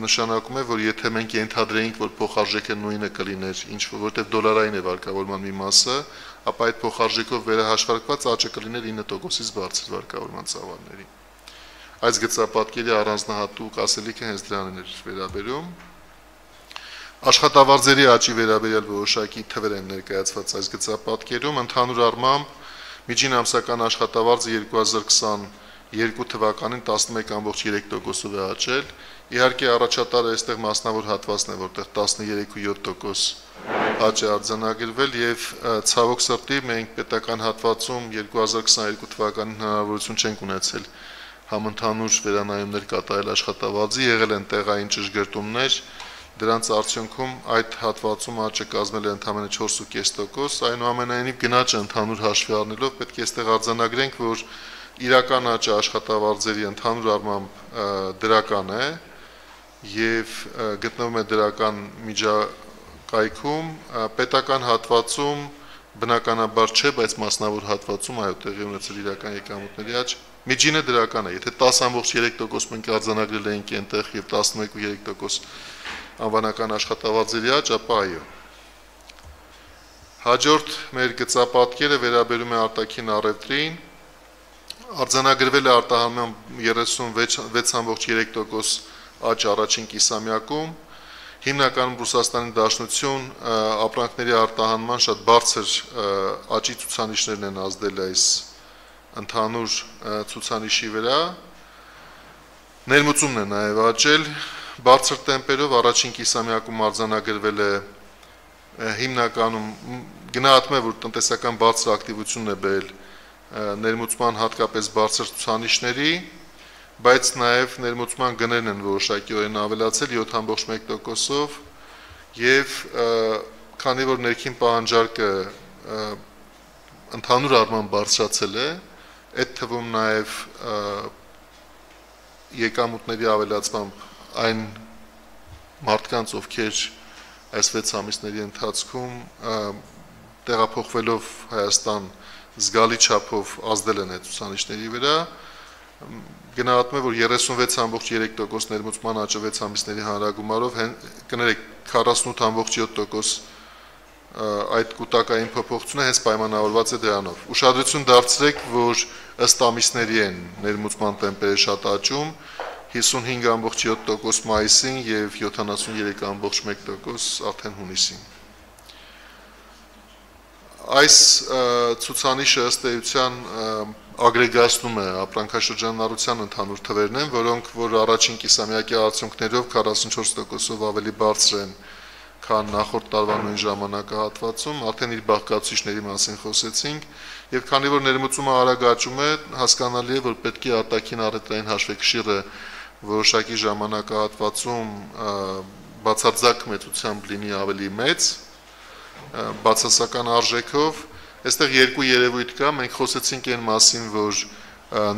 նշանակում է, որ եթե մենք ենթադրեինք, որ փոխարժեքը նույնը կլիներ, ինչ որովհետև դոլարային է վարկավորման մի մասը, ապա այդ փոխարժեքով վերահաշվարկված աճը կլիներ 9%-ից բարձր վարկավորման ծավալների։ Այս գծապատկերի առանձնահատուկ ասելիքը հենց դրանն էր վերաբերում։ Աշխատավարձերի աճի վերաբերյալ որոշակի թվեր են ներկայացված այս գծապատկերում, ընդհանուր առմամբ Միջին ամսական աշխատավարձը 2022 թվականին 11.3%-ով է աճել։ Իհարկե առաջատարը այստեղ մասնավոր հատվածն է, որտեղ 13.7% աճ է արձանագրվել եւ ցավոք սրտի մենք պետական հատվածում 2022 թվականին հնարավորություն չենք ունեցել համընդհանուր վերանայումներ կատարել աշխատավարձի, եղել են տեղային ճշգրտումներ, դրանց արդյունքում այդ հատվածում աճը կազմել է ընդամենը 4.5%, այնուամենայնիվ գնաճը ընդհանուր հաշվի առնելով պետք է այստեղ արձանագրենք, որ իրական աճը աշխատավարձերի ընդհանուր առմամբ դրական է եւ գտնվում է դրական միջակայքում, պետական հատվածում բնականաբար չէ, բայց մասնավոր հատվածում այո տեղի ունեցել իրական եկամուտների աճ Միջինը դրական է, եթե 10.3% մենք արձանագրել էինք այնտեղ եւ 11.3% անվանական աշխատավարձերի աճ, ապա այո։ Հաջորդ մեր գծապատկերը վերաբերում է արտաքին առևտրին։ Արձանագրվել է արտահանման 36.3% աճ առաջին կիսամյակում։ Հիմնականում Ռուսաստանի Դաշնություն ապրանքների արտահանման շատ բարձր աճի ցուցանիշներն են ազդել այս ընդհանուր ցուցանիշի վրա։ Ներմուծումն է նաև աճել բարձր տեմպերով առաջին կիսամյակում արձանագրվել է հիմնականում գնահատում է որ տնտեսական բարձր ակտիվությունն է բերել ներմուծման հատկապես բարձր ցուցանիշների, բայց նաև ներմուծման գներն են որոշակիորեն ավելացել 7.1%-ով եւ քանի որ ներքին պահանջարկը ընդհանուր առմամբ բարձրացել է, այդ թվում նաև եկամուտների ավելացմամբ այն մարդկանց, ովքեր այս 6 ամիսների ընթացքում տեղափոխվելով Հայաստան զգալի չափով ազդել են այդ ցուցանիշների վրա, գնահատում է, որ 36.3% ներմուծման աճը 6 ամիսների հանրագումարով կներեք 48.7% այդ կൂട്ടակային փոփոխությունը հենց պայմանավորված է դրանով։ Ուշադրություն դարձրեք, որ ըստ ամիսների են ներմուծման տեմպերը շատ աճում, 55.7% մայիսին եւ 73.1% արդեն հունիսին։ Այս ցուցանիշը ըստ էության ագրեգացնում է ապրանքաշրջանառության ընդհանուր թվերն են, որոնք որ առաջին կիսամյակի արդյունքներով 44%-ով ավելի բարձր են, քան նախորդ տարվա նույն ժամանակահատվածում, արդեն իր բաղկացուցիչների մասին խոսեցինք, եւ քանի որ ներմուծումը արագ աճում է, հասկանալի է, որ պետք է արտաքին առևտրային հաշվեկշիռը որոշակի ժամանակահատվածում բացարձակ մեծությամբ լինի ավելի մեծ բացասական արժեքով այստեղ երկու երևույթ կա մենք խոսեցինք այն մասին որ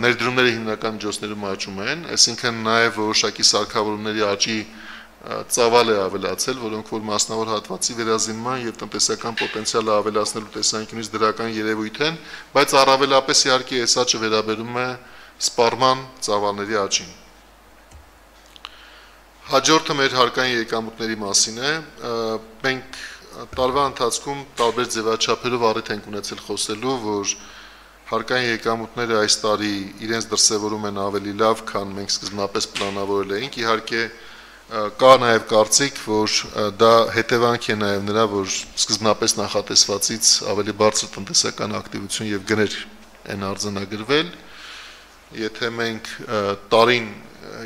ներդրումները հիմնական միջոցներում աճում են այսինքն նաև որոշակի սարքավորումների աճի ծավալ է ավելացել, որոնք որ մասնավոր հատվածի վերազինման եւ տնտեսական պոտենցիալը ավելացնելու տեսանկյունից դրական երևույթ են, բայց առավելապես իհարկե այս աճը վերաբերում է սպառման ծավալների աճին։ Հաջորդը մեր հարկային եկամուտների մասին է։ Մենք տարվա ընթացքում տարբեր ձևաչափերով առիթ ենք ունեցել խոսելու, որ հարկային եկամուտները այս տարի իրենց դրսևորում են ավելի լավ, քան մենք սկզբնապես պլանավորել էինք։ Իհարկե կա նաև կարծիք, որ դա հետևանք է նաև նրա, որ սկզբնապես նախատեսվածից ավելի բարձր տնտեսական ակտիվություն եւ գներ են արձանագրվել։ Եթե մենք տարին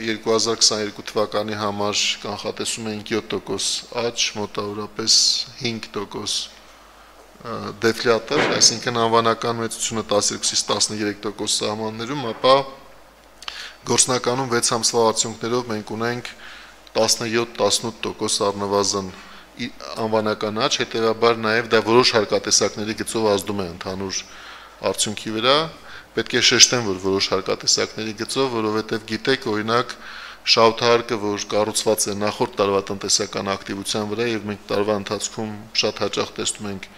2022 թվականի համար կանխատեսում էինք 7% աճ, մոտավորապես 5% դեֆլյատոր, այսինքն անվանական մեծությունը 12-ից 13% սահմաններում, ապա գործնականում 6 ամսվա արդյունքներով մենք ունենք 17-18% առնվազն անվանական աճ, հետեւաբար նաև դա որոշ հարկատեսակների գծով ազդում է ընդհանուր արդյունքի վրա։ Պետք է շեշտեմ, որ որոշ հարկատեսակների գծով, որովհետև գիտեք, օրինակ շահութարկը, որ կառուցված է նախորդ տարվա տնտեսական ակտիվության վրա եւ մենք տարվա ընթացքում շատ հաճախ տեսնում ենք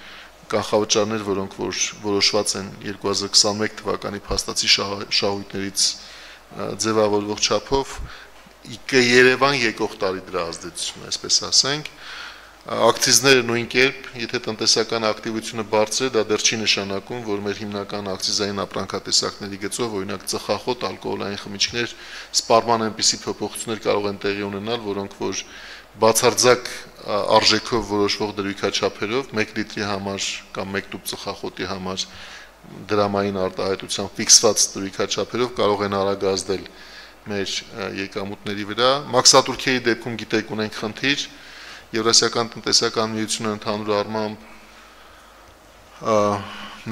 կանխավճարներ, որոնք որ որոշված են 2021 թվականի փաստացի շահույթներից ձևավորվող չափով կերևան եկող տարի դրա ազդեցությունը, այսպես ասենք, ակցիզները նույն կերպ, եթե տնտեսական ակտիվությունը բարձր է, դա դեռ չի նշանակում, որ մեր հիմնական ակցիզային ապրանքատեսակների գծով, օրինակ ծխախոտ, ալկոհոլային խմիչքներ, սպառման այնպիսի փոփոխություններ կարող են տեղի ունենալ, որոնք որ բացարձակ արժեքով որոշվող դրույքաչափերով 1 լիտրի համար կամ 1 տուփ ծխախոտի համար դրամային արտահայտության ֆիքսված դրույքաչափերով կարող են արագ ազդել մեր եկամուտների վրա։ Մաքսատուրքիայի դեպքում գիտեք ունենք խնդիր, Եվրասիական տնտեսական միությունը ընդհանուր առմամբ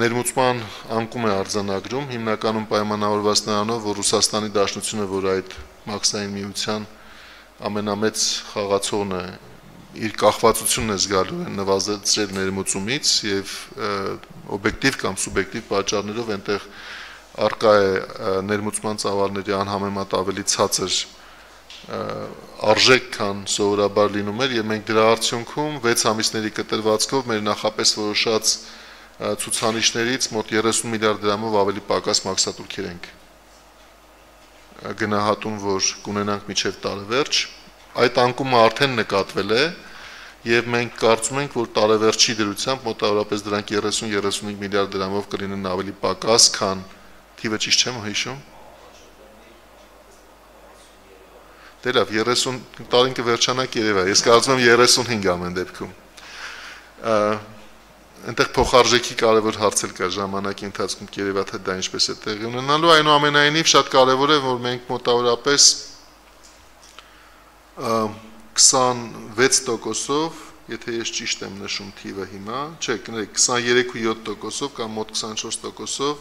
ներմուծման անկում է արձանագրում, հիմնականում պայմանավորված նրանով, որ Ռուսաստանի Դաշնությունը, որ այդ մաքսային միության ամենամեծ խաղացողն է, իր կախվածությունն է զգալու են նվազեցրել ներմուծումից եւ օբյեկտիվ կամ սուբյեկտիվ պատճառներով այնտեղ արկա է ներմուծման ծավալների անհամեմատ ավելի ցածր արժեք, քան սովորաբար լինում էր եւ մենք դրա արդյունքում 6 ամիսների կտրվածքով մեր նախապես որոշած ցուցանիշներից մոտ 30 միլիարդ դրամով ավելի պակաս մաքսատուրքեր ենք գնահատում, որ կունենանք միջև տարեվերջ։ Այդ անկումը արդեն նկատվել է եւ մենք կարծում ենք, որ տարեվերջի դրությամբ մոտավորապես դրանք 30-35 միլիարդ դրամով կլինեն ավելի պակաս, քան թիվը ճիշտ չեմ հիշում Դե լավ, 30 տարին կվերջանա Երևա։ Ես կարծում եմ 35 ամեն դեպքում։ Այնտեղ փոխարժեքի կարևոր հարցեր կա ժամանակի ընթացքում Երևա թե դա ինչպես է տեղի ունենալու, այնուամենայնիվ շատ կարևոր է, որ մենք մոտավորապես 26%-ով, եթե ես ճիշտ եմ նշում թիվը հիմա, չէ, կներեք 23.7%-ով կամ մոտ 24%-ով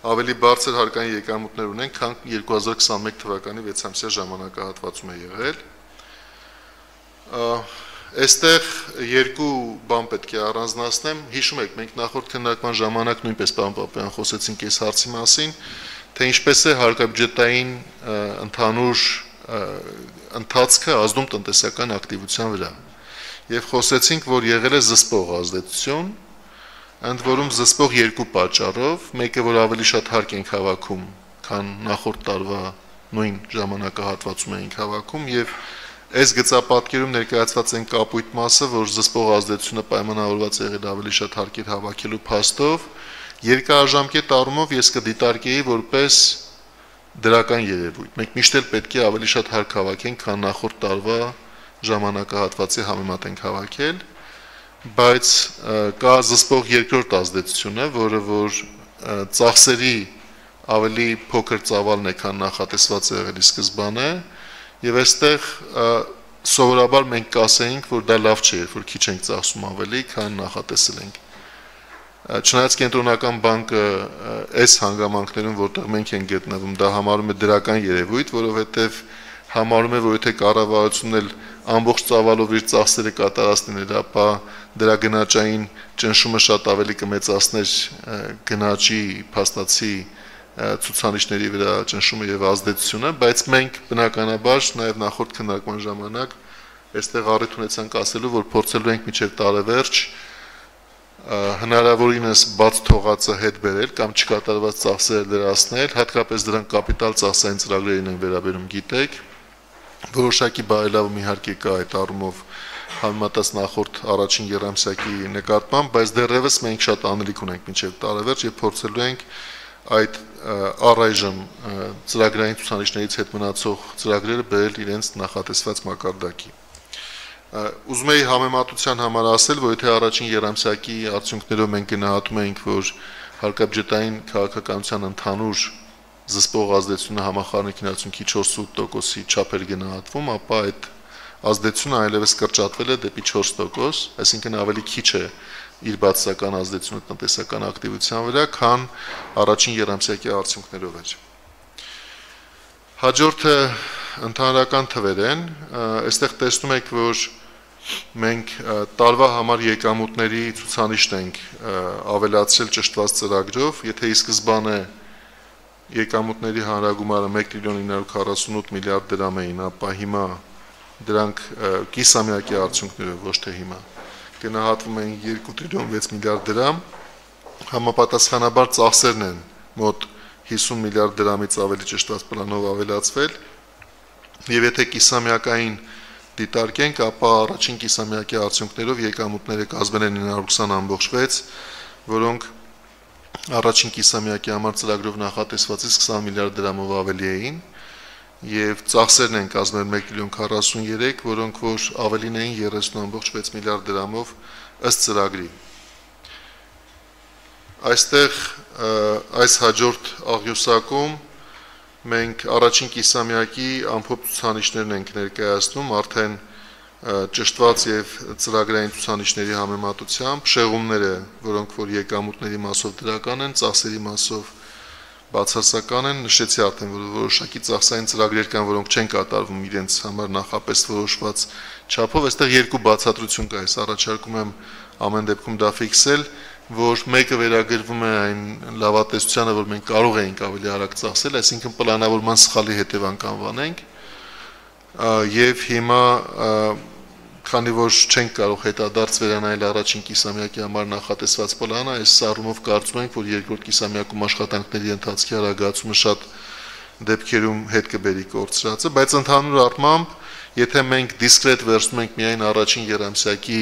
ավելի բարձր հարկային եկամուտներ ունենք, քան 2021 թվականի 6-ամսյա ժամանակահատվածում է եղել։ Այստեղ երկու բան պետք է առանձնացնեմ։ Հիշում եք, մենք նախորդ քննարկման ժամանակ նույնպես պարոն Պապյան խոսեցինք այս հարցի մասին, թե ինչպես է հարկաբյուջետային ընդհանուր ընթացքը ազդում տնտեսական ակտիվության վրա։ Եվ խոսեցինք, որ եղել է զսպող ազդեցություն, ընդ որում զսպող երկու պատճառով, մեկը որ ավելի շատ հարկ ենք հավաքում, քան նախորդ տարվա նույն ժամանակահատվածում էինք հավաքում եւ այս գծապատկերում ներկայացված են կապույտ մասը, որ զսպող ազդեցությունը պայմանավորված է եղել ավելի շատ հարկեր հավաքելու փաստով, երկարաժամկետ առումով ես կդիտարկեի որպես դրական երևույթ։ Մենք միշտ էլ պետք է ավելի շատ հարկ հավաքենք, քան նախորդ տարվա ժամանակահատվածի համեմատ ենք հավաքել բայց կա զսպող երկրորդ ազդեցությունը, որը որ ծախսերի ավելի փոքր ծավալն է, քան նախատեսված եղելի սկզբանե, եւ այստեղ սովորաբար մենք կասեինք, որ դա լավ չէ, որ քիչ ենք ծախսում ավելի, քան նախատեսել ենք։ Չնայած կենտրոնական բանկը այս հանգամանքներում, որտեղ մենք ենք գտնվում, դա համարում է դրական երևույթ, որովհետև համարում է, որ եթե կառավարությունն էլ ամբողջ ծավալով իր ծախսերը կատարած լիներ, ապա դրա գնաճային ճնշումը շատ ավելի կմեծացներ գնաճի փաստացի ցուցանիշների վրա ճնշումը եւ ազդեցությունը, բայց մենք բնականաբար նաեւ նախորդ քննարկման ժամանակ այստեղ առիթ ունեցանք ասելու, որ փորձելու ենք միջև տարեվերջ հնարավորինս բաց թողածը հետ բերել կամ չկատարված ծախսերը դրացնել, հատկապես դրան կապիտալ ծախսային ծրագրերին են վերաբերում, գիտեք, որոշակի բարելավում իհարկե կա այդ առումով համեմատած նախորդ առաջին երամսյակի նկատմամբ, բայց դեռևս մենք շատ անելիք ունենք մինչև տարեվերջ եւ փորձելու ենք այդ առայժմ ծրագրային ցուցանիշներից հետ մնացող ծրագրերը բերել իրենց նախատեսված մակարդակի։ Ուզում եի համեմատության համար ասել, որ եթե առաջին երամսյակի արդյունքներով մենք գնահատում ենք, որ հարկաբյուջետային քաղաքականության ընդհանուր զսպող ազդեցությունը համախառնիքին արդյունքի 4.8%-ի չափ էր գնահատվում, ապա այդ ազդեցությունը այլևս կրճատվել է դեպի 4%, այսինքն ավելի քիչ է իր բացասական ազդեցությունը տնտեսական ակտիվության վրա, քան առաջին երամսյակի արդյունքներով էր։ Հաջորդը ընդհանրական թվեր են, այստեղ տեսնում եք, որ մենք տարվա համար եկամուտների ցուցանիշն ենք ավելացրել ճշտված ծրագրով, եթե ի սկզբանե եկամուտների հանրագումարը 1 տրիլիոն 948 միլիարդ դրամ էին, ապա հիմա դրանք կիսամյակի արդյունքներով ոչ թե հիմա գնահատվում են 2 տրիլիոն 6 միլիարդ դրամ համապատասխանաբար ծախսերն են մոտ 50 միլիարդ դրամից ավելի ճշտված պլանով ավելացվել եւ եթե կիսամյակային դիտարկենք, ապա առաջին կիսամյակի արդյունքներով եկամուտները կազմել են 920.6, որոնք առաջին կիսամյակի համար ծրագրով նախատեսվածից 20 միլիարդ դրամով ավելի էին եւ ծախսերն են կազմել 1 միլիոն 43, որոնք որ ավելին էին 30.6 միլիարդ դրամով ըստ ծրագրի։ Այստեղ այս հաջորդ աղյուսակում մենք առաջին կիսամյակի ամփոփ ցուցանիշներն ենք ներկայացնում արդեն ճշտված եւ ծրագրային ցուցանիշների համեմատությամբ շեղումները, որոնք որ եկամուտների մասով դրական են, ծախսերի մասով բացասական են, նշեցի արդեն, որ որոշակի ծախսային ծրագրեր կան, որոնք չեն կատարվում իրենց համար նախապես որոշված չափով, այստեղ երկու բացատրություն կա, ես առաջարկում եմ ամեն դեպքում դա ֆիքսել, որ մեկը վերագրվում է այն լավատեսությանը, որ մենք կարող էինք ավելի արագ ծախսել, այսինքն պլանավորման սխալի հետևանք անվանենք, եւ հիմա քանի որ չենք կարող հետադարձ վերանայել առաջին կիսամյակի համար նախատեսված պլանը, այս սառումով կարծում ենք, որ երկրորդ կիսամյակում աշխատանքների ընթացքի արագացումը շատ դեպքերում հետ կբերի կորցրածը, բայց ընդհանուր առմամբ Եթե մենք դիսկրետ վերցնում ենք միայն առաջին երամսյակի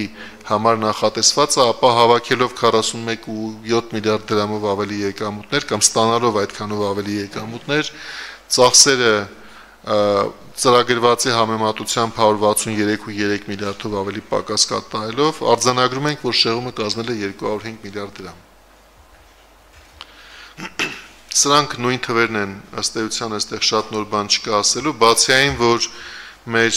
համար նախատեսվածը, ապա հավաքելով 41.7 միլիարդ դրամով ավելի եկամուտներ կամ ստանալով այդքանով ավելի եկամուտներ, ծախսերը ծրագրվածի համեմատությամբ 163.3 միլիարդով ավելի պակաս կատարելով արձանագրում ենք, որ շեղումը կազմել է 205 միլիարդ դրամ։ *clears throat* Սրանք նույն թվերն են, ըստ էության այստեղ շատ նոր բան չկա ասելու, բացի այն, որ մեր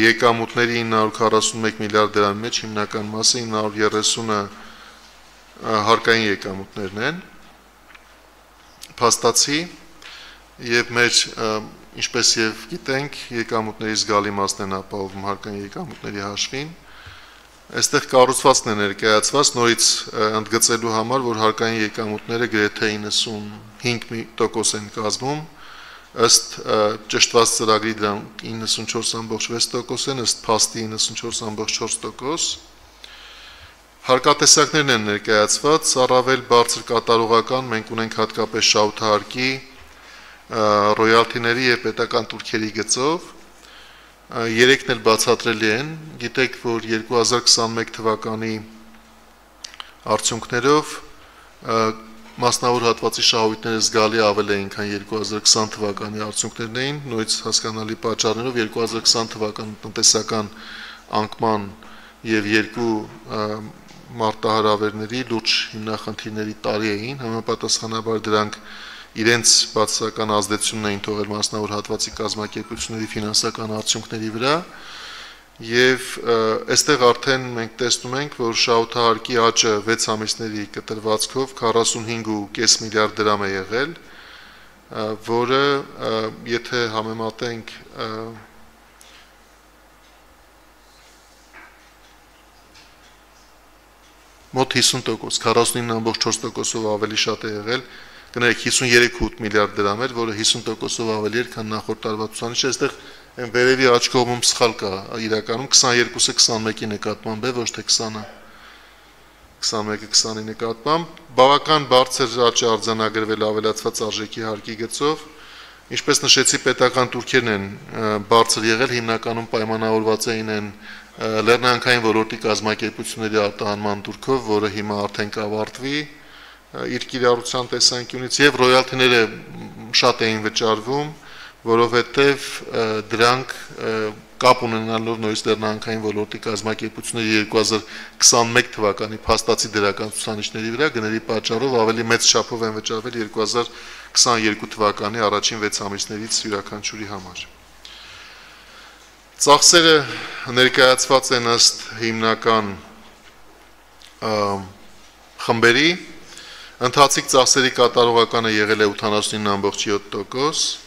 եկամուտների 941 միլիարդ դրամի մեջ հիմնական մասը 930-ը հարկային եկամուտներն են, փաստացի եւ մեր ինչպես եւ գիտենք, եկամուտների զգալի մասն են ապահովում հարկային եկամուտների հաշվին։ Այստեղ կառուցվածքն է ներկայացված նորից ընդգծելու համար, որ հարկային եկամուտները գրեթե 95% են կազմում, ըստ ճշտված ծրագրի դրանք 94.6% են, ըստ փաստի 94.4%։ Հարկատեսակներն են ներկայացված, առավել բարձր կատարողական մենք ունենք հատկապես շահութահարկի ռոյալթիների եւ պետական турքերի գծով երեքն էլ բացատրելի են։ Գիտեք, որ 2021 թվականի արդյունքներով մասնավոր հատվածի շահույթները զգալի ավել էին, քան 2020 թվականի արդյունքներն էին, նույնց հասկանալի պատճառներով 2020 թվականի տնտեսական անկման եւ երկու մարտահրավերների լուրջ հիմնախնդիրների տարի էին, համապատասխանաբար դրանք իրենց բացասական ազդեցությունն էին թողել մասնավոր հատվածի կազմակերպությունների ֆինանսական արդյունքների վրա եւ այստեղ արդեն մենք տեսնում ենք, որ շահութահարկի աճը 6 ամիսների կտրվածքով 45.5 միլիարդ դրամ է եղել, որը եթե համեմատենք մոտ 50%, 49.4%-ով ավելի շատ է եղել կներեք 53.8 միլիարդ դրամ էր, որը 50%-ով ավելի էր, քան նախորդ տարվա ցուցանիշը, այստեղ այն վերևի աջ կողմում սխալ կա, իրականում 22-ը 21-ի նկատմամբ է, ոչ թե 20-ը։ 21-ը 20-ի նկատմամբ բավական բարձր աճ արձանագրվել ավելացված արժեքի հարկի գծով, Ինչպես նշեցի, պետական турքերն են բարձր եղել, հիմնականում պայմանավորված էին են լեռնանքային ոլորտի կազմակերպությունների արտահանման турքով, որը հիմա արդեն կավարտվի, կա իր կիրառության տեսանկյունից եւ ռոյալթիները շատ էին վճարվում, որովհետեւ դրանք կապ ունենալով նույնիսկ լեռնանկային ոլորտի կազմակերպությունների 2021 թվականի փաստացի դրական ցուցանիշների վրա գների պատճառով ավելի մեծ չափով են վճարվել 2022 թվականի առաջին 6 ամիսներից յուրաքանչյուրի համար։ Ծախսերը ներկայացված են ըստ հիմնական խմբերի Ընթացիկ ծախսերի կատարողականը եղել է 89.7%,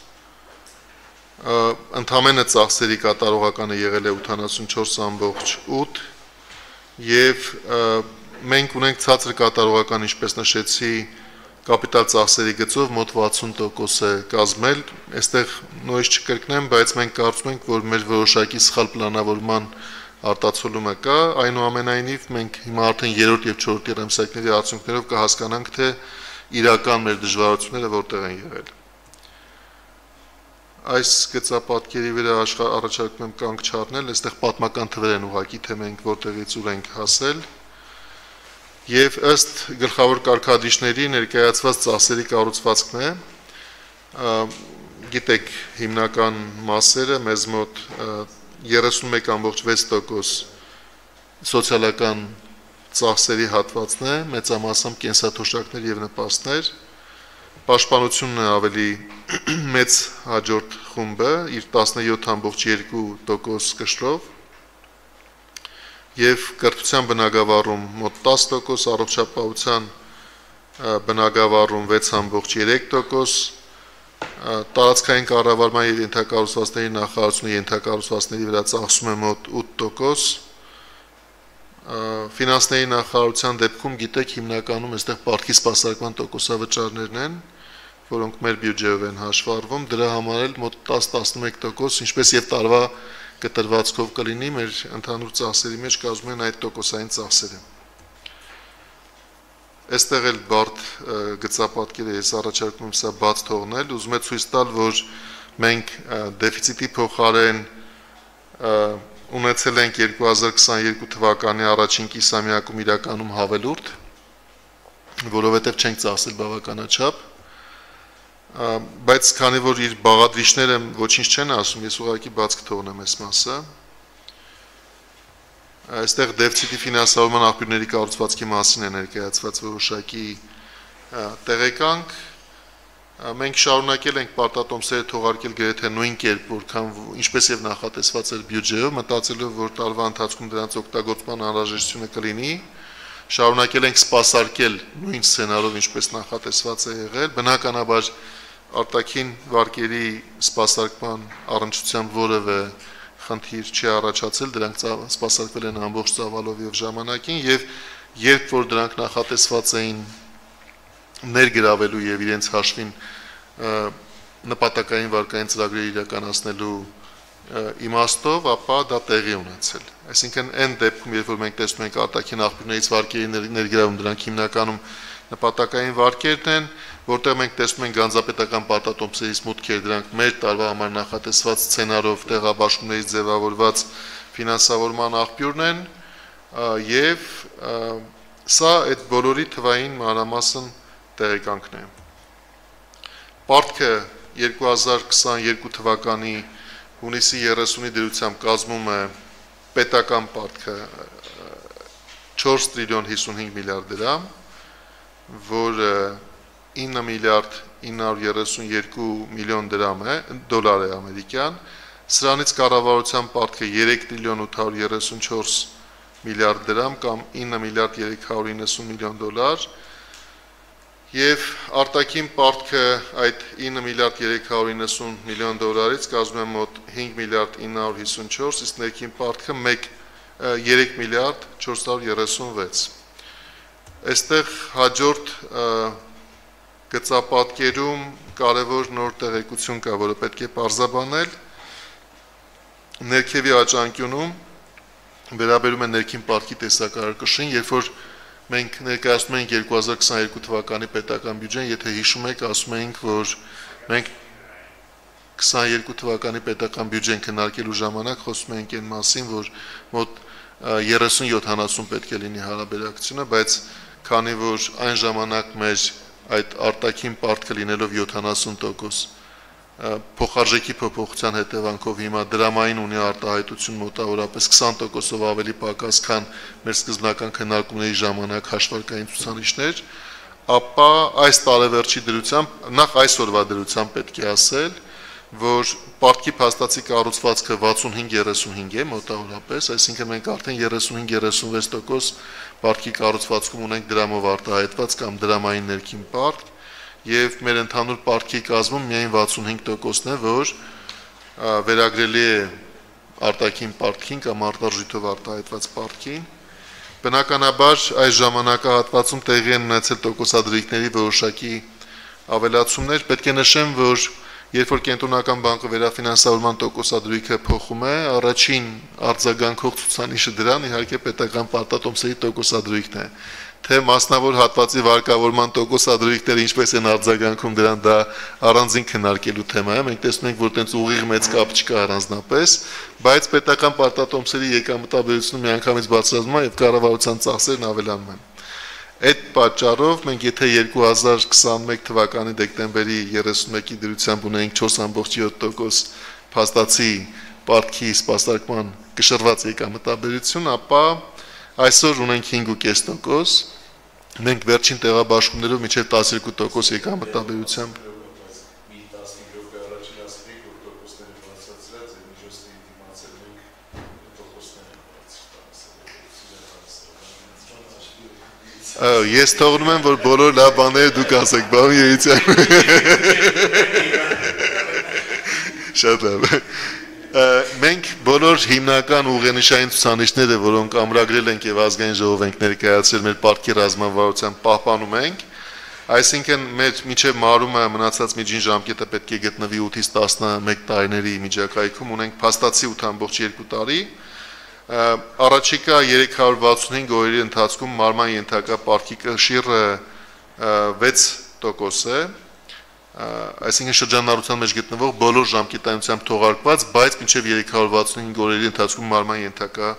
ընդամենը ծախսերի կատարողականը եղել է 84.8 եւ մենք ունենք ցածր կատարողական, ինչպես նշեցի, կապիտալ ծախսերի գծով մոտ 60% է կազմել։ Այստեղ նույնիսկ չկրկնեմ, բայց մենք կարծում ենք, որ մեր որոշակի սխալ պլանավորման արտացոլումը կա, այնուամենայնիվ մենք հիմա արդեն 3-րդ եւ 4-րդ երամսակների արդյունքներով կհասկանանք, թե իրական մեր դժվարությունները որտեղ են եղել այս գծապատկերի վրա առաջարկում եմ կանգ չառնել, այստեղ պատմական թվեր են ուղակի, թե մենք որտեղից ուր ենք հասել։ Եվ ըստ գլխավոր կարգադիշների ներկայացված ծախսերի կառուցվածքն է, գիտեք, հիմնական մասերը մեզ մոտ 31.6% սոցիալական ծախսերի հատվածն է, մեծամասամբ կենսաթոշակներ եւ նպաստներ, պաշտպանությունն է ավելի *clears throat* մեծ հաջորդ խումբը իր 17.2% կշռով եւ կրթության բնագավառում մոտ 10%, առողջապահության բնագավառում 6.3%, տարածքային կառավարման եւ ենթակառուցվածքների նախարարությունը ենթակառուցվածքների վրա ծախսում է մոտ 8%, ֆինանսների նախարարության դեպքում գիտեք հիմնականում այստեղ պարտքի սպասարկման տոկոսավճարներն են, որոնք մեր բյուջեով են հաշվառվում, դրա համար էլ մոտ 10-11%, ինչպես եւ տարվա կտրվածքով կլինի, մեր ընդհանուր ծախսերի մեջ կազմում են այդ տոկոսային ծախսերը։ Այստեղ էլ բարդ գծապատկերը ես առաջարկում եմ սա բաց թողնել, ուզում եմ ցույց տալ, որ մենք դեֆիցիտի փոխարեն ունեցել ենք 2022 թվականի առաջին կիսամյակում իրականում հավելուրդ, որովհետև չենք ծախսել բավականաչափ, բայց քանի որ իր բաղադրիչները ոչինչ չեն ասում, ես ուղղակի բաց կթողնեմ այս մասը այստեղ դեֆիցիտի ֆինանսավորման աղբյուրների կառուցվածքի մասին է ներկայացված որոշակի տեղեկանք մենք շարունակել ենք պարտատոմսերը թողարկել գրեթե նույն կերպ, որքան ինչպես եւ նախատեսված էր բյուջեը, մտածելով, որ տարվա ընթացքում դրանց օգտագործման անհրաժեշտությունը կլինի։ Շարունակել ենք սпасարկել նույն սցենարով, ինչպես նախատեսված է եղել, բնականաբար արտաքին վարկերի սпасարկման առնչությամբ որևէ որ խնդիր չի առաջացել, դրանք սպասարկվել են ամբողջ ծավալով եւ ժամանակին եւ երբ որ դրանք նախատեսված էին ներգրավելու եւ իրենց հաշվին նպատակային վարկային ծրագրեր իրականացնելու իմաստով, ապա դա տեղի ունեցել։ Այսինքն այն դեպքում, երբ որ մենք տեսնում ենք արտաքին աղբյուրներից վարկերի ներգրավում դրանք հիմնականում նպատակային վարկերն են, վարկեր որտեղ մենք տեսնում ենք գանձապետական պարտատոմսերից մուտքեր, դրանք մեր տարվա համար նախատեսված սցենարով տեղաբաշխումներից ձևավորված ֆինանսավորման աղբյուրն են եւ սա այդ բոլորի թվային մանրամասն տեղեկանքն է։ Պարտքը 2022 թվականի հունիսի 30-ի դրությամբ կազմում է պետական պարտքը 4 տրիլիոն 55 միլիարդ դրամ, որը 9 միլիարդ 932 միլիոն դրամ է, դոլար է ամերիկյան, սրանից կառավարության պարտքը 3 տրիլիոն 834 միլիարդ դրամ կամ 9 միլիարդ 390 միլիոն դոլար, եւ արտաքին պարտքը այդ 9 միլիարդ 390 միլիոն դոլարից կազմում է մոտ 5 միլիարդ 954, իսկ ներքին պարտքը 1 3 միլիարդ 436։ Այստեղ հաջորդ գծապատկերում կարևոր նոր տեղեկություն կա, որը պետք է parzabanել ներքևի աճանկյունում վերաբերում է ներքին պարտքի տեսակարգաշին, երբ որ մենք ներկայացնում ենք 2022 թվականի պետական բյուջեն, եթե հիշում եք, ասում էինք, որ մենք 22 թվականի պետական բյուջեն քննարկելու ժամանակ խոսում ենք այն մասին, որ մոտ 30-70 պետք է լինի հարաբերակցությունը, բայց քանի որ այն ժամանակ մեր այդ արտաքին պարտքը լինելով 70% փոխարժեքի փոփոխության հետևանքով հիմա դրամային ունի արտահայտություն մոտավորապես 20%-ով ավելի պակաս, քան մեր սկզբնական քննարկումների ժամանակ հաշվարկային ցուցանիշներ, ապա այս տարեվերջի դրությամբ նախ այսօրվա դրությամբ պետք է ասել, որ պարտքի փաստացի կառուցվածքը 65-35 է մոտավորապես, այսինքն մենք արդեն 35-36% պարտքի կառուցվածքում ունենք դրամով արտահայտված կամ դրամային ներքին պարտք եւ մեր ընդհանուր պարտքի կազմում միայն 65%-ն է, որ վերագրելի է արտաքին պարտքին կամ արտարժույթով արտահայտված պարտքին Բնականաբար այս ժամանակահատվածում տեղի են ունեցել տոկոսադրույքների որոշակի ավելացումներ։ Պետք է նշեմ, որ երբ որ կենտրոնական բանկը վերաֆինանսավորման տոկոսադրույքը փոխում է, առաջին արձագանքող ցուցանիշը դրան իհարկե պետական պարտատոմսերի տոկոսադրույքն է թե մասնավոր հատվածի վարկավորման տոկոսադրույքները ինչպես են արձագանքում դրան դա առանձին քննարկելու թեմա է։ Մենք տեսնում ենք, որ տենց ուղիղ մեծ կապ չկա առանձնապես, բայց պետական պարտատոմսերի եկամտաբերությունը միանգամից բարձրացնում է եւ կառավարության ծախսերն ավելանում են։ Այդ պատճառով մենք եթե 2021 թվականի դեկտեմբերի 31-ի դրությամբ ունենք 4.7% փաստացի պարտքի սպասարկման կշռված եկամտաբերություն, ապա այսօր ունենք 5.5%, մենք վերջին տեղաբաշխումներով միջև 12% եկամտաբերությամբ Ես թողնում եմ, որ բոլոր լավ բաները դուք ասեք, բան երիցան։ Շատ լավ։ Մենք բոլոր հիմնական ուղենիշային ցուցանիշները, որոնք ամրագրել ենք եւ ազգային ժողով ենք ներկայացրել մեր պարտքի ռազմավարության պահպանում ենք, այսինքն մեր միջև մարումը մնացած միջին ժամկետը պետք է գտնվի 8-ից 11 տարիների միջակայքում, ունենք փաստացի 8.2 տարի, Առաջիկա 365 օրերի ընթացքում մարման ենթակա պարքի կշիռը 6% է, այսինքն շրջանառության մեջ գտնվող բոլոր ժամկետայնությամբ թողարկված, բայց մինչև 365 օրերի ընթացքում մարման ենթակա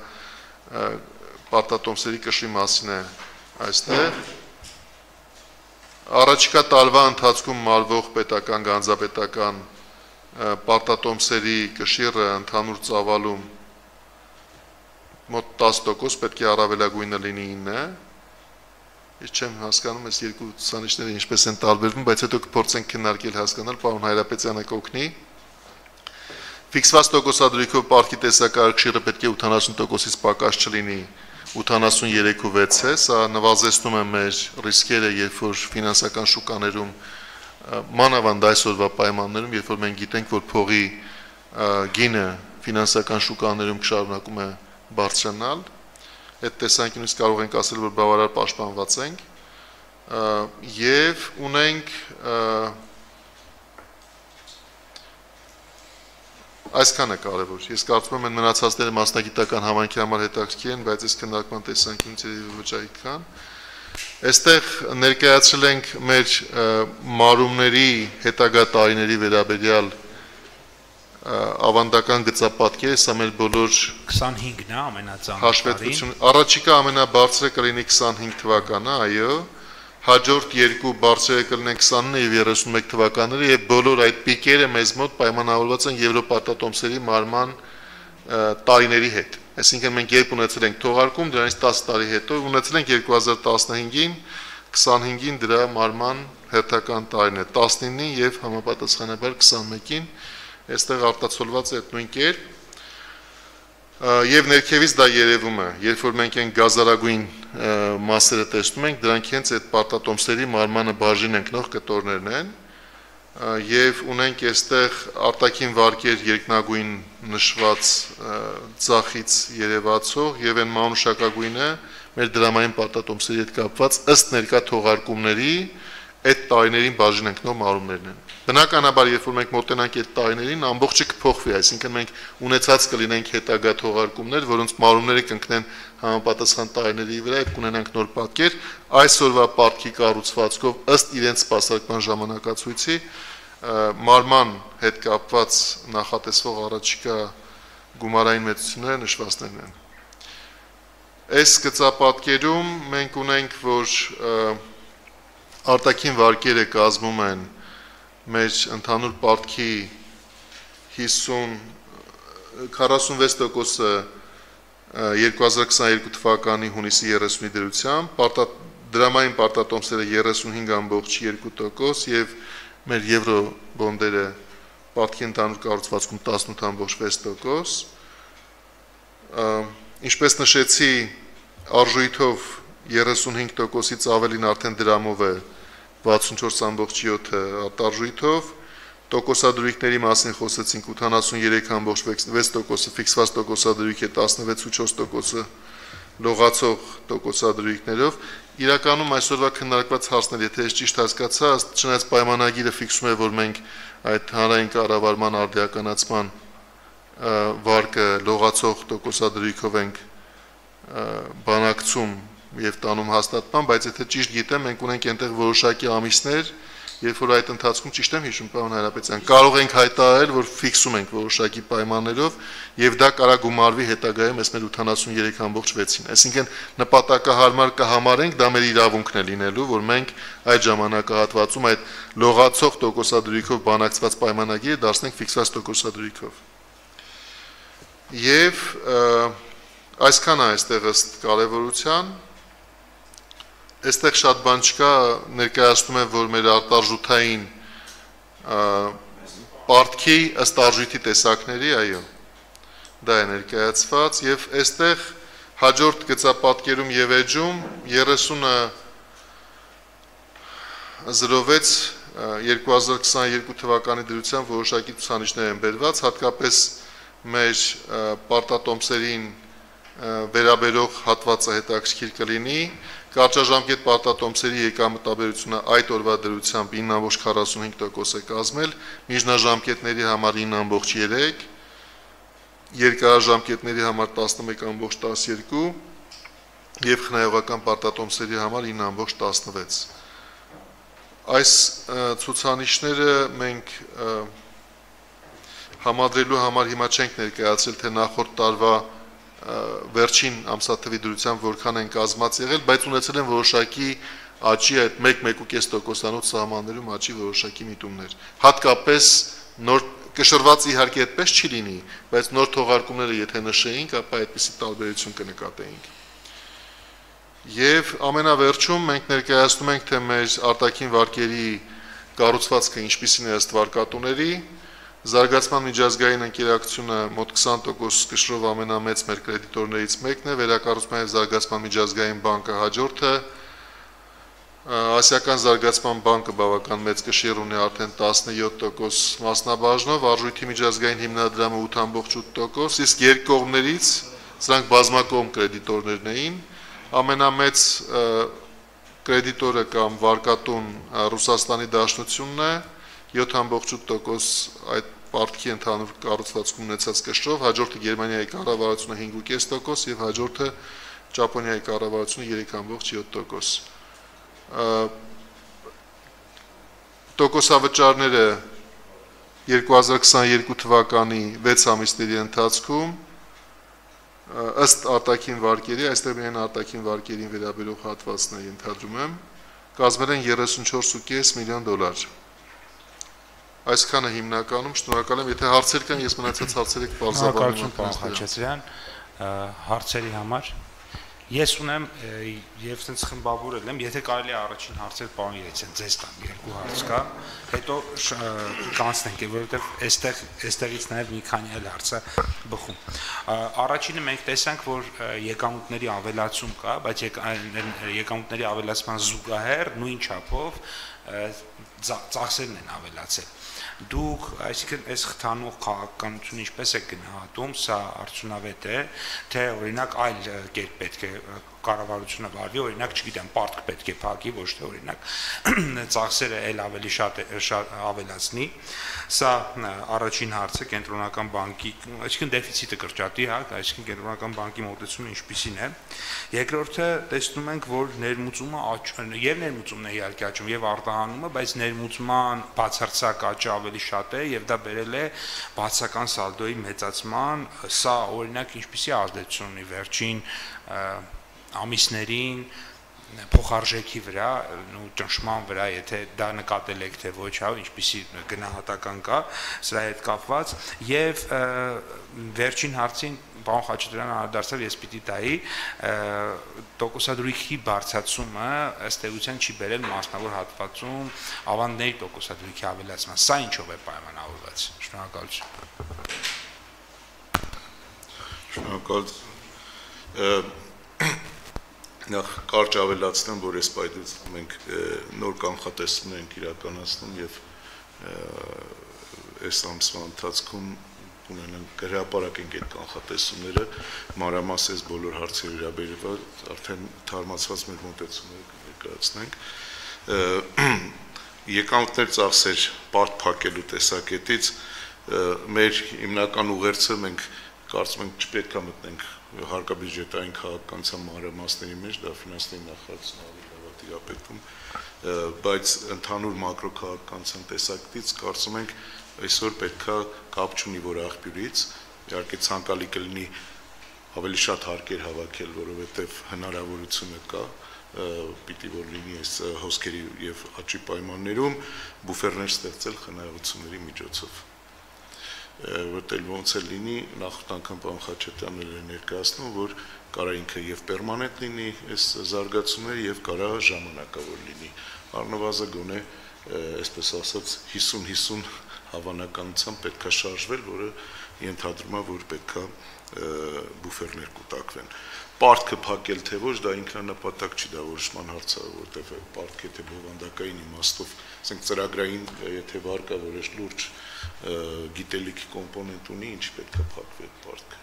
պարտատոմսերի կշռի մասին է այստեղ։ Առաջիկա տարվա ընթացքում մարվող պետական գանձապետական պարտատոմսերի կշիռը ընդհանուր ծավալում մոտ 10% պետք է առավելագույնը լինի 9-ը։ Ես չեմ հասկանում այս երկու ցուցանիշները ինչպես են տարբերվում, բայց հետո կփորձենք քննարկել հասկանալ, պարոն Հայրապետյանը կօգնի։ Ֆիքսված տոկոսադրույքով պարկի տեսակարգշիռը պետք է 80%-ից պակաս չլինի, 83.6 է, սա նվազեցնում է մեր ռիսկերը, երբ որ ֆինանսական շուկաներում մանավանդ այսօրվա պայմաններում, երբ որ մենք գիտենք, որ փողի գինը ֆինանսական շուկաներում շարունակում է բարձրանալ։ Այդ տեսանկյունից կարող ենք ասել, որ բավարար պաշտպանված ենք եւ ունենք այսքանը կարևոր։ Ես կարծում եմ մնացածները մասնագիտական համայնքի համար հետաքրքիր են, բայց այս քննարկման տեսանկյունից ոչ այդքան։ Այստեղ ներկայացրել ենք մեր մարումների հետագա տարիների վերաբերյալ ավանդական գծապատկերը, սա մեր բոլոր 25-ն է ամենածանր հաշվետվություն։ Առաջիկա ամենաբարձրը կլինի 25 թվականը, այո, հաջորդ երկու բարձրը կլինեն 20-ը եւ 31 թվականները եւ բոլոր այդ պիկերը մեզ մոտ պայմանավորված են Եվրոպատատոմսերի մարման տարիների հետ։ Այսինքն մենք երբ ունեցել ենք թողարկում, դրանից 10 տարի հետո ունեցել ենք 2015-ին, 25-ին դրա մարման հերթական տարին է, 19-ին եւ համապատասխանաբար 21-ին այստեղ արտացոլված է այդ նույն կերպ եւ ներքևից դա երևում է երբ որ մենք այն գազարագույն մասերը տեսնում ենք դրանք հենց այդ պարտատոմսերի մարմանը բաժին ընկնող կտորներն են եւ ունենք այստեղ արտաքին վարկեր երկնագույն նշված ցախից երևացող եւ այն մանուշակագույնը մեր դրամային պարտատոմսերի հետ կապված ըստ ներկա թողարկումների այդ տարիներին բաժին ընկնող մարումներն են Բնականաբար, երբ որ մենք մոտենանք այդ տարիներին, ամբողջը կփոխվի, այսինքն մենք ունեցած կլինենք հետագա թողարկումներ, որոնց մարումները կընկնեն համապատասխան տարիների վրա եւ կունենանք նոր պատկեր այսօրվա պարտքի կառուցվածքով ըստ իրենց սպասարկման ժամանակացույցի մարման հետ կապված նախատեսվող առաջիկա գումարային մեծությունները նշվածներն են։ Այս գծապատկերում մենք ունենք, որ արտաքին վարկերը կազմում են 0.5 մեր ընդհանուր պարտքի 50 46%-ը 2022 թվականի հունիսի 30-ի դրությամբ, պարտա դրամային պարտատոմսերը 35.2% եւ մեր եվրո բոնդերը պատքի ընդհանուր կառուցվածքում 18.6%։ Ինչպես նշեցի, արժույթով 35%-ից ավելին արդեն դրամով է 64.7-ը արտարժույթով, տոկոսադրույքների մասին խոսեցինք 83.6%-ը ֆիքսված տոկոսադրույք է 16.4%-ը լողացող տոկոսադրույքներով իրականում այսօրվա քննարկված հարցներ, եթե ես ճիշտ հասկացա, չնայած պայմանագիրը ֆիքսում է, որ մենք այդ հանրային կառավարման արդիականացման վարկը լողացող տոկոսադրույքով ենք բանակցում եւ տանում հաստատման, բայց եթե ճիշտ գիտեմ, մենք ունենք այնտեղ որոշակի ամիսներ, երբ որ այդ ընթացքում ճիշտ եմ հիշում, պարոն Հարապետյան, կարող ենք հայտարարել, որ ֆիքսում ենք որոշակի պայմաններով եւ դա կարա գումարվի հետագայում այս մեր 83.6-ին։ Այսինքն նպատակահարմար կհամարենք, դա մեր իրավունքն է լինելու, որ մենք այդ ժամանակահատվածում այդ լողացող տոկոսադրույքով բանակցված պայմանագիրը դարձնենք ֆիքսված տոկոսադրույքով։ Եվ այսքան է այստեղ ըստ կարևորության Այստեղ շատ բան չկա, ներկայացնում եմ, որ մեր արտարժութային պարտքի ըստ արժույթի տեսակների, այո, դա է ներկայացված եւ այստեղ հաջորդ գծապատկերում եւ էջում 30-ը 06 2022 թվականի դրությամբ որոշակի ցուցանիշներ են բերված, հատկապես մեր պարտատոմսերին վերաբերող հատվածը հետաքրքիր կլինի, Կարճաժամկետ պարտատոմսերի եկամտաբերությունը այդ օրվա դրությամբ 9.45% է կազմել, միջնաժամկետների համար 9.3, երկարաժամկետների համար 11.12 եւ խնայողական պարտատոմսերի համար 9.16։ Այս ցուցանիշները մենք համադրելու համար հիմա չենք ներկայացել, թե նախորդ տարվա վերջին ամսաթվի դրությամբ որքան են կազմած եղել, բայց ունեցել են որոշակի աճի այդ 1-1.5%-անոց սահմաններում աճի որոշակի միտումներ։ Հատկապես նոր կշռված իհարկե այդպես չի լինի, բայց նոր թողարկումները եթե նշեինք, ապա այդպիսի տարբերություն կնկատեինք։ Եվ ամենավերջում մենք ներկայացնում ենք թե մեր արտաքին վարկերի կառուցվածքը ինչպիսին է ըստ վարկատուների, Զարգացման միջազգային ընկերակցությունը մոտ 20% կշռով ամենամեծ մեր կրեդիտորներից մեկն է, վերակառուցման եւ զարգացման միջազգային բանկը հաջորդը, Ասիական զարգացման բանկը բավական մեծ կշիռ ունի արդեն 17% մասնաբաժնով, արժույթի միջազգային հիմնադրամը 8.8%, իսկ երկկողմներից սրանք բազմակողմ կրեդիտորներն էին, ամենամեծ կրեդիտորը կամ վարկատուն Ռուսաստանի Դաշնությունն է, 7.8% այդ պարտքի ընդհանուր կառուցվածքում ունեցած կշռով, հաջորդը Գերմանիայի կառավարությունը 5.5% եւ հաջորդը Ճապոնիայի կառավարությունը 3.7%։ Տոկոսավճարները 2022 թվականի 6 ամիսների ընթացքում ըստ արտաքին վարկերի, այստեղ միայն արտաքին վարկերին վերաբերող հատվածն է ենթադրում եմ, կազմել են 34.5 միլիոն դոլար։ Այսքանը հիմնականում շնորհակալ եմ, եթե հարցեր կան, ես մնացած հարցերը կբարձրաբանեմ։ Շնորհակալություն պարոն Խաչատրյան հարցերի համար։ Ես ունեմ եւ ցենց խմբավորել եմ, եթե կարելի է առաջին հարցեր պարոն Երեցյան ձեզ տամ երկու հարց կա, հետո կանցնենք, որովհետեւ այստեղ այստեղից նաեւ մի քանի այլ հարցը բխում։ Առաջինը մենք տեսանք, որ եկամուտների ավելացում կա, բայց եկամուտների ավելացման զուգահեռ նույն չափով ծախսերն են ավելացել դուք այսինքն այս խթանող քաղաքականությունը ինչպես է գնահատում, սա արդյունավետ է, թե օրինակ այլ կերպ պետք է կառավարությունը վարվի, օրինակ, չգիտեմ, պարտք պետք է փակի, ոչ թե օրինակ *clears throat* ծախսերը ել ավելի շատ շատ ավելացնի։ Սա առաջին հարցը կենտրոնական բանկի, այսինքն դեֆիցիտը կրճատի, հա, այսինքն կենտրոնական բանկի մոտեցումը ինչպիսին է։ Երկրորդը տեսնում ենք, որ ներմուծումը եւ ներմուծումն է իհարկե աճում եւ արտահանումը, բայց ներմուծման բացարձակ աճը ավելի շատ է եւ դա բերել է բացական սալդոյի մեծացման, սա օրինակ ինչպիսի ազդեցություն ունի վերջին ամիսներին փոխարժեքի վրա ու ճնշման վրա, եթե դա նկատել եք թե ոչ, հա, ինչպիսի գնահատական կա սրա հետ կապված եւ վերջին հարցին պարոն Խաչատրյանը անդրադարձավ ես պիտի տայի տոկոսադրույքի բարձրացումը ըստ էության չի բերել մասնավոր հատվածում ավանդների տոկոսադրույքի ավելացման սա ինչով է պայմանավորված շնորհակալություն շնորհակալ նախ կարճ ավելացնեմ, որ այս պայթից մենք նոր կանխատեսումներ ենք իրականացնում եւ այս ամսվա ընթացքում ունենանք հրապարակ ենք այդ կանխատեսումները մանրամասես բոլոր հարցերի վերաբերված արդեն թարմացված մեր մոտեցումները ներկայացնենք *clears throat* եկամուտներ ծախսեր բարդ փակելու տեսակետից մեր հիմնական ուղերձը մենք կարծում ենք չպետք է մտնենք հարկաբյուջետային քաղաքականության մանրամասների մեջ դա ֆինանսների նախարարությունն ավելի լավ է տիրապետում, բայց ընդհանուր մակրոքաղաքականության տեսակետից կարծում ենք այսօր պետքա կապ չունի որ աղբյուրից, իհարկե ցանկալի կլինի ավելի շատ հարկեր հավաքել, որովհետև հնարավորությունը կա պիտի որ լինի այս հոսքերի եւ աճի պայմաններում բուֆերներ ստեղծել խնայողությունների միջոցով որտեղ ոնց է լինի նախորդ անգամ պարոն Խաչատյանն էր ներկայացնում, որ կարա ինքը եւ պերմանենտ լինի այս զարգացումները եւ կարա ժամանակավոր լինի։ Առնվազը գոնե այսպես ասած 50-50 հավանականությամբ պետքա շարժվել, որը ենթադրում է, որ պետքա բուֆերներ կուտակվեն պարտքը փակել թե ոչ, դա ինքնանպատակ չի, դա որոշման հարց է, որտեղ պարտքը թե բովանդակային իմաստով, ասենք ծրագրային, եթե վար կա որոշ լուրջ գիտելիքի կոմպոնենտ ունի, ինչ պետք է փակվի այդ պարտքը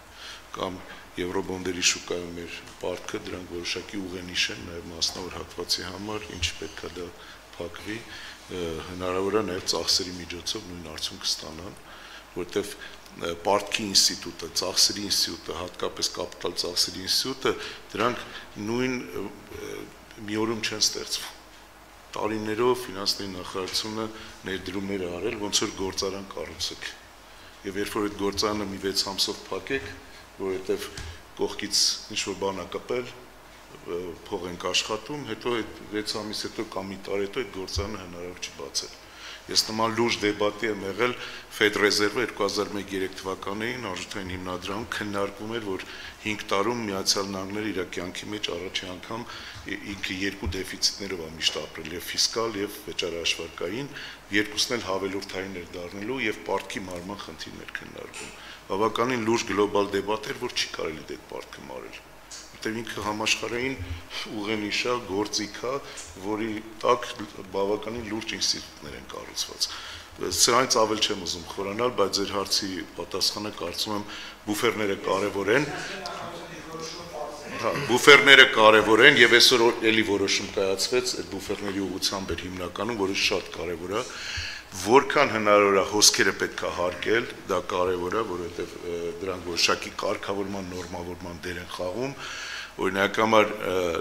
կամ եվրոբոնդերի շուկայում մեր պարտքը դրանք որոշակի ուղենիշ են նաև մասնավոր հատվածի համար, ինչ պետք է դա փակվի, հնարավոր է նաև ծախսերի միջոցով նույն արդյունքը ստանան, որտեղ Պարտքի ինստիտուտը, ծախսերի ինստիտուտը, հատկապես կապիտալ ծախսերի ինստիտուտը, դրանք նույն մի օրում չեն ստեղծվում։ Տարիներով ֆինանսների նախարարությունը ներդրումներ է արել, ոնց որ գործարան կառուցեք։ Եվ երբ որ այդ գործարանը մի 6 ամսով փակեք, որովհետև կողքից ինչ որ բան է կպել, փող ենք աշխատում, հետո այդ 6 ամիս հետո կամ մի տարի հետո այդ գործարանը հնարավոր չի բացել Ես նման լուրջ դեբատի եմ եղել Ֆեդ ռեզերվը 2001-3 թվականներին արժութային հիմնադրամում քննարկվում էր, որ 5 տարում Միացյալ Նահանգները իր կյանքի մեջ առաջի անգամ ինքը երկու դեֆիցիտներով է միշտ ապրել, եւ ֆիսկալ եւ վճարաշվարկային, երկուսն էլ հավելորդային էր դառնելու եւ պարտքի մարման խնդիրներ քննարկվում։ Բավականին լուրջ գլոբալ դեբատ էր, որ չի կարելի դա պարտքը մարել որտեղ ինքը համաշխարհային ուղենիշա գործիքա, որի տակ բավականին լուրջ ինստիտուտներ են կառուցված։ Սրանից ավել չեմ ուզում խորանալ, բայց ձեր հարցի պատասխանը կարծում եմ բուֆերները կարևոր են։ Հա, բուֆերները կարևոր են եւ այսօր էլի որոշում կայացվեց այդ բուֆերների ուղղությամբ էր հիմնականում, որը շատ կարևոր է որքան հնարավոր է հոսքերը պետք է հարկել, դա կարևոր է, որովհետև դրանք որոշակի կարգավորման, նորմավորման դեր են խաղում օրինակ համար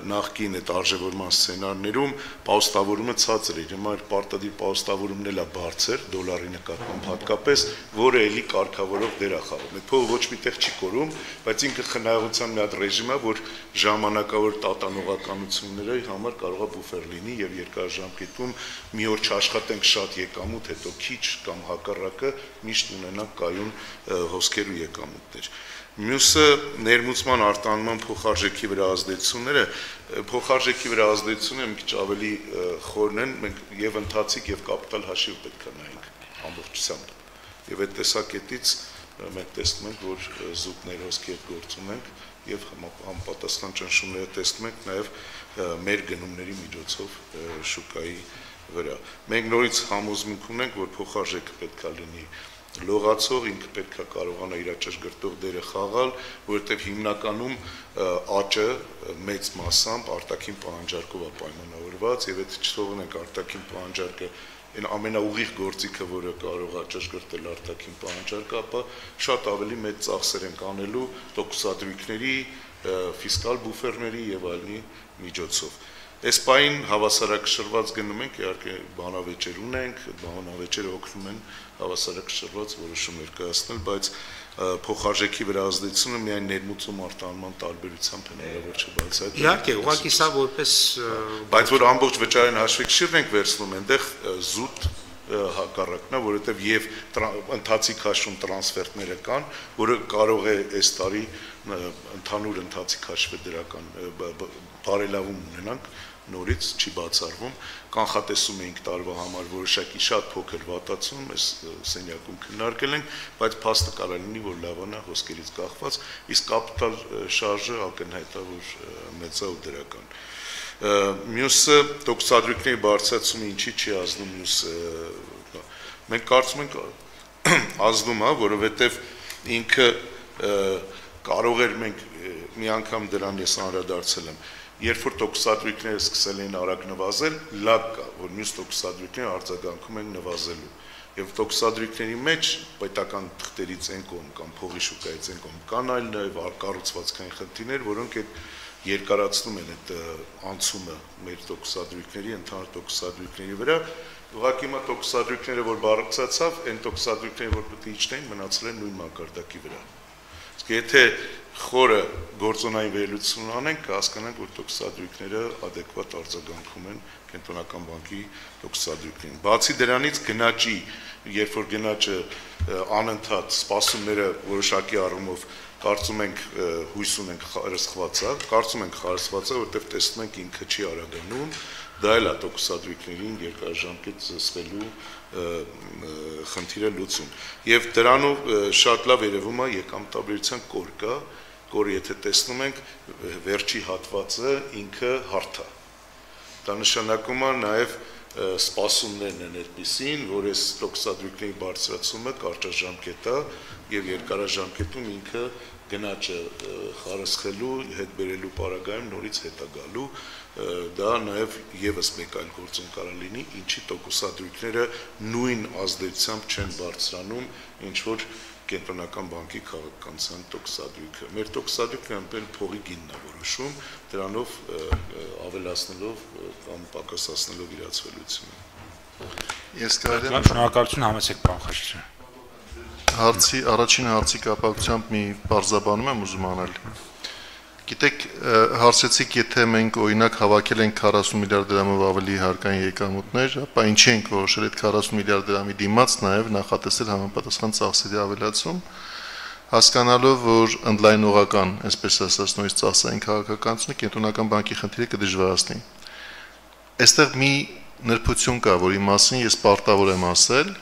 նախկին այդ արժևորման սցենարներում պաուստավորումը ցածր էր, հիմա պարտադիր պաուստավորումն էլա բարձր դոլարի նկատմամբ հատկապես, որը էլի կարգավորող դեր է խաղում։ Այդ փողը ոչ միտեղ չի կորում, բայց ինքը խնայողության մի հատ ռեժիմ է, որ ժամանակավոր տատանողականությունների համար կարող է բուֆեր լինի եւ երկարաժամկետում մի օր չաշխատենք շատ եկամուտ, հետո քիչ կամ հակառակը միշտ ունենանք կայուն հոսքեր ու եկամուտներ։ Մյուսը ներմուծման արտանման փոխարժեքի վրա ազդեցությունները, փոխարժեքի վրա ազդեցությունը մի քիչ ավելի խորն են, մենք եւ ընթացիկ եւ կապիտալ հաշիվ պետք է նայենք ամբողջությամբ։ Եվ այդ տեսակետից մենք տեսնում ենք, որ զուտ ներհոսքի հետ գործում ենք եւ համապատասխան ճնշումները տեսնում ենք նաեւ մեր գնումների միջոցով շուկայի վրա։ Մենք նորից համոզմունք ունենք, որ փոխարժեքը պետք է լինի լողացող ինքը պետք է կարողանա իր ճշգրտող դերը խաղալ, որովհետև հիմնականում աճը մեծ մասամբ արտաքին պահանջարկով է պայմանավորված եւ եթե չթողնենք արտաքին պահանջարկը այն ամենաուղիղ գործիքը, որը կարող է ճշգրտել արտաքին պահանջարկը, ապա շատ ավելի մեծ ծախսեր են կանելու տոկուսադրույքների, ֆիսկալ բուֆերների եւ այլնի միջոցով։ Այս պայն հավասարակշռված գնում ենք, իհարկե բանավեճեր ունենք, բանավեճերը օգնում են հավասարակշռված որոշումներ կայացնել, բայց փոխարժեքի վրա ազդեցությունը միայն ներմուծում արտահանման տարբերությամբ հնարավոր չէ, բայց այդ Իհարկե, ուղղակի սա որպես բայց որ ամբողջ վճարային հաշվեկշիռն ենք վերցնում, այնտեղ զուտ հակառակն է, որովհետև եւ ընթացիկ հաշվում տրանսֆերտները կան, որը կարող է այս տարի ընդհանուր ընթացիկ հաշվի դրական բարելավում ունենանք, նորից չի բացառվում կանխատեսում էինք տարվա համար որոշակի շատ փոքր վատացում այս սենյակում քննարկել ենք բայց փաստը կարող լինի որ լավանա հոսքերից կախված իսկ կապիտալ շարժը ակնհայտ է որ մեծ է ու դրական մյուսը տոքսադրույքների բարձրացումը ինչի չի ազդում մյուս մենք կարծում ենք *clears throat* ազդում է որովհետև ինքը կարող էր մենք մի անգամ դրան ես անդրադարձել եմ երբ որ տոքսադրույքները սկսել են արագ նվազել, լավ կա, որ մյուս տոքսադրույքները արձագանքում են նվազելու։ Եվ տոքսադրույքների մեջ պետական թղթերից են կողմ կամ փողի շուկայից են կողմ կան այլ նաև կառուցվածքային խնդիրներ, որոնք այդ երկարացնում են այդ անցումը մեր տոքսադրույքների, ընդհանուր տոքսադրույքների վրա, ուղղակի մա տոքսադրույքները որ բարձրացավ, այն տոքսադրույքները որ պետք է իջնեն, մնացել են նույն մակարդակի վրա։ Իսկ եթե խորը գործոնային վերլուծություն անենք, կհասկանանք, որ տոքսադրույքները adekvat արձագանքում են կենտրոնական բանկի տոքսադրույքներին։ Բացի դրանից գնաճի, երբ որ գնաճը անընդհատ սպասումները որոշակի առումով կարծում ենք հույս ունենք խարսխված է, կարծում ենք խարսխված է, որովհետև տեսնում ենք ինքը չի արագանում, դա էլ է տոքսադրույքներին երկարաժամկետ զսվելու խնդիրը լուծում։ Եվ դրանով շատ լավ երևում է եկամտաբերության կոր կա, կորը եթե տեսնում ենք վերջի հատվածը ինքը հարթ է։ Դա նշանակում է նաև սպասումներն են այդպեսին, որ այս տոքսադրույքների բարձրացումը կարճաժամկետ է եւ երկարաժամկետում ինքը գնաճը խարսխելու, հետ բերելու պարագայում նորից հետա գալու դա նաև եւս մեկ այլ գործոն կարող լինի, ինչի տոկոսադրույքները նույն ազդեցությամբ չեն բարձրանում, ինչ որ կենտրոնական բանկի քաղաքականության տոկսադրույքը։ Մեր տոկսադրույքը ամեն փողի գինն է որոշում, դրանով ավելացնելով կամ պակասացնելով իրացվելությունը։ Ես կարելի եմ շնորհակալություն համեցեք պարոն Խաչատրյան։ Հարցի առաջին հարցի կապակցությամբ մի բարձաբանում եմ ուզում անել։ Գիտեք, հարցեցիք, եթե մենք օրինակ հավաքել ենք 40 միլիարդ դրամով ավելի հարկային եկամուտներ, ապա ինչի ենք որոշել այդ 40 միլիարդ դրամի դիմաց նաև նախատեսել համապատասխան ծախսերի ավելացում, հասկանալով, որ ընդլայնողական, այսպես ասած, նույնիսկ ծախսային քաղաքականությունը կենտրոնական բանկի խնդիրը կդժվարացնի։ Այստեղ մի նրբություն կա, որի մասին ես պարտավոր եմ ասել,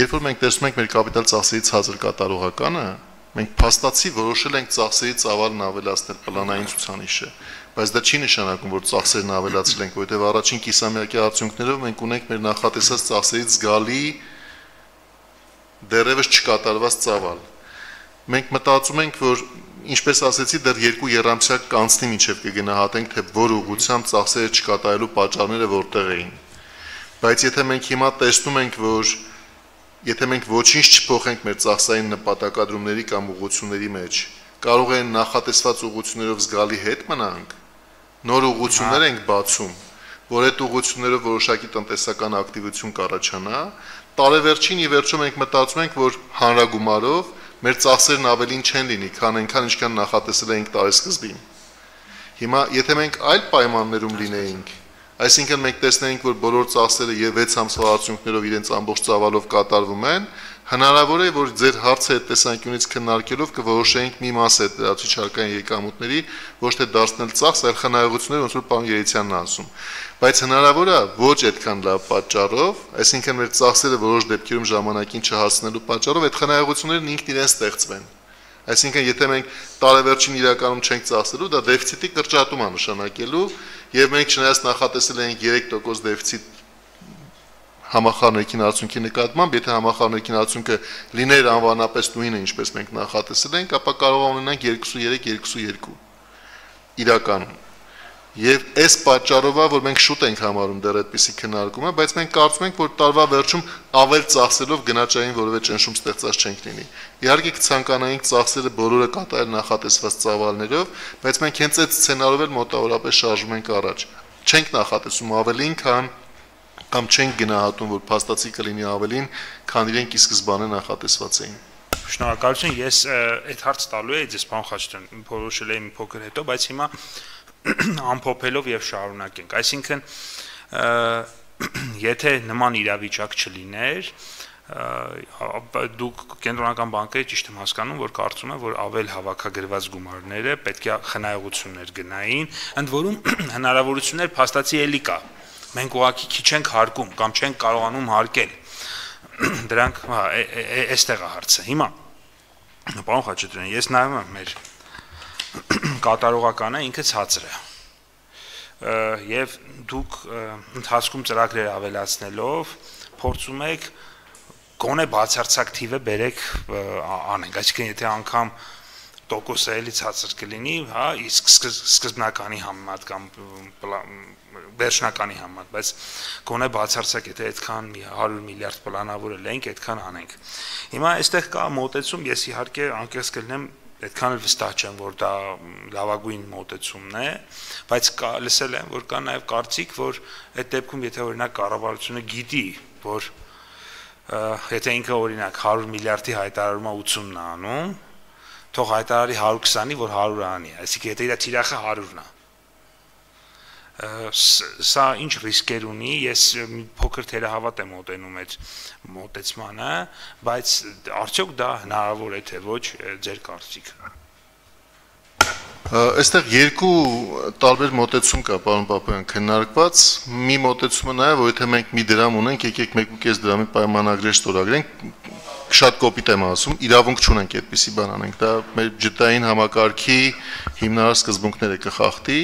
երբ որ մենք տեսնում ենք մեր կապիտալ ծախսերի ցածր կատարողականը, մենք փաստացի որոշել ենք ծախսերի ծավալն ավելացնել պլանային ցուցանիշը, բայց դա չի նշանակում, որ ծախսերն ավելացրել ենք, որովհետև առաջին կիսամյակի արդյունքներով մենք ունենք մեր նախատեսած ծախսերից զգալի դեռևս չկատարված ծավալ։ Մենք մտածում ենք, որ ինչպես ասեցի, դեռ երկու երամսյակ կանցնի մինչև կգնահատենք, թե որ ուղղությամբ ծախսերը չկատարելու պատճառները որտեղ էին։ Բայց եթե մենք հիմա տեսնում ենք, որ եթե մենք ոչինչ չփոխենք մեր ծախսային նպատակադրումների կամ ուղղությունների մեջ, կարող են նախատեսված ուղղություններով զգալի հետ մնանք, նոր ուղղություններ ենք բացում, որ այդ ուղղություններով որոշակի տնտեսական ակտիվություն կառաջանա, տարեվերջին ի վերջո մենք մտածում ենք, որ հանրագումարով մեր ծախսերն ավելին չեն լինի, քան այնքան ինչքան նախատեսել էինք տարեսկզբին։ Հիմա եթե մենք այլ պայմաններում լինեինք, Այսինքն մենք տեսնենք, որ բոլոր ծախսերը եւ 6 ամսվա արդյունքներով իրենց ամբողջ ծավալով կատարվում են, հնարավոր է, որ ձեր հարցը այդ տեսանկյունից քննարկելով կորոշեինք մի մաս այդ լրացուցիչ հարկային եկամուտների ոչ թե դարձնել ծախս, այլ խնայողություններ, ոնց որ պարոն Երիցյանն ասում։ Բայց հնարավոր է ոչ այդքան լավ պատճառով, այսինքն մեր ծախսերը որոշ դեպքերում ժամանակին չհասնելու պատճառով այդ խնայողություններն ինքն իրեն ստեղծվեն։ Այսինքն, եթե մենք տարեվերջին իրականում չենք ծախսելու, դա դեֆիցիտի կրճատում է նշանակելու, եւ մենք չնայած նախատեսել էինք 3% դեֆիցիտ համախառնեկին արդյունքի նկատմամբ, եթե համախառնեկին արդյունքը լիներ անվանապես նույնը, ինչպես մենք նախատեսել ենք, ապա կարող ունենանք 2-3-2-2 իրականում Եվ այս պատճառով է, որ մենք շուտ ենք համարում դեռ այդպիսի քննարկումը, բայց մենք կարծում ենք, որ տարվա վերջում ավել ծախսելով գնաճային որևէ ճնշում ստեղծած չենք լինի։ Իհարկե կցանկանայինք ծախսերը բոլորը կատարել նախատեսված ծավալներով, բայց մենք հենց այդ սցենարով էլ մոտավորապես շարժում ենք առաջ։ Չենք նախատեսում ավելին, քան կամ չենք գնահատում, որ փաստացի կլինի ավելին, քան իրենք ի սկզբանե նախատեսված էին։ Շնորհակալություն։ Ես այդ հարց տալու եի ձեզ բան խաչտան, որոշել եմ փոքր հետո, բայց հիմա *clears throat* ամփոփելով եւ շարունակենք։ Այսինքն *clears throat* եթե նման իրավիճակ չլիներ, դուք կենտրոնական բանկերը ճիշտ եմ հասկանում, որ կարծում եմ, որ ավել հավաքագրված գումարները պետք է խնայողություններ գնային, ընդ որում *clears throat* հնարավորություններ փաստացի էլի կա։ Մենք ուղղակի քիչ ենք հարկում կամ չենք կարողանում հարկել։ Դրանք հա այստեղ է հարցը։ Հիմա պարոն Խաչատրյան, ես նայում եմ մեր *clears throat* կատարողականը ինքը ցածր է եւ դուք ընթացքում ծրագրեր ավելացնելով փորձում եք գոնե բացարձակ թիվը բերեք անենք այսինքն եթե անգամ տոկոսը էլի ցածր կլինի, հա, իսկ սկզբնականի համեմատ կամ վերջնականի համեմատ, բայց գոնե բացարձակ եթե այդքան 100 միլիարդ պլանավորել ենք, այդքան անենք։ Հիմա այստեղ կա մոտեցում, ես իհարկե անկեղծ կլինեմ այդքան էլ վստահ չեմ, որ դա լավագույն մոտեցումն է, բայց կա լսել եմ, որ կա նաև կարծիք, որ այդ դեպքում եթե օրինակ կառավարությունը գիտի, որ եթե ինքը օրինակ 100 միլիարդի հայտարարումը 80-ն է անում, թող հայտարարի 120-ի, որ 100-ը անի, այսինքն եթե իր թիրախը 100-ն է սա ինչ ռիսկեր ունի, ես մի փոքր թերահավատ եմ մոտենում այդ մոտեցմանը, բայց արդյոք դա հնարավոր է թե ոչ ձեր կարծիքը։ Այստեղ երկու տարբեր մոտեցում կա, պարոն Պապյան, քննարկված։ Մի մոտեցումը նա է, որ եթե մենք մի դրամ ունենք, եկեք 1.5 դրամի պայմանագրեր ստորագրենք, շատ կոպիտ եմ ասում, իրավունք չունենք այդպիսի բան անենք։ Դա մեր ջտային համակարգի հիմնարար սկզբունքները կխախտի,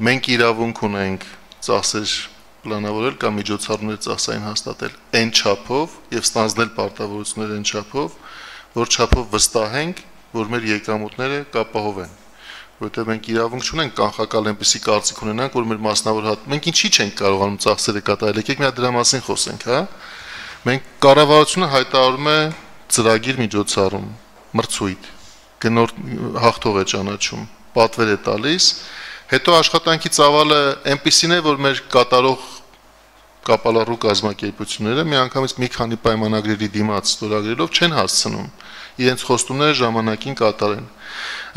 մենք իրավունք ունենք ծախսեր պլանավորել կամ միջոցառումներ ծախսային հաստատել այն չափով եւ ստանձնել պարտավորություններ այն չափով, որ չափով վստահենք, որ մեր եկամուտները կապահովեն որովհետեւ մենք իրավունք չունենք կանխակալ այնպեսի կարծիք ունենանք, որ մեր մասնավոր հատ մենք ինչի չենք կարողանում ծախսերը կատարել։ Եկեք մի հատ դրա մասին խոսենք, հա։ Մենք կառավարությունը հայտարարում է ծրագիր միջոցառում, մրցույթ, գնորդ հաղթող է ճանաչում, պատվեր է տալիս, Հետո աշխատանքի ծավալը այնպեսին է, որ մեր կատարող կապալառու կազմակերպությունները միանգամից մի քանի պայմանագրերի դիմաց ստորագրելով չեն հասցնում իրենց խոստումները ժամանակին կատարեն։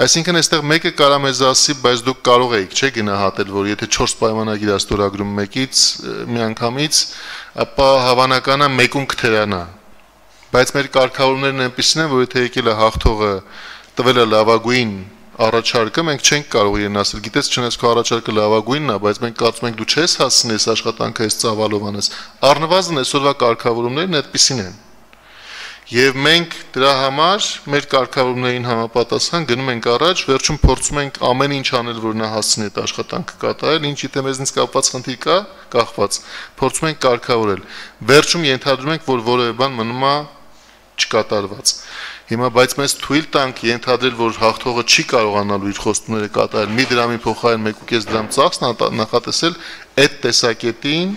Այսինքն այստեղ մեկը կարա մեզ ասի, բայց դուք կարող եք, չէ՞ գնահատել, որ եթե 4 պայմանագիր է ստորագրում մեկից միանգամից, ապա հավանական է մեկում կթերանա։ Բայց մեր կարգավորումներն այնպեսին են, որ եթե եկել է հաղթողը տվել է լավագույն առաջարկը մենք չենք կարող իրեն ասել, գիտես, չնես քո առաջարկը լավագույնն է, բայց մենք կարծում ենք դու չես հասցնես աշխատանքը այս ծավալով անես։ Առնվազն այսօրվա կարգավորումներն այդպեսին են։ Եվ մենք դրա համար մեր կարգավորումներին համապատասխան գնում ենք առաջ, վերջում փորձում ենք ամեն ինչ անել, որ նա հասցնի այդ աշխատանքը կատարել, ինչի թե մեզնից կապված խնդիր կա, կախված։ Փորձում ենք կարգավորել։ Վերջում ենթադրում ենք, որ որևէ բան մնում է չկատարված։ Հիմա բայց մեզ թույլ տանք ենթադրել, որ հաղթողը չի կարողանալու իր խոստումները կատարել, մի դրամի փոխարեն 1.5 դրամ ծախս նախատեսել այդ տեսակետին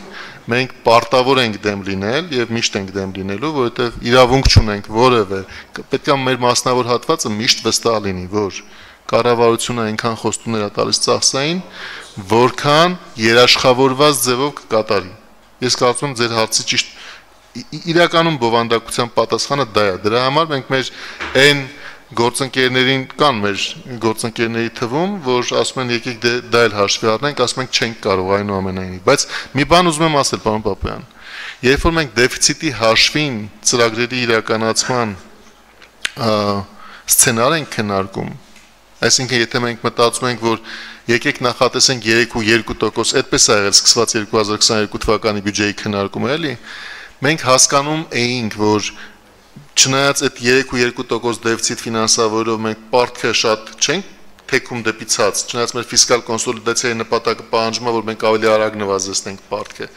մենք պարտավոր ենք դեմ լինել եւ միշտ ենք դեմ լինելու, որովհետեւ իրավունք չունենք որևէ պետք է մեր մասնավոր հատվածը միշտ վստահ լինի, որ կառավարությունը այնքան խոստումներ է տալիս ծախսային, որքան երաշխավորված ձևով կկատարի։ Ես կարծում ձեր հարցի ճիշտ իրականում բովանդակության պատասխանը դա է։ Դրա համար մենք մեր այն գործընկերներին կան մեր գործընկերների թվում, որ ասում են եկեք դե, դա էլ հաշվի առնենք, ասում ենք չենք կարող այնուամենայնիվ, բայց մի բան ուզում եմ ասել, պարոն Պապյան։ Երբ որ մենք դեֆիցիտի հաշվին ծրագրերի իրականացման սցենար ենք քննարկում, այսինքն եթե մենք մտածում ենք, որ եկեք նախատեսենք 3.2%, այդպես է եղել սկսված 2022 թվականի բյուջեի քննարկումը, էլի, մենք հասկանում էինք, որ չնայած այդ 3.2% դեֆիցիտ ֆինանսավորելով մենք պարտքը շատ չենք թեքում դեպի ցած, չնայած մեր ֆիսկալ կոնսոլիդացիայի նպատակը պահանջում է, որ մենք ավելի արագ նվազեցնենք պարտքը։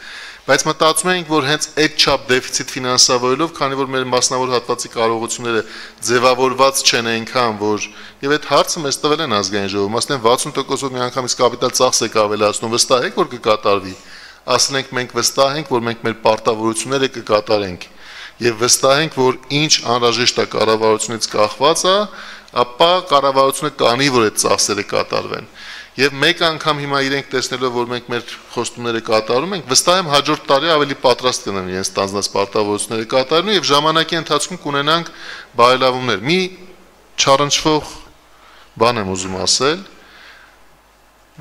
բայց մտածում ենք, որ հենց այդ չափ դեֆիցիտ ֆինանսավորելով, քանի որ մեր մասնավոր հատվածի կարողությունները ձևավորված չեն այնքան, որ եւ այդ հարցը մեզ տվել են ազգային ժողովում, ասեն 60%-ով միանգամից կապիտալ ծախս եք ավելացնում, վստահ եք, որ կկատարվի։ Ասենք մենք վստահ ենք, որ մենք մեր պարտավորությունները կկատարենք եւ վստահ ենք, որ ինչ անհրաժեշտ է կառավարությունից կախված է, ապա կառավարությունը կանի, որ այդ ծախսերը կատարվեն եւ մեկ անգամ հիմա իրենք տեսնելով որ մենք մեր խոստումները կատարում ենք վստահ եմ հաջորդ տարի ավելի պատրաստ կնան իրենց ստանձնած պարտավորությունները կատարելու եւ ժամանակի ընթացքում կունենանք բարելավումներ մի չառնչվող բան եմ ուզում ասել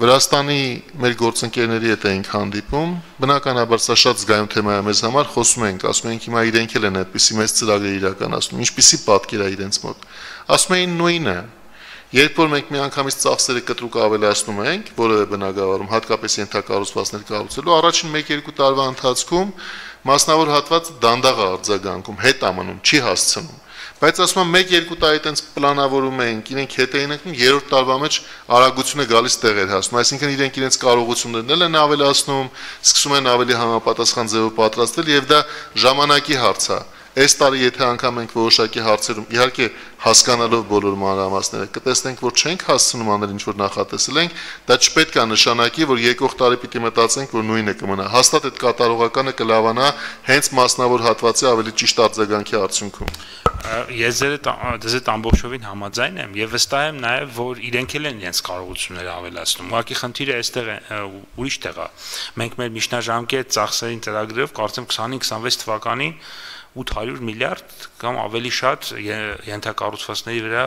Վրաստանի մեր գործընկերների հետ էինք հանդիպում, բնականաբար սա շատ զգայուն թեմա է մեզ համար, խոսում ենք, ասում ենք հիմա իրենք էլ են այդպիսի մեծ ծրագրեր իրականացնում, ինչպիսի պատկեր է իրենց մոտ։ Ասում էին նույնը, Երբ որ մենք միանգամից ծախսերը կտրուկ ավելացնում ենք որևէ բնակավարում, հատկապես ենթակառուցվածքներ կառուցելու, առաջին 1-2 տարվա ընթացքում մասնավոր հատված դանդաղ արձագանքում, հետ ամնում, չի հասցնում բայց ասում եմ 1-2 տարի այտենց պլանավորում ենք, իրենք հետ էին ընկնում, երրորդ տարվա մեջ արագությունը գալիս տեղեր հասնում, այսինքն իրենք իրենց կարողություններն են ավելացնում, սկսում են ավելի համապատասխան ձևով պատրաստվել եւ դա ժամանակի հարց է։ Այս տարի եթե անգամ ենք որոշակի հարցերում իհարկե հասկանալով բոլոր մանրամասները կտեսնենք որ չենք հասցնում անել ինչ որ նախատեսել ենք դա չպետք է նշանակի որ եկող տարի պիտի մտածենք որ նույնը կմնա հաստատ այդ կատարողականը կլավանա հենց մասնավոր հատվածի ավելի ճիշտ արձագանքի արդյունքում ես ձեր հետ ամբողջովին համաձայն եմ եւ վստահ եմ նաեւ որ իրենք էլ են իրենց կարողությունները ավելացնում ուղղակի խնդիրը այստեղ է ուրիշ տեղ է մենք մեր միջնաժամկետ ծախսերին ծրագրերով կարծեմ 25-26 թվականին 800 միլիարդ կամ ավելի շատ ենթակառուցվածքների վրա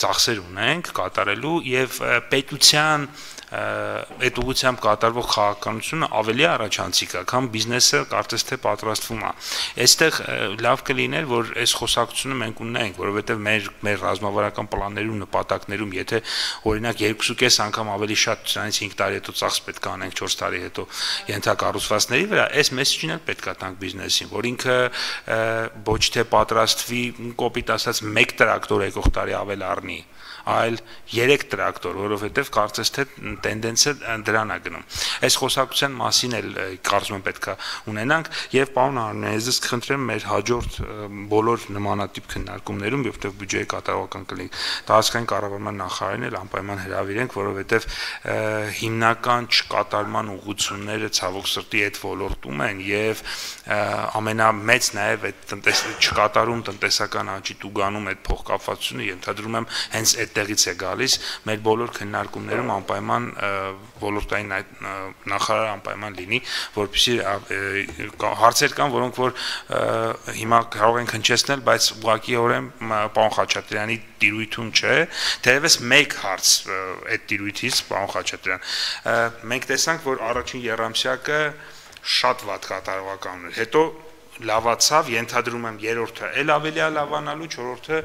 ծախսեր ունենք կատարելու եւ պետության այդ ուղությամբ կատարվող քաղաքականությունը ավելի առաջանցիկ է, քան բիզնեսը կարծես թե պատրաստվում է։ Այստեղ լավ կլիներ, որ այս խոսակցությունը մենք ունենայինք, որովհետև մեր մեր ռազմավարական պլաններում, նպատակներում, եթե օրինակ 2.5 անգամ ավելի շատ դրանից 5 տարի հետո ծախս պետք է անենք 4 տարի հետո ենթակառուցվածքների վրա, այս մեսեջին էլ պետք է տանք բիզնեսին, որ ինքը ոչ թե պատրաստվի կոպիտ ասած 1 տրակտոր եկող տարի ավել առնի, այլ 3 տրակտոր, որովհետև կարծես թե տենդենսը դրան է գնում։ Այս խոսակցության մասին էլ կարծում եմ պետքա ունենանք եւ պարոն Արնեզը ես կխնդրեմ մեր հաջորդ բոլոր նմանատիպ քննարկումներում, որովհետև բյուջեի կատարողական կլինի, տարածքային կառավարման նախարարին էլ անպայման հրավիրենք, որովհետև հիմնական չկատարման ուղղությունները ցավոք սրտի այդ ոլորտում են եւ ամենամեծ նաեւ այդ տնտես չկատարում տնտեսական աճի տուգանում այդ փոխկապվածությունը ենթադրում եմ հենց այդ այդտեղից է գալիս մեր բոլոր քննարկումներում անպայման ոլորտային այդ նախարարը անպայման լինի, որպեսզի հարցեր կան, որոնք որ հիմա կարող ենք հնչեցնել, բայց ուղղակիորեն պարոն Խաչատրյանի տիրույթում չէ, թերևս մեկ հարց այդ տիրույթից պարոն Խաչատրյան։ Մենք տեսանք, որ առաջին երամսյակը շատ վատ կատարողական էր։ Հետո լավացավ, ենթադրում եմ երրորդը էլ ավելի է լավանալու, չորրորդը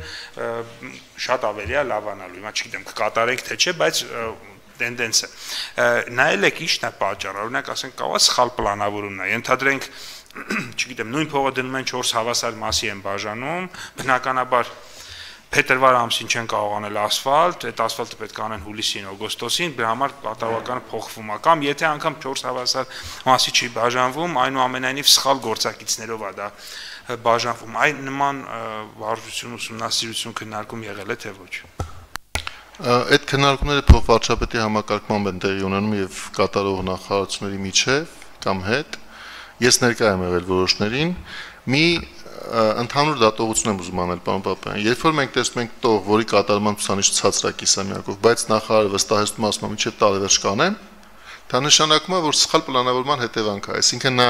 շատ ավելի է լավանալու։ Հիմա չգիտեմ կկատարեք թե չէ, բայց տենդենսը։ Նայել եք ի՞նչն է պատճառը։ Օրինակ ասենք կարող է սխալ պլանավորումն է։ Ենթադրենք, *clears throat* չգիտեմ, նույն փողը դնում են 4 հավասար մասի են բաժանում, բնականաբար փետրվար ամսին չեն կարող անել ասֆալտ, այդ ասֆալտը պետք է անեն հուլիսին, օգոստոսին, դրա համար կատարողականը փոխվում է կամ եթե անգամ 4 հավասար մասի չի բաժանվում, այնուամենայնիվ սխալ գործակիցներով է դա բաժանվում։ Այն նման վարժություն ուսումնասիրություն քննարկում եղել է թե ոչ։ Այդ քննարկումները փոխվարչապետի համակարգմամբ են տեղի ունենում եւ կատարող նախարարությունների միջև կամ հետ։ Ես ներկայ եմ եղել որոշներին։ Մի ընդհանուր դատողություն եմ ուզում անել պարոն Պապյան։ Երբ որ մենք տեսնում ենք տող, որի կատարման ցուցանիշ ցածր է կիսամյակով, բայց նախարարը վստահեցնում ասում է միջև տարեվերջ կանեմ, դա նշանակում է, որ սխալ պլանավորման հետևանք է, այսինքն նա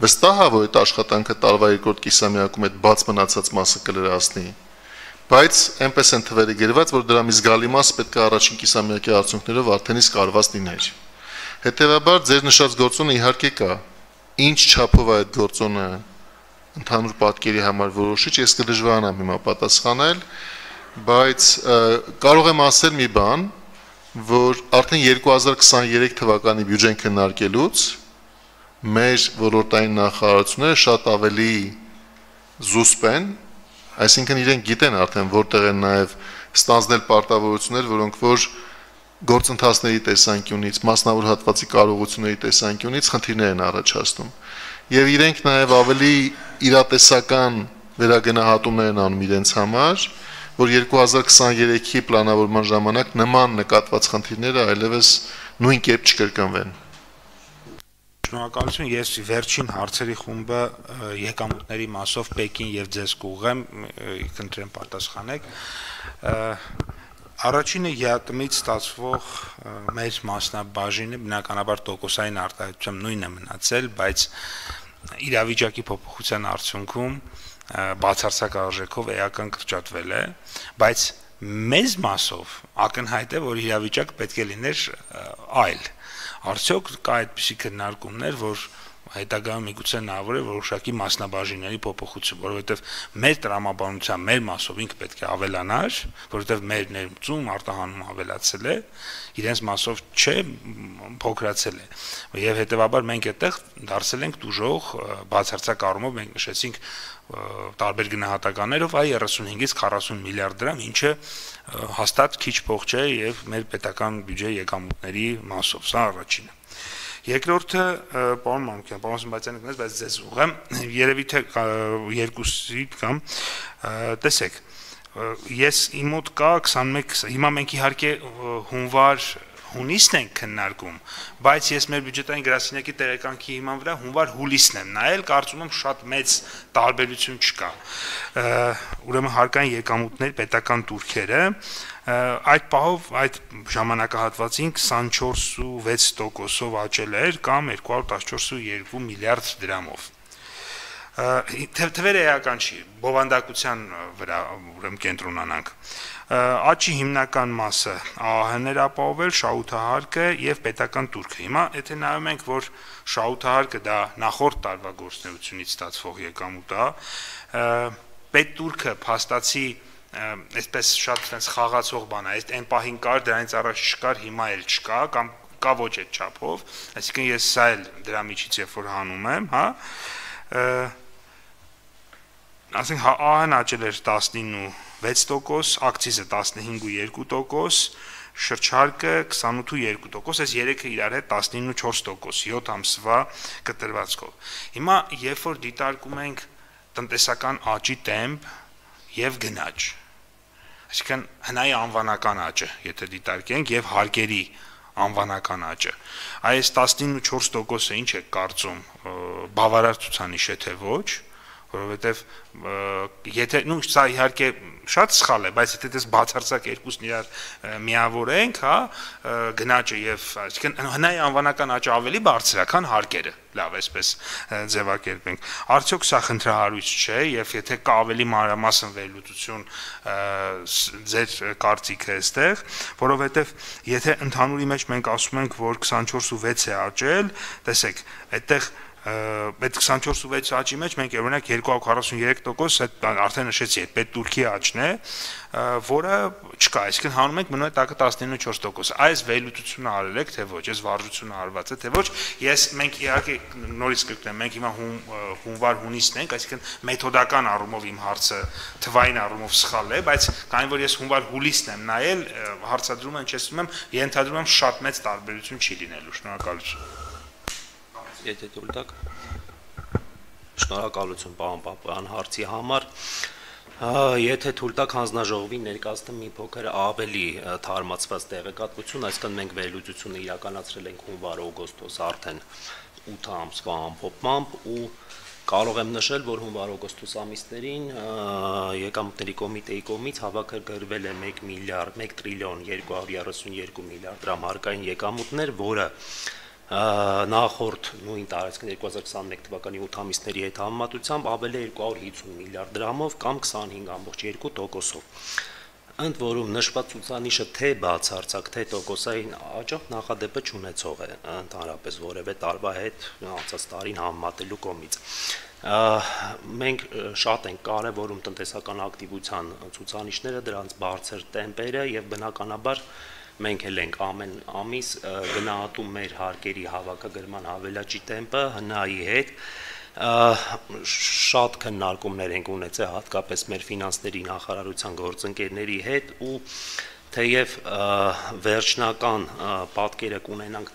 վստահ է, որ այդ աշխատանքը տարվա երկրորդ կիսամյակում այդ բաց մնացած մասը կլրացնի, բայց այնպես են թվերը գրված, որ դրա մի զգալի մաս պետք է առաջին կիսամյակի արդյունքներով արդեն իսկ կարված լիներ։ Հետևաբար ձեր նշած գործոնը իհարկե կա։ Ինչ չափով է այդ գործոնը ընդհանուր պատկերի համար որոշիչ, ես կդժվարանամ հիմա պատասխանել, բայց կարող եմ ասել մի բան, որ արդեն 2023 թվականի բյուջեն քննարկելուց մեր ոլորտային նախարարությունները շատ ավելի զուսպ են, այսինքն իրենք գիտեն արդեն որտեղ են նաև ստանձնել պարտավորություններ, որոնք որ գործընթացների տեսանկյունից, մասնավոր հատվածի կարողությունների տեսանկյունից խնդիրներ են առաջացնում։ եւ իրենք նաեւ ավելի իրատեսական վերագնահատումներ են անում իրենց համար, որ 2023-ի պլանավորման ժամանակ նման նկատված խնդիրները այլևս նույն կերպ չկրկնվեն։ Շնորհակալություն, ես վերջին հարցերի խումբը եկամուտների մասով Պեկին եւ ձեզ կուղեմ, կընտրեմ պատասխանեք։ Առաջինը ԵԱՏՄ-ից ստացվող մեր մասնաբաժինը բնականաբար տոկոսային արտահայտությամբ նույնն է մնացել, բայց իրավիճակի փոփոխության արդյունքում բացարձակ արժեքով էական կրճատվել է, բայց մեծ մասով ակնհայտ է, որ իրավիճակ պետք է լիներ այլ։ Արդյոք կա այդպիսի քննարկումներ, որ հետագայում միգուցե հնարավոր է որոշակի մասնաբաժինների փոփոխություն, որովհետև մեր տրամաբանության մեր մասով ինքը պետք է ավելանար, որովհետև մեր ներմուծում արտահանում ավելացել է, իրենց մասով չէ փոքրացել է։ Եվ հետեւաբար մենք այդտեղ դարձել ենք դուժող բացարձակ առումով մենք նշեցինք տարբեր գնահատականներով այ 35-ից 40 միլիարդ դրամ, ինչը հաստատ քիչ փող չէ եւ մեր պետական բյուջեի եկամուտների մասով, սա առաջինը։ Երկրորդը պարոն Մամկյան, պարոն Սմբացյանին գնաց, բայց ձեզ ուղեմ, երևի թե երկուսի կամ տեսեք ես իմ մոտ կա 21 հիմա մենք իհարկե հունվար հունիսն ենք քննարկում, բայց ես մեր բյուջետային գրասենյակի տեղեկանքի հիման վրա հունվար հուլիսն եմ նայել, կարծում եմ շատ մեծ տարբերություն չկա։ Ուրեմն հարկային եկամուտներ պետական турքերը, այդ պահով այդ ժամանակահատվածին 24.6%-ով աճել էր կամ 214.2 միլիարդ դրամով թվերը էական չի բովանդակության վրա ուրեմն կենտրոնանանք աճի հիմնական մասը ԱԱՀ-ներ ապահովել շաութահարկը եւ պետական турքը հիմա եթե նայում ենք որ շաութահարկը դա նախորդ տարվա գործնեությունից ստացվող եկամուտ է պետ турքը փաստացի 0.5 այսպես շատ sense խաղացող բան է, այս այն պահին կար, դրանից առաջ չկար, հիմա էլ չկա կամ կա ոչ այդ չափով, այսինքն ես սա էլ դրա միջից երբ որ հանում եմ, հա, ասենք ԱԱՀ-ն աճել էր 19 6%, ակցիզը 15.2%, շրջարկը 28.2%, այս երեքը իրար հետ 19.4%, 7 ամսվա կտրվածքով։ Հիմա երբ որ դիտարկում ենք տնտեսական աճի տեմպ եւ գնաճ, այսինքն հնայի անվանական աճը, եթե դիտարկենք եւ հարկերի անվանական աճը։ Այս 19.4%-ը ինչ է կարծում, բավարար ցուցանիշ է թե ոչ, որովհետև եթե նու սա իհարկե շատ սխալ է, բայց եթե դες բացարձակ երկուսն իրար միավորենք, հա, գնաճը եւ այսինքն հնայի անվանական աճը ավելի բարձր է, քան հարկերը, լավ, այսպես ձևակերպենք։ Արդյոք սա խնդրահարույց չէ եւ եթե կա ավելի մանրամասն վերլուծություն ձեր կարծիքը այստեղ, որովհետեւ եթե ընդհանուրի մեջ մենք ասում ենք, որ 24.6 է աճել, տեսեք, այդտեղ այդ 24.6 աճի մեջ մենք օրինակ 243% այդ արդեն նշեցի, այդ պետ Թուրքիա աճն է, որը չկա, այսինքն հանում ենք մնում է տակը 19.4%։ Այս վերլուծությունը արել եք թե ոչ, այս վարժությունը արված է թե ոչ։ Ես մենք իհարկե նորից կգտնեմ, մենք հիմա հունվար հունիսն ենք, այսինքն մեթոդական առումով իմ հարցը թվային առումով սխալ է, բայց քանի որ ես հունվար հուլիսն եմ նայել, հարցադրում եմ, չեսում եմ, ենթադրում եմ շատ մեծ տարբերություն չի լինելու։ Շնորհակալություն եթե դուք տակ։ Շնորհակալություն պարոն Պապյան հարցի համար։ Եթե թույլ տակ հանձնաժողովին ներկայացնեմ մի փոքր ավելի թարմացված տեղեկատվություն, այսինքն մենք վերլուծությունը իրականացրել ենք հունվար-օգոստոս արդեն 8 ամսվա ամփոփմամբ ու կարող եմ նշել, որ հունվար-օգոստոս ամիսներին եկամուտների կոմիտեի կողմից հավաքագրվել է 1 միլիարդ 1 տրիլիոն 232 միլիարդ դրամ հարկային եկամուտներ, որը նախորդ նույն տարածքն 2021 թվականի 8 ամիսների հետ համեմատությամբ ավելի 250 միլիարդ դրամով կամ 25.2%-ով։ Ընդ որում նշված ցուցանիշը թե բացարձակ թե տոկոսային աճող նախադեպը չունեցող է ընդհանրապես որևէ տարվա հետ անցած տարին համեմատելու կողմից մենք շատ ենք կարևորում տնտեսական ակտիվության ցուցանիշները, դրանց բարձր տեմպերը եւ բնականաբար մենք էլ ենք ամեն ամիս գնահատում մեր հարկերի հավաքագրման հավելաճի տեմպը հնայի հետ շատ քննարկումներ ենք ունեցել հատկապես մեր ֆինանսների նախարարության գործընկերների հետ ու թեև վերջնական պատկերը կունենանք